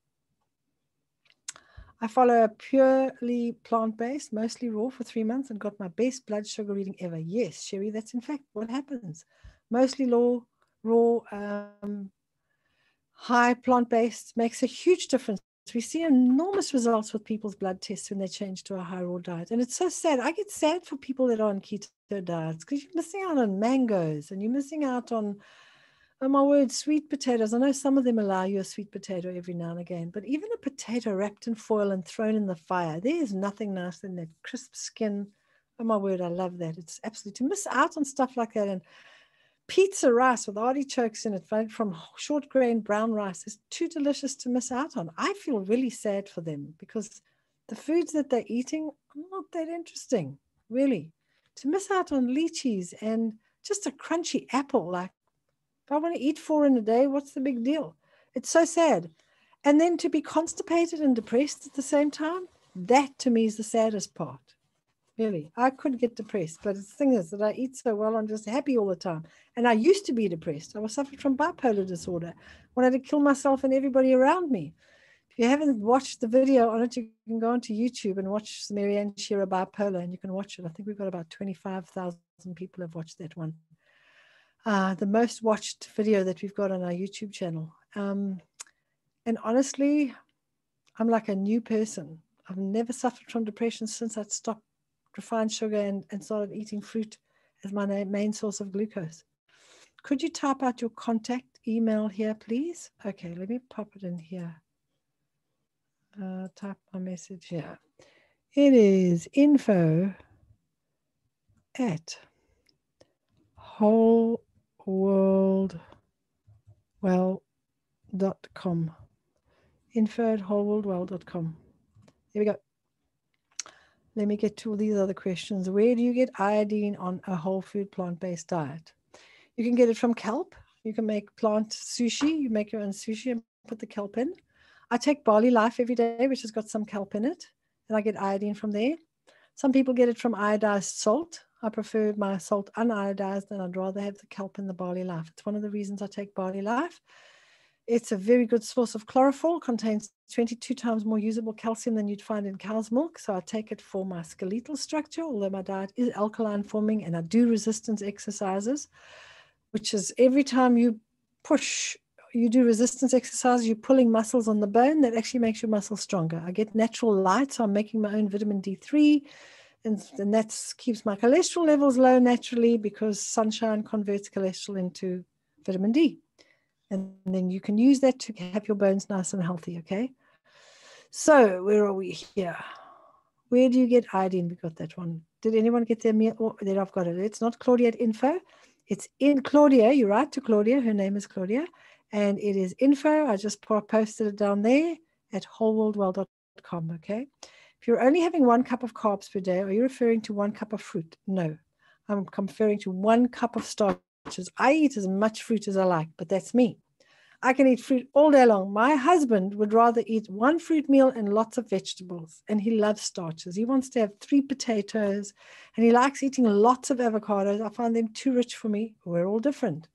B: I follow a purely plant based, mostly raw for three months and got my best blood sugar reading ever. Yes, Sherry, that's in fact what happens. Mostly raw, raw, um, high plant based makes a huge difference. We see enormous results with people's blood tests when they change to a high raw diet. And it's so sad. I get sad for people that are on keto diets because you're missing out on mangoes and you're missing out on Oh my word, sweet potatoes. I know some of them allow you a sweet potato every now and again, but even a potato wrapped in foil and thrown in the fire, there is nothing nicer than that crisp skin. Oh my word, I love that. It's absolutely to miss out on stuff like that. And pizza rice with artichokes in it from short grain brown rice is too delicious to miss out on. I feel really sad for them because the foods that they're eating, are not that interesting, really. To miss out on lychees and just a crunchy apple, like if I want to eat four in a day, what's the big deal? It's so sad. And then to be constipated and depressed at the same time, that to me is the saddest part. Really, I could get depressed, but the thing is that I eat so well, I'm just happy all the time. And I used to be depressed. I was suffering from bipolar disorder, wanted to kill myself and everybody around me. If you haven't watched the video on it, you can go onto YouTube and watch Mary-Ann Shearer bipolar, and you can watch it. I think we've got about 25,000 people have watched that one. Uh, the most watched video that we've got on our YouTube channel. Um, and honestly, I'm like a new person. I've never suffered from depression since I stopped refined sugar and, and started eating fruit as my main source of glucose. Could you type out your contact email here, please? Okay, let me pop it in here. Uh, type my message here. It is info at wholeworldwell.com. Info at wholeworldwell.com. Here we go. Let me get to all these other questions. Where do you get iodine on a whole food plant based diet? You can get it from kelp. You can make plant sushi. You make your own sushi and put the kelp in. I take barley life every day, which has got some kelp in it, and I get iodine from there. Some people get it from iodized salt. I prefer my salt uniodized, and I'd rather have the kelp in the barley life. It's one of the reasons I take barley life. It's a very good source of chlorophyll, contains 22 times more usable calcium than you'd find in cow's milk. So I take it for my skeletal structure, although my diet is alkaline forming and I do resistance exercises, which is every time you push, you do resistance exercise, you're pulling muscles on the bone that actually makes your muscles stronger. I get natural light, so I'm making my own vitamin D3. And, and that keeps my cholesterol levels low naturally because sunshine converts cholesterol into vitamin D. And then you can use that to have your bones nice and healthy, okay? So where are we here? Where do you get iodine? We got that one. Did anyone get their meal? Oh, I've got it. It's not Claudia at info. It's in Claudia. You write to Claudia. Her name is Claudia. And it is info. I just posted it down there at wholeworldwell.com. Okay. If you're only having one cup of carbs per day, are you referring to one cup of fruit? No. I'm referring to one cup of I eat as much fruit as I like, but that's me. I can eat fruit all day long. My husband would rather eat one fruit meal and lots of vegetables, and he loves starches. He wants to have three potatoes, and he likes eating lots of avocados. I find them too rich for me. We're all different.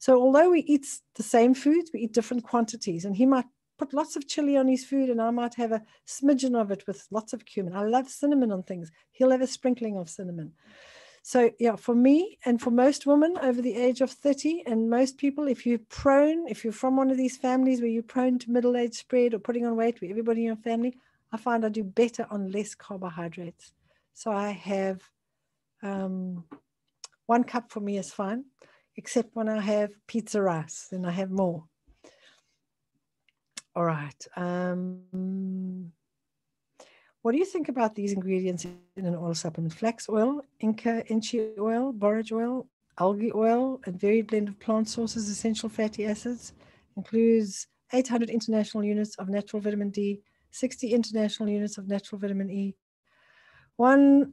B: So, although we eat the same foods, we eat different quantities, and he might put lots of chili on his food, and I might have a smidgen of it with lots of cumin. I love cinnamon on things. He'll have a sprinkling of cinnamon. So, yeah, for me and for most women over the age of 30, and most people, if you're prone, if you're from one of these families where you're prone to middle age spread or putting on weight, where everybody in your family, I find I do better on less carbohydrates. So, I have um, one cup for me is fine, except when I have pizza rice, then I have more. All right. Um, what do you think about these ingredients in an oil supplement? Flax oil, Inca inchi oil, borage oil, algae oil, a varied blend of plant sources, essential fatty acids, includes 800 international units of natural vitamin D, 60 international units of natural vitamin E, one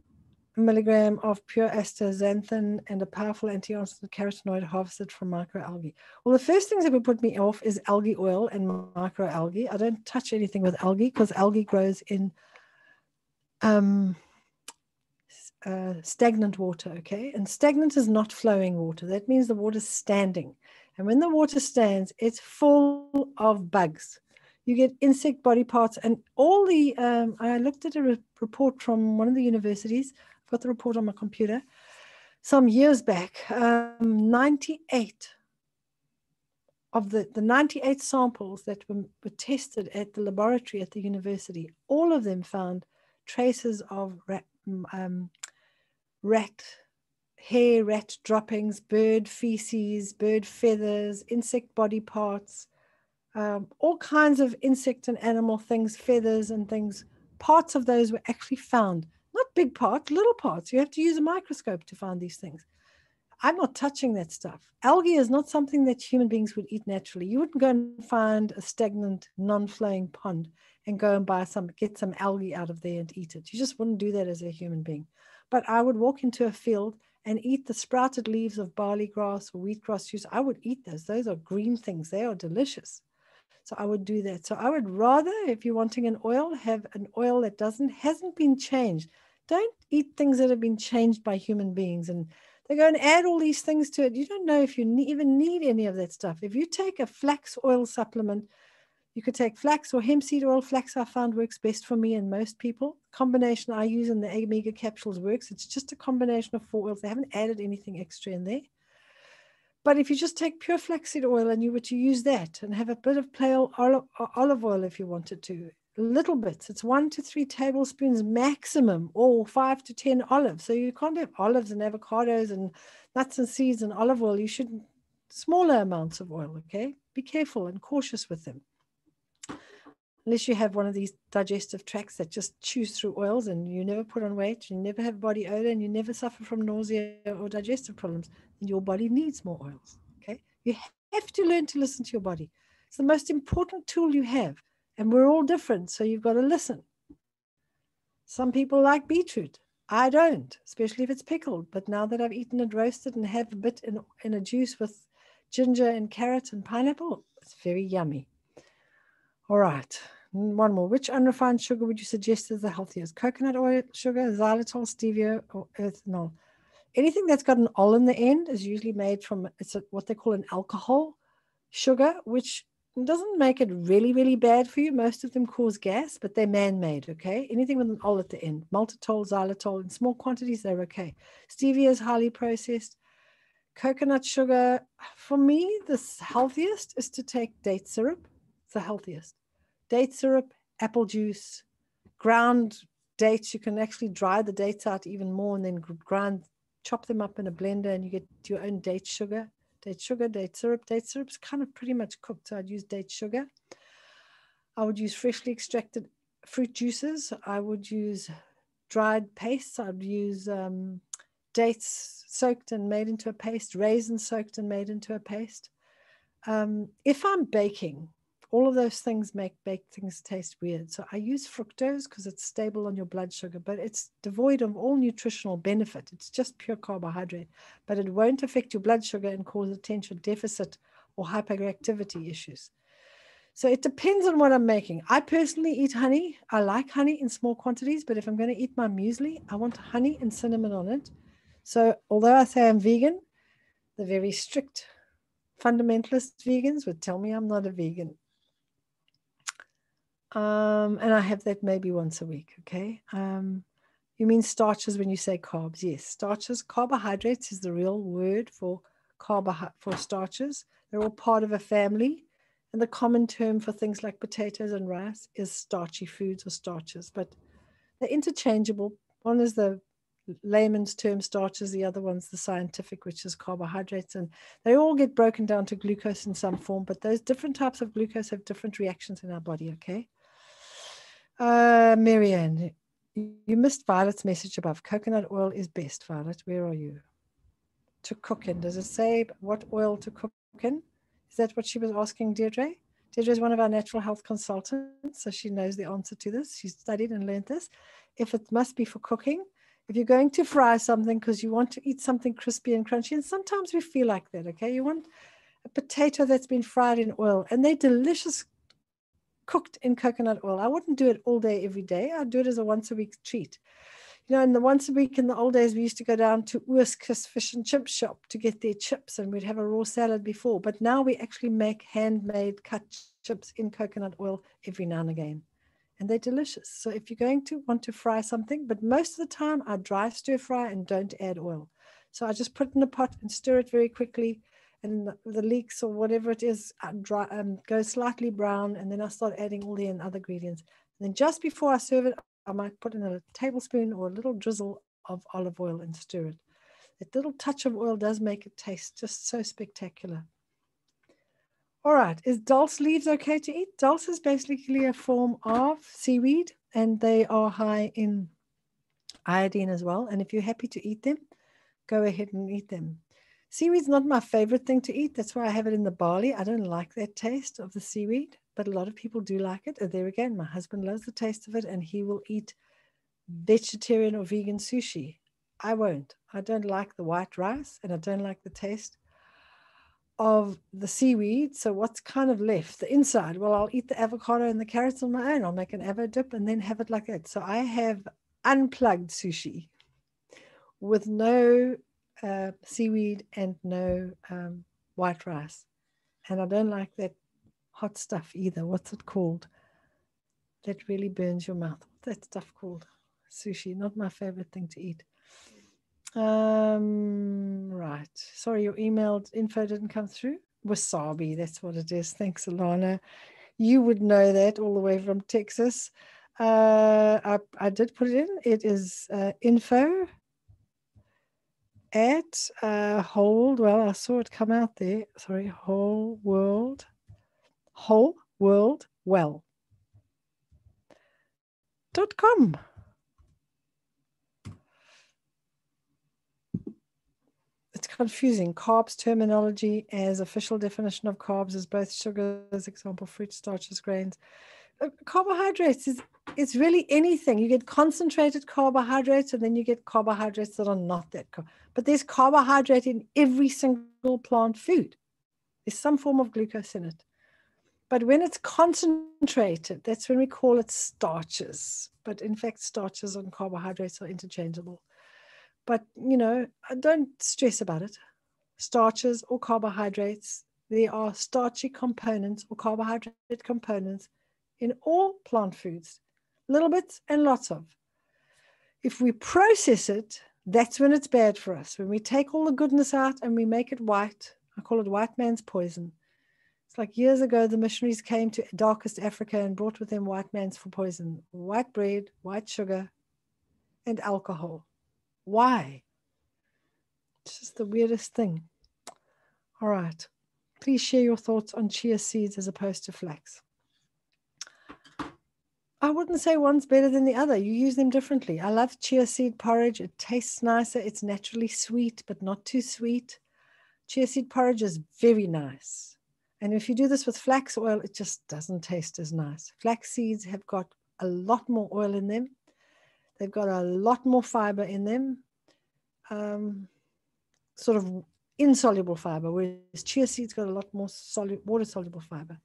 B: milligram of pure astaxanthin, and a powerful antioxidant carotenoid harvested from microalgae. Well, the first things that would put me off is algae oil and microalgae. I don't touch anything with algae because algae grows in um, uh, stagnant water, okay? And stagnant is not flowing water. That means the water's standing. And when the water stands, it's full of bugs. You get insect body parts and all the, um, I looked at a re- report from one of the universities. I've got the report on my computer some years back. Um, 98 of the, the 98 samples that were, were tested at the laboratory at the university, all of them found traces of rat, um, rat hair, rat droppings, bird feces, bird feathers, insect body parts, um, all kinds of insect and animal things, feathers and things. Parts of those were actually found, not big parts, little parts. You have to use a microscope to find these things. I'm not touching that stuff. Algae is not something that human beings would eat naturally. You wouldn't go and find a stagnant, non flowing pond and go and buy some, get some algae out of there and eat it. You just wouldn't do that as a human being. But I would walk into a field and eat the sprouted leaves of barley grass or wheatgrass juice. I would eat those. Those are green things. They are delicious. So I would do that. So I would rather, if you're wanting an oil, have an oil that doesn't hasn't been changed. Don't eat things that have been changed by human beings and they go and add all these things to it. You don't know if you even need any of that stuff. If you take a flax oil supplement, you could take flax or hemp seed oil. Flax I found works best for me and most people. Combination I use in the Omega capsules works. It's just a combination of four oils. They haven't added anything extra in there. But if you just take pure flaxseed oil and you were to use that and have a bit of plain olive oil if you wanted to, little bits. It's one to three tablespoons maximum, or five to 10 olives. So you can't have olives and avocados and nuts and seeds and olive oil. You should smaller amounts of oil, okay? Be careful and cautious with them. Unless you have one of these digestive tracts that just chews through oils and you never put on weight, you never have body odor, and you never suffer from nausea or digestive problems, then your body needs more oils, okay? You have to learn to listen to your body. It's the most important tool you have and we're all different. So you've got to listen. Some people like beetroot. I don't, especially if it's pickled. But now that I've eaten it roasted and have a bit in, in a juice with ginger and carrot and pineapple, it's very yummy. All right. One more. Which unrefined sugar would you suggest is the healthiest? Coconut oil, sugar, xylitol, stevia, or ethanol? Anything that's got an ol in the end is usually made from it's a, what they call an alcohol sugar, which doesn't make it really, really bad for you. Most of them cause gas, but they're man-made, okay? Anything with an ol at the end, maltitol, xylitol, in small quantities, they're okay. Stevia is highly processed. Coconut sugar, for me, the healthiest is to take date syrup. It's the healthiest. Date syrup, apple juice, ground dates. You can actually dry the dates out even more and then grind, chop them up in a blender and you get your own date sugar date sugar, date syrup. Date syrup's kind of pretty much cooked, so I'd use date sugar. I would use freshly extracted fruit juices. I would use dried pastes. I'd use um, dates soaked and made into a paste, raisins soaked and made into a paste. Um, if I'm baking, all of those things make baked things taste weird. So I use fructose because it's stable on your blood sugar, but it's devoid of all nutritional benefit. It's just pure carbohydrate, but it won't affect your blood sugar and cause attention deficit or hyperactivity issues. So it depends on what I'm making. I personally eat honey. I like honey in small quantities, but if I'm going to eat my muesli, I want honey and cinnamon on it. So although I say I'm vegan, the very strict fundamentalist vegans would tell me I'm not a vegan. Um, and I have that maybe once a week. Okay. Um, you mean starches when you say carbs? Yes, starches. Carbohydrates is the real word for carbohydrate for starches. They're all part of a family. And the common term for things like potatoes and rice is starchy foods or starches, but they're interchangeable. One is the layman's term starches, the other one's the scientific, which is carbohydrates. And they all get broken down to glucose in some form, but those different types of glucose have different reactions in our body, okay? Uh, Mary-Ann, you missed Violet's message above. Coconut oil is best, Violet. Where are you? To cook in. Does it say what oil to cook in? Is that what she was asking, Deirdre? Deirdre is one of our natural health consultants, so she knows the answer to this. She's studied and learned this. If it must be for cooking, if you're going to fry something because you want to eat something crispy and crunchy, and sometimes we feel like that, okay? You want a potato that's been fried in oil, and they're delicious cooked in coconut oil. I wouldn't do it all day, every day. I'd do it as a once a week treat. You know, in the once a week in the old days, we used to go down to Urskus Fish and Chip Shop to get their chips and we'd have a raw salad before. But now we actually make handmade cut chips in coconut oil every now and again. And they're delicious. So if you're going to want to fry something, but most of the time I dry stir fry and don't add oil. So I just put it in a pot and stir it very quickly and the leeks or whatever it is uh, dry, um, go slightly brown and then I start adding all the other ingredients. And then just before I serve it, I might put in a tablespoon or a little drizzle of olive oil and stir it. That little touch of oil does make it taste just so spectacular. All right, is dulse leaves okay to eat? Dulse is basically a form of seaweed and they are high in iodine as well. And if you're happy to eat them, go ahead and eat them. Seaweed's not my favorite thing to eat. That's why I have it in the barley. I don't like that taste of the seaweed. but a lot of people do like it. And there again, my husband loves the taste of it and he will eat vegetarian or vegan sushi. I won't. I don't like the white rice and I don't like the taste of the seaweed. So what's kind of left? The inside. Well, I'll eat the avocado and the carrots on my own. I'll make an avo dip and then have it like that. So I have unplugged sushi with no uh, seaweed and no um, white rice. And I don't like that hot stuff either. What's it called? That really burns your mouth. What's that stuff called? Sushi, not my favorite thing to eat. Um, right. Sorry, your emailed info didn't come through. Wasabi, that's what it is. Thanks, Alana. You would know that all the way from Texas. Uh, I, I did put it in. It is uh, info at uh, hold. Well, I saw it come out there. Sorry, whole world, whole world well dot com. it's confusing. Carbs terminology as official definition of carbs is both sugars, example, fruit, starches, grains. Uh, carbohydrates is it's really anything. You get concentrated carbohydrates and then you get carbohydrates that are not that. But there's carbohydrate in every single plant food. There's some form of glucose in it. But when it's concentrated, that's when we call it starches. But in fact, starches and carbohydrates are interchangeable. But, you know, don't stress about it. Starches or carbohydrates, there are starchy components or carbohydrate components in all plant foods, little bits and lots of. If we process it, that's when it's bad for us. When we take all the goodness out and we make it white, I call it white man's poison. It's like years ago, the missionaries came to darkest Africa and brought with them white man's for poison, white bread, white sugar, and alcohol. Why? It's just the weirdest thing. All right. Please share your thoughts on chia seeds as opposed to flax. I wouldn't say one's better than the other. You use them differently. I love chia seed porridge. It tastes nicer. It's naturally sweet, but not too sweet. Chia seed porridge is very nice. And if you do this with flax oil, it just doesn't taste as nice. Flax seeds have got a lot more oil in them They've got a lot more fiber in them, um, sort of insoluble fiber, whereas chia seeds got a lot more solid, water soluble fiber.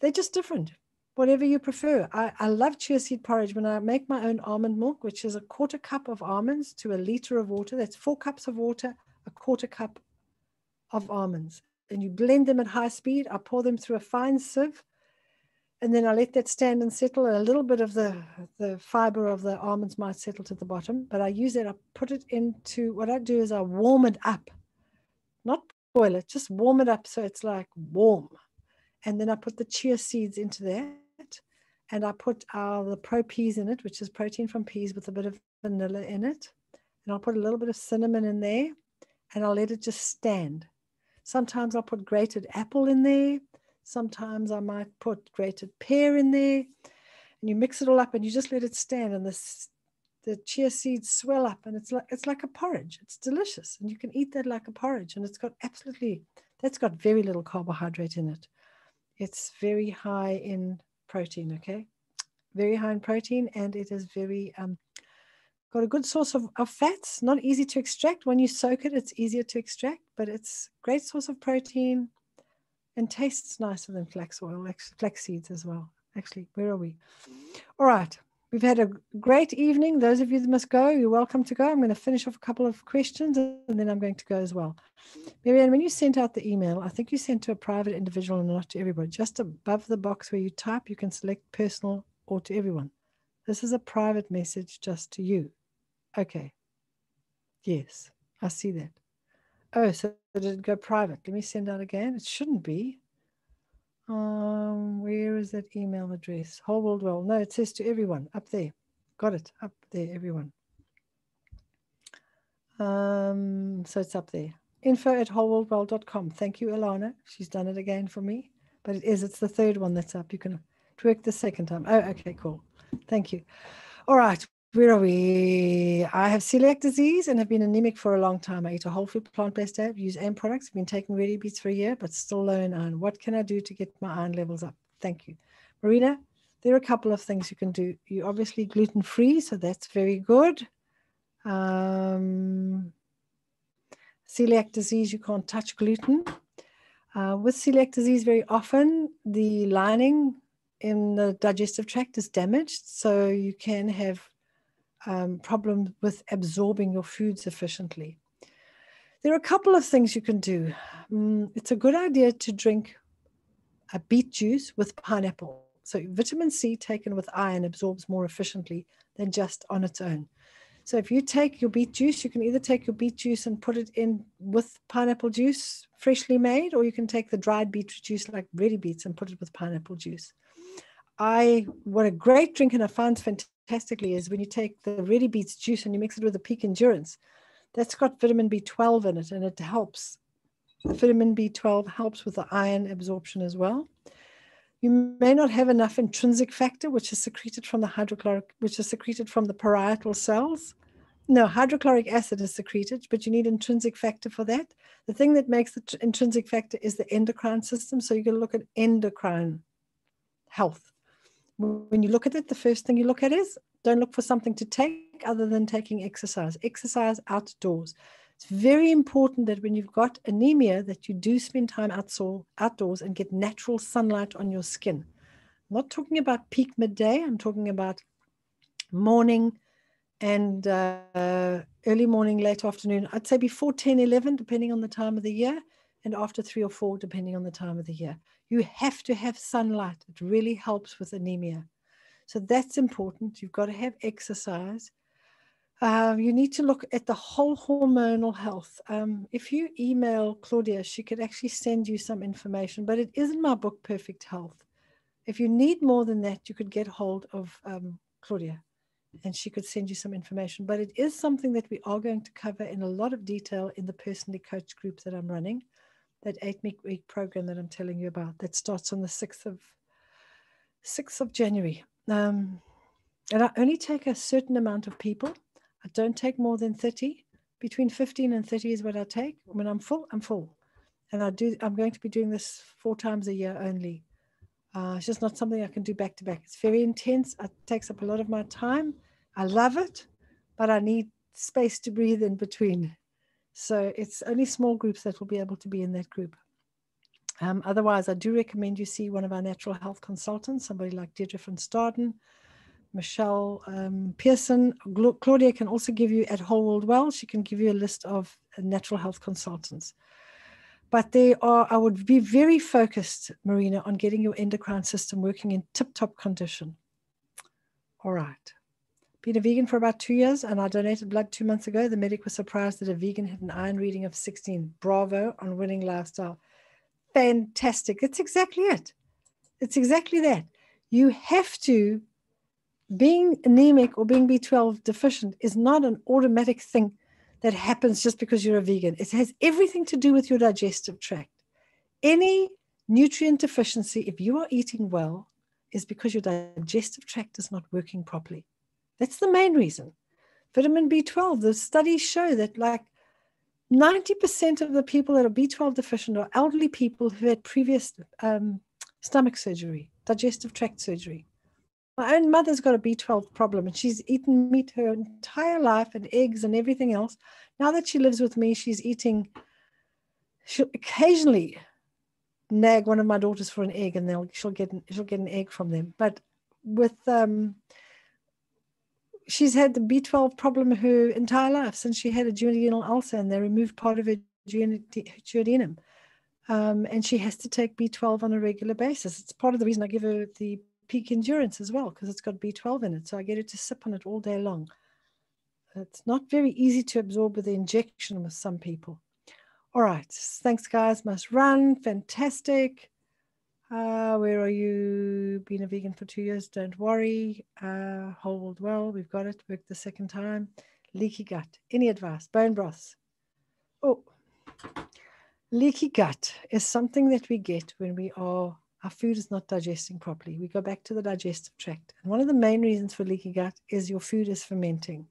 B: They're just different. Whatever you prefer. I, I love chia seed porridge when I make my own almond milk, which is a quarter cup of almonds to a liter of water. That's four cups of water, a quarter cup of almonds. And you blend them at high speed. I pour them through a fine sieve and then I let that stand and settle. And a little bit of the, the fiber of the almonds might settle to the bottom, but I use it, I put it into what I do is I warm it up, not boil it, just warm it up so it's like warm. And then I put the chia seeds into that. And I put uh, the ProPeas in it, which is protein from peas with a bit of vanilla in it. And I'll put a little bit of cinnamon in there and I'll let it just stand. Sometimes I'll put grated apple in there. Sometimes I might put grated pear in there and you mix it all up and you just let it stand and the, the chia seeds swell up and it's like it's like a porridge. It's delicious and you can eat that like a porridge and it's got absolutely that's got very little carbohydrate in it. It's very high in protein, okay? Very high in protein and it is very um, got a good source of, of fats, not easy to extract. When you soak it, it's easier to extract, but it's great source of protein, and tastes nicer than flax oil, flax seeds as well. Actually, where are we? All right. We've had a great evening. Those of you that must go, you're welcome to go. I'm going to finish off a couple of questions and then I'm going to go as well. Mary-Ann, when you sent out the email, I think you sent to a private individual and not to everybody. Just above the box where you type, you can select personal or to everyone. This is a private message just to you. Okay. Yes, I see that. Oh, so did it go private? Let me send out again. It shouldn't be. Um, where is that email address? Whole world well. No, it says to everyone up there. Got it up there, everyone. Um, so it's up there. Info at wholeworldwell.com. Thank you, Alana. She's done it again for me. But it is, it's the third one that's up. You can twerk the second time. Oh, okay, cool. Thank you. All right where are we? I have celiac disease and have been anemic for a long time. I eat a whole food plant-based diet, use AIM products, I've been taking RediBeets for a year, but still low in iron. What can I do to get my iron levels up? Thank you. Marina, there are a couple of things you can do. You're obviously gluten free, so that's very good. Um, celiac disease, you can't touch gluten. Uh, with celiac disease, very often the lining in the digestive tract is damaged, so you can have um, problems with absorbing your food sufficiently. There are a couple of things you can do. Um, it's a good idea to drink a beet juice with pineapple. So vitamin C taken with iron absorbs more efficiently than just on its own. So if you take your beet juice, you can either take your beet juice and put it in with pineapple juice freshly made, or you can take the dried beetroot juice like RediBeets and put it with pineapple juice. I what a great drink and I find fantastically is when you take the RediBeets juice and you mix it with the peak endurance. That's got vitamin B12 in it and it helps. Vitamin B12 helps with the iron absorption as well. You may not have enough intrinsic factor, which is secreted from the hydrochloric, which is secreted from the parietal cells. No, hydrochloric acid is secreted, but you need intrinsic factor for that. The thing that makes the intrinsic factor is the endocrine system. So you're going to look at endocrine health. When you look at it, the first thing you look at is don't look for something to take other than taking exercise. Exercise outdoors. It's very important that when you've got anemia that you do spend time outdoors and get natural sunlight on your skin. I'm not talking about peak midday. I'm talking about morning and uh, early morning, late afternoon. I'd say before 10, 11, depending on the time of the year, and after three or four, depending on the time of the year. You have to have sunlight. It really helps with anemia. So that's important. You've got to have exercise. Uh, you need to look at the whole hormonal health. Um, if you email Claudia, she could actually send you some information, but it is in my book, Perfect Health. If you need more than that, you could get hold of um, Claudia and she could send you some information. But it is something that we are going to cover in a lot of detail in the personally coached group that I'm running, that eight week program that I'm telling you about that starts on the 6th of 6th of January. Um, and I only take a certain amount of people I don't take more than 30. Between 15 and 30 is what I take. When I'm full, I'm full. And I do, I'm going to be doing this four times a year only. Uh, it's just not something I can do back to back. It's very intense. It takes up a lot of my time. I love it, but I need space to breathe in between. So it's only small groups that will be able to be in that group. Um, otherwise, I do recommend you see one of our natural health consultants, somebody like Deirdre van Staden, Michelle um, Pearson. Claudia can also give you at Whole World Well, she can give you a list of natural health consultants. But they are, I would be very focused, Marina, on getting your endocrine system working in tip top condition. All right. Been a vegan for about two years and I donated blood two months ago. The medic was surprised that a vegan had an iron reading of 16. Bravo on winning lifestyle. Fantastic. It's exactly it. It's exactly that. You have to being anemic or being B12 deficient is not an automatic thing that happens just because you're a vegan. It has everything to do with your digestive tract. Any nutrient deficiency, if you are eating well, is because your digestive tract is not working properly. That's the main reason. Vitamin B12, the studies show that like 90% of the people that are B12 deficient are elderly people who had previous um, stomach surgery, digestive tract surgery. My own mother's got a B12 problem and she's eaten meat her entire life and eggs and everything else. Now that she lives with me, she's eating, she'll occasionally nag one of my daughters for an egg and they'll she'll get she'll get an egg from them. But with um she's had the B12 problem her entire life since she had a duodenal ulcer and they removed part of her duodenum. Um, and she has to take B12 on a regular basis. It's part of the reason I give her the peak endurance as well because it's got B12 in it. So I get it to sip on it all day long. It's not very easy to absorb with the injection with some people. All right. Thanks, guys. Must run. Fantastic. Uh, where are you? Been a vegan for two years. Don't worry. Uh, hold well. We've got it. Worked the second time. Leaky gut. Any advice? Bone broths. Oh, leaky gut is something that we get when we are our food is not digesting properly. We go back to the digestive tract. And one of the main reasons for leaky gut is your food is fermenting.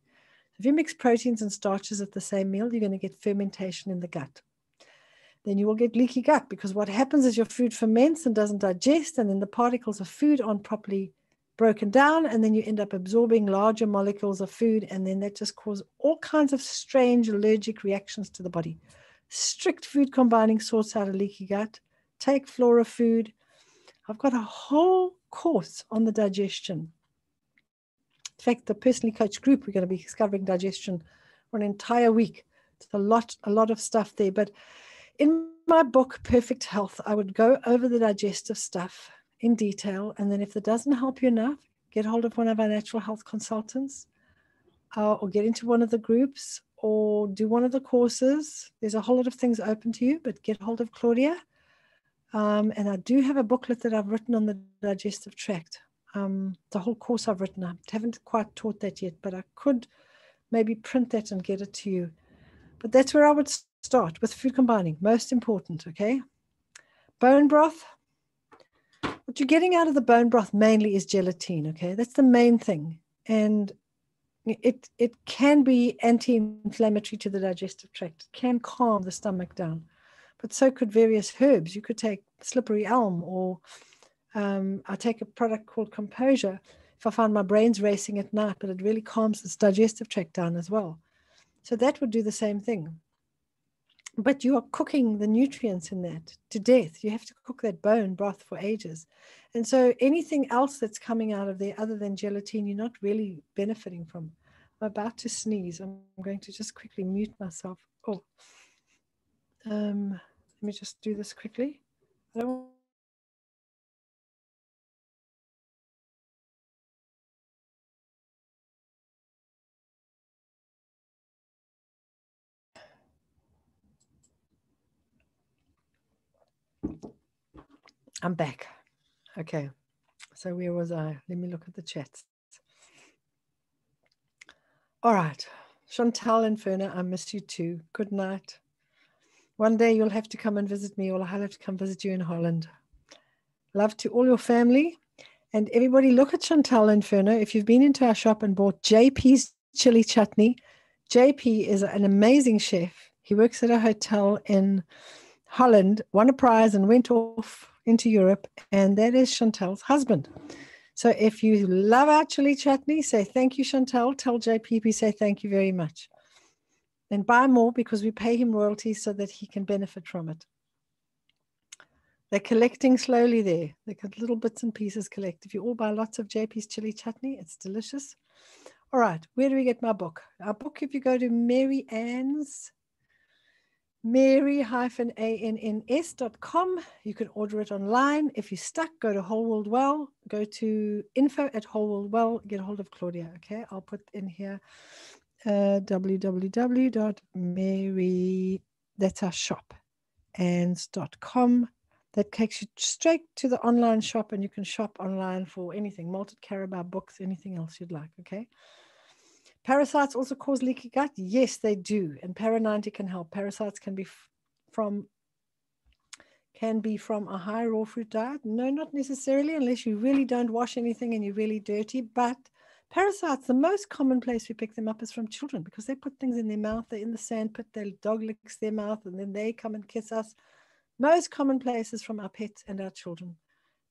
B: If you mix proteins and starches at the same meal, you're going to get fermentation in the gut. Then you will get leaky gut because what happens is your food ferments and doesn't digest, and then the particles of food aren't properly broken down, and then you end up absorbing larger molecules of food, and then that just causes all kinds of strange allergic reactions to the body. Strict food combining sorts out a leaky gut. Take flora food. I've got a whole course on the digestion. In fact, the personally coached group, we're going to be discovering digestion for an entire week. It's a lot, a lot of stuff there. But in my book, Perfect Health, I would go over the digestive stuff in detail. And then if it doesn't help you enough, get hold of one of our natural health consultants uh, or get into one of the groups or do one of the courses. There's a whole lot of things open to you, but get hold of Claudia. Um, and I do have a booklet that I've written on the digestive tract. Um, the whole course I've written. I haven't quite taught that yet, but I could maybe print that and get it to you. But that's where I would start with food combining. Most important, okay? Bone broth. What you're getting out of the bone broth mainly is gelatin, okay? That's the main thing. And it it can be anti-inflammatory to the digestive tract. It can calm the stomach down. But so could various herbs. You could take slippery elm or um, I take a product called Composure if I find my brain's racing at night, but it really calms this digestive tract down as well. So that would do the same thing. But you are cooking the nutrients in that to death. You have to cook that bone broth for ages. And so anything else that's coming out of there other than gelatin, you're not really benefiting from. I'm about to sneeze. I'm going to just quickly mute myself. Oh, um, let me just do this quickly. I don't I'm back. Okay. So where was I? Let me look at the chats. All right. Chantal and Ferna, I miss you too. Good night. One day you'll have to come and visit me, or I'll have to come visit you in Holland. Love to all your family. And everybody, look at Chantal and Ferna. If you've been into our shop and bought JP's chili chutney, JP is an amazing chef. He works at a hotel in Holland, won a prize, and went off into Europe. And that is Chantal's husband. So if you love our chili chutney, say thank you, Chantal. Tell JPP, say thank you very much. And buy more because we pay him royalties so that he can benefit from it. They're collecting slowly there. They got little bits and pieces collect. If you all buy lots of JP's chili chutney, it's delicious. All right, where do we get my book? Our book, if you go to Mary Ann's mary-anns.com. You can order it online. If you're stuck, go to Whole World Well, go to info at Whole World Well, get a hold of Claudia. Okay, I'll put in here uh, www.mary, that's our shop, anns.com. That takes you straight to the online shop and you can shop online for anything, malted carabao books, anything else you'd like. Okay. Parasites also cause leaky gut? Yes, they do. And Para 90 can help. Parasites can be from can be from a high raw fruit diet. No, not necessarily, unless you really don't wash anything and you're really dirty. But parasites, the most common place we pick them up is from children because they put things in their mouth. They're in the sand pit. Their dog licks their mouth, and then they come and kiss us. Most common places from our pets and our children.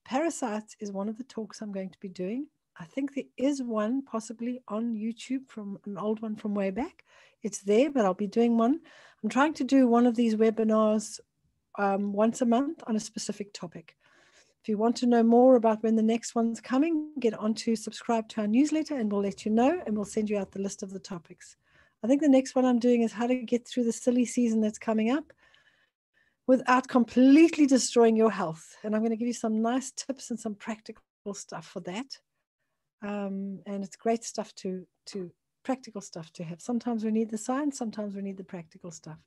B: Parasites is one of the talks I'm going to be doing. I think there is one possibly on YouTube from an old one from way back. It's there, but I'll be doing one. I'm trying to do one of these webinars um, once a month on a specific topic. If you want to know more about when the next one's coming, get on to subscribe to our newsletter and we'll let you know and we'll send you out the list of the topics. I think the next one I'm doing is how to get through the silly season that's coming up without completely destroying your health. And I'm going to give you some nice tips and some practical stuff for that um, and it's great stuff to to practical stuff to have. Sometimes we need the science, sometimes we need the practical stuff.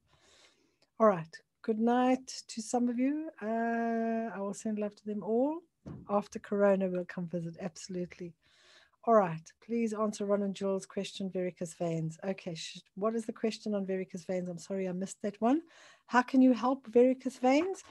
B: All right. Good night to some of you. Uh, I will send love to them all. After Corona, we'll come visit. Absolutely. All right. Please answer Ron and Jules' question, varicose veins. Okay. What is the question on varicose veins? I'm sorry I missed that one. How can you help varicose veins?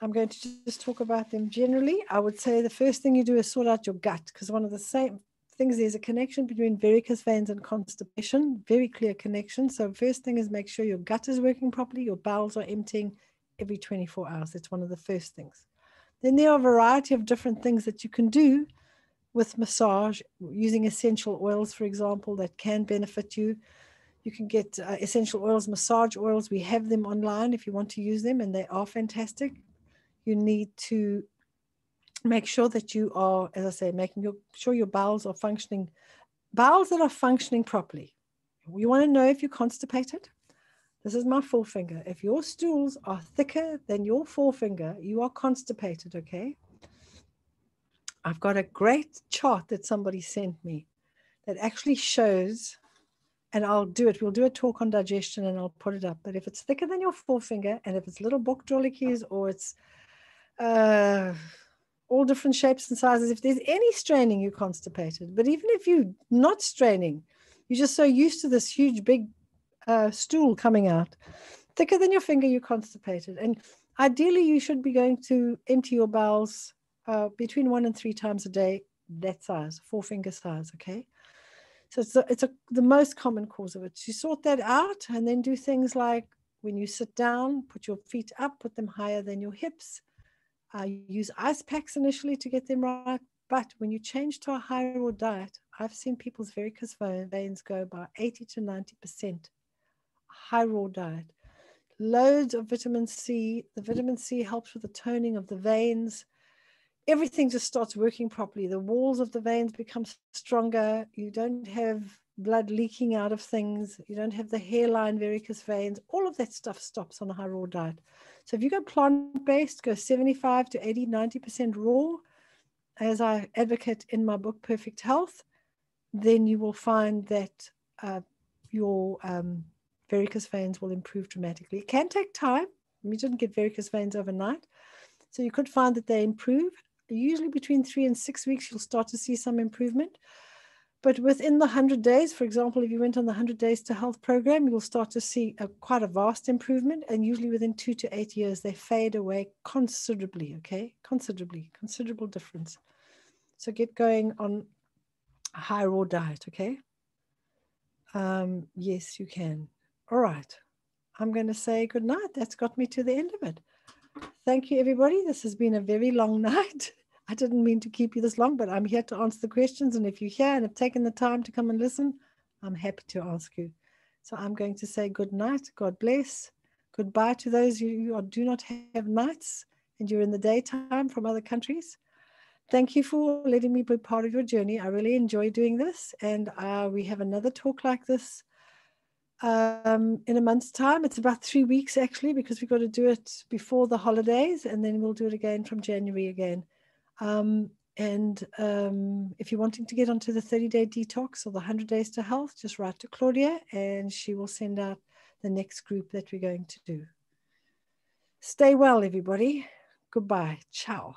B: I'm going to just talk about them generally. I would say the first thing you do is sort out your gut because one of the same things there's a connection between varicose veins and constipation, very clear connection. So, first thing is make sure your gut is working properly, your bowels are emptying every 24 hours. That's one of the first things. Then there are a variety of different things that you can do with massage, using essential oils, for example, that can benefit you. You can get uh, essential oils, massage oils. We have them online if you want to use them, and they are fantastic. You need to make sure that you are, as I say, making your, sure your bowels are functioning, bowels that are functioning properly. You want to know if you're constipated. This is my forefinger. If your stools are thicker than your forefinger, you are constipated, okay? I've got a great chart that somebody sent me that actually shows, and I'll do it. We'll do a talk on digestion and I'll put it up. But if it's thicker than your forefinger, and if it's little bokdolletjies or it's uh, all different shapes and sizes. If there's any straining, you're constipated. But even if you're not straining, you're just so used to this huge, big uh, stool coming out, thicker than your finger, you're constipated. And ideally, you should be going to empty your bowels uh, between one and three times a day, that size, four finger size, okay? So it's, a, it's a, the most common cause of it. So you sort that out and then do things like when you sit down, put your feet up, put them higher than your hips I use ice packs initially to get them right. But when you change to a high raw diet, I've seen people's varicose veins go by 80 to 90%. High raw diet. Loads of vitamin C. The vitamin C helps with the toning of the veins. Everything just starts working properly. The walls of the veins become stronger. You don't have blood leaking out of things. You don't have the hairline varicose veins. All of that stuff stops on a high raw diet. So if you go plant based, go 75 to 80, 90% raw, as I advocate in my book, Perfect Health, then you will find that uh, your um, varicose veins will improve dramatically. It can take time. You didn't get varicose veins overnight. So you could find that they improve. Usually between three and six weeks, you'll start to see some improvement. But within the 100 days, for example, if you went on the 100 Days to Health program, you'll start to see a, quite a vast improvement. And usually within two to eight years, they fade away considerably, okay? Considerably, considerable difference. So get going on a high raw diet, okay? Um, yes, you can. All right. I'm going to say good night. That's got me to the end of it. Thank you, everybody. This has been a very long night. I didn't mean to keep you this long, but I'm here to answer the questions. And if you're here and have taken the time to come and listen, I'm happy to ask you. So I'm going to say good night. God bless. Goodbye to those who do not have nights and you're in the daytime from other countries. Thank you for letting me be part of your journey. I really enjoy doing this. And uh, we have another talk like this um, in a month's time. It's about three weeks actually, because we've got to do it before the holidays and then we'll do it again from January again. Um, and um, if you're wanting to get onto the 30 day detox or the 100 days to health, just write to Claudia and she will send out the next group that we're going to do. Stay well, everybody. Goodbye. Ciao.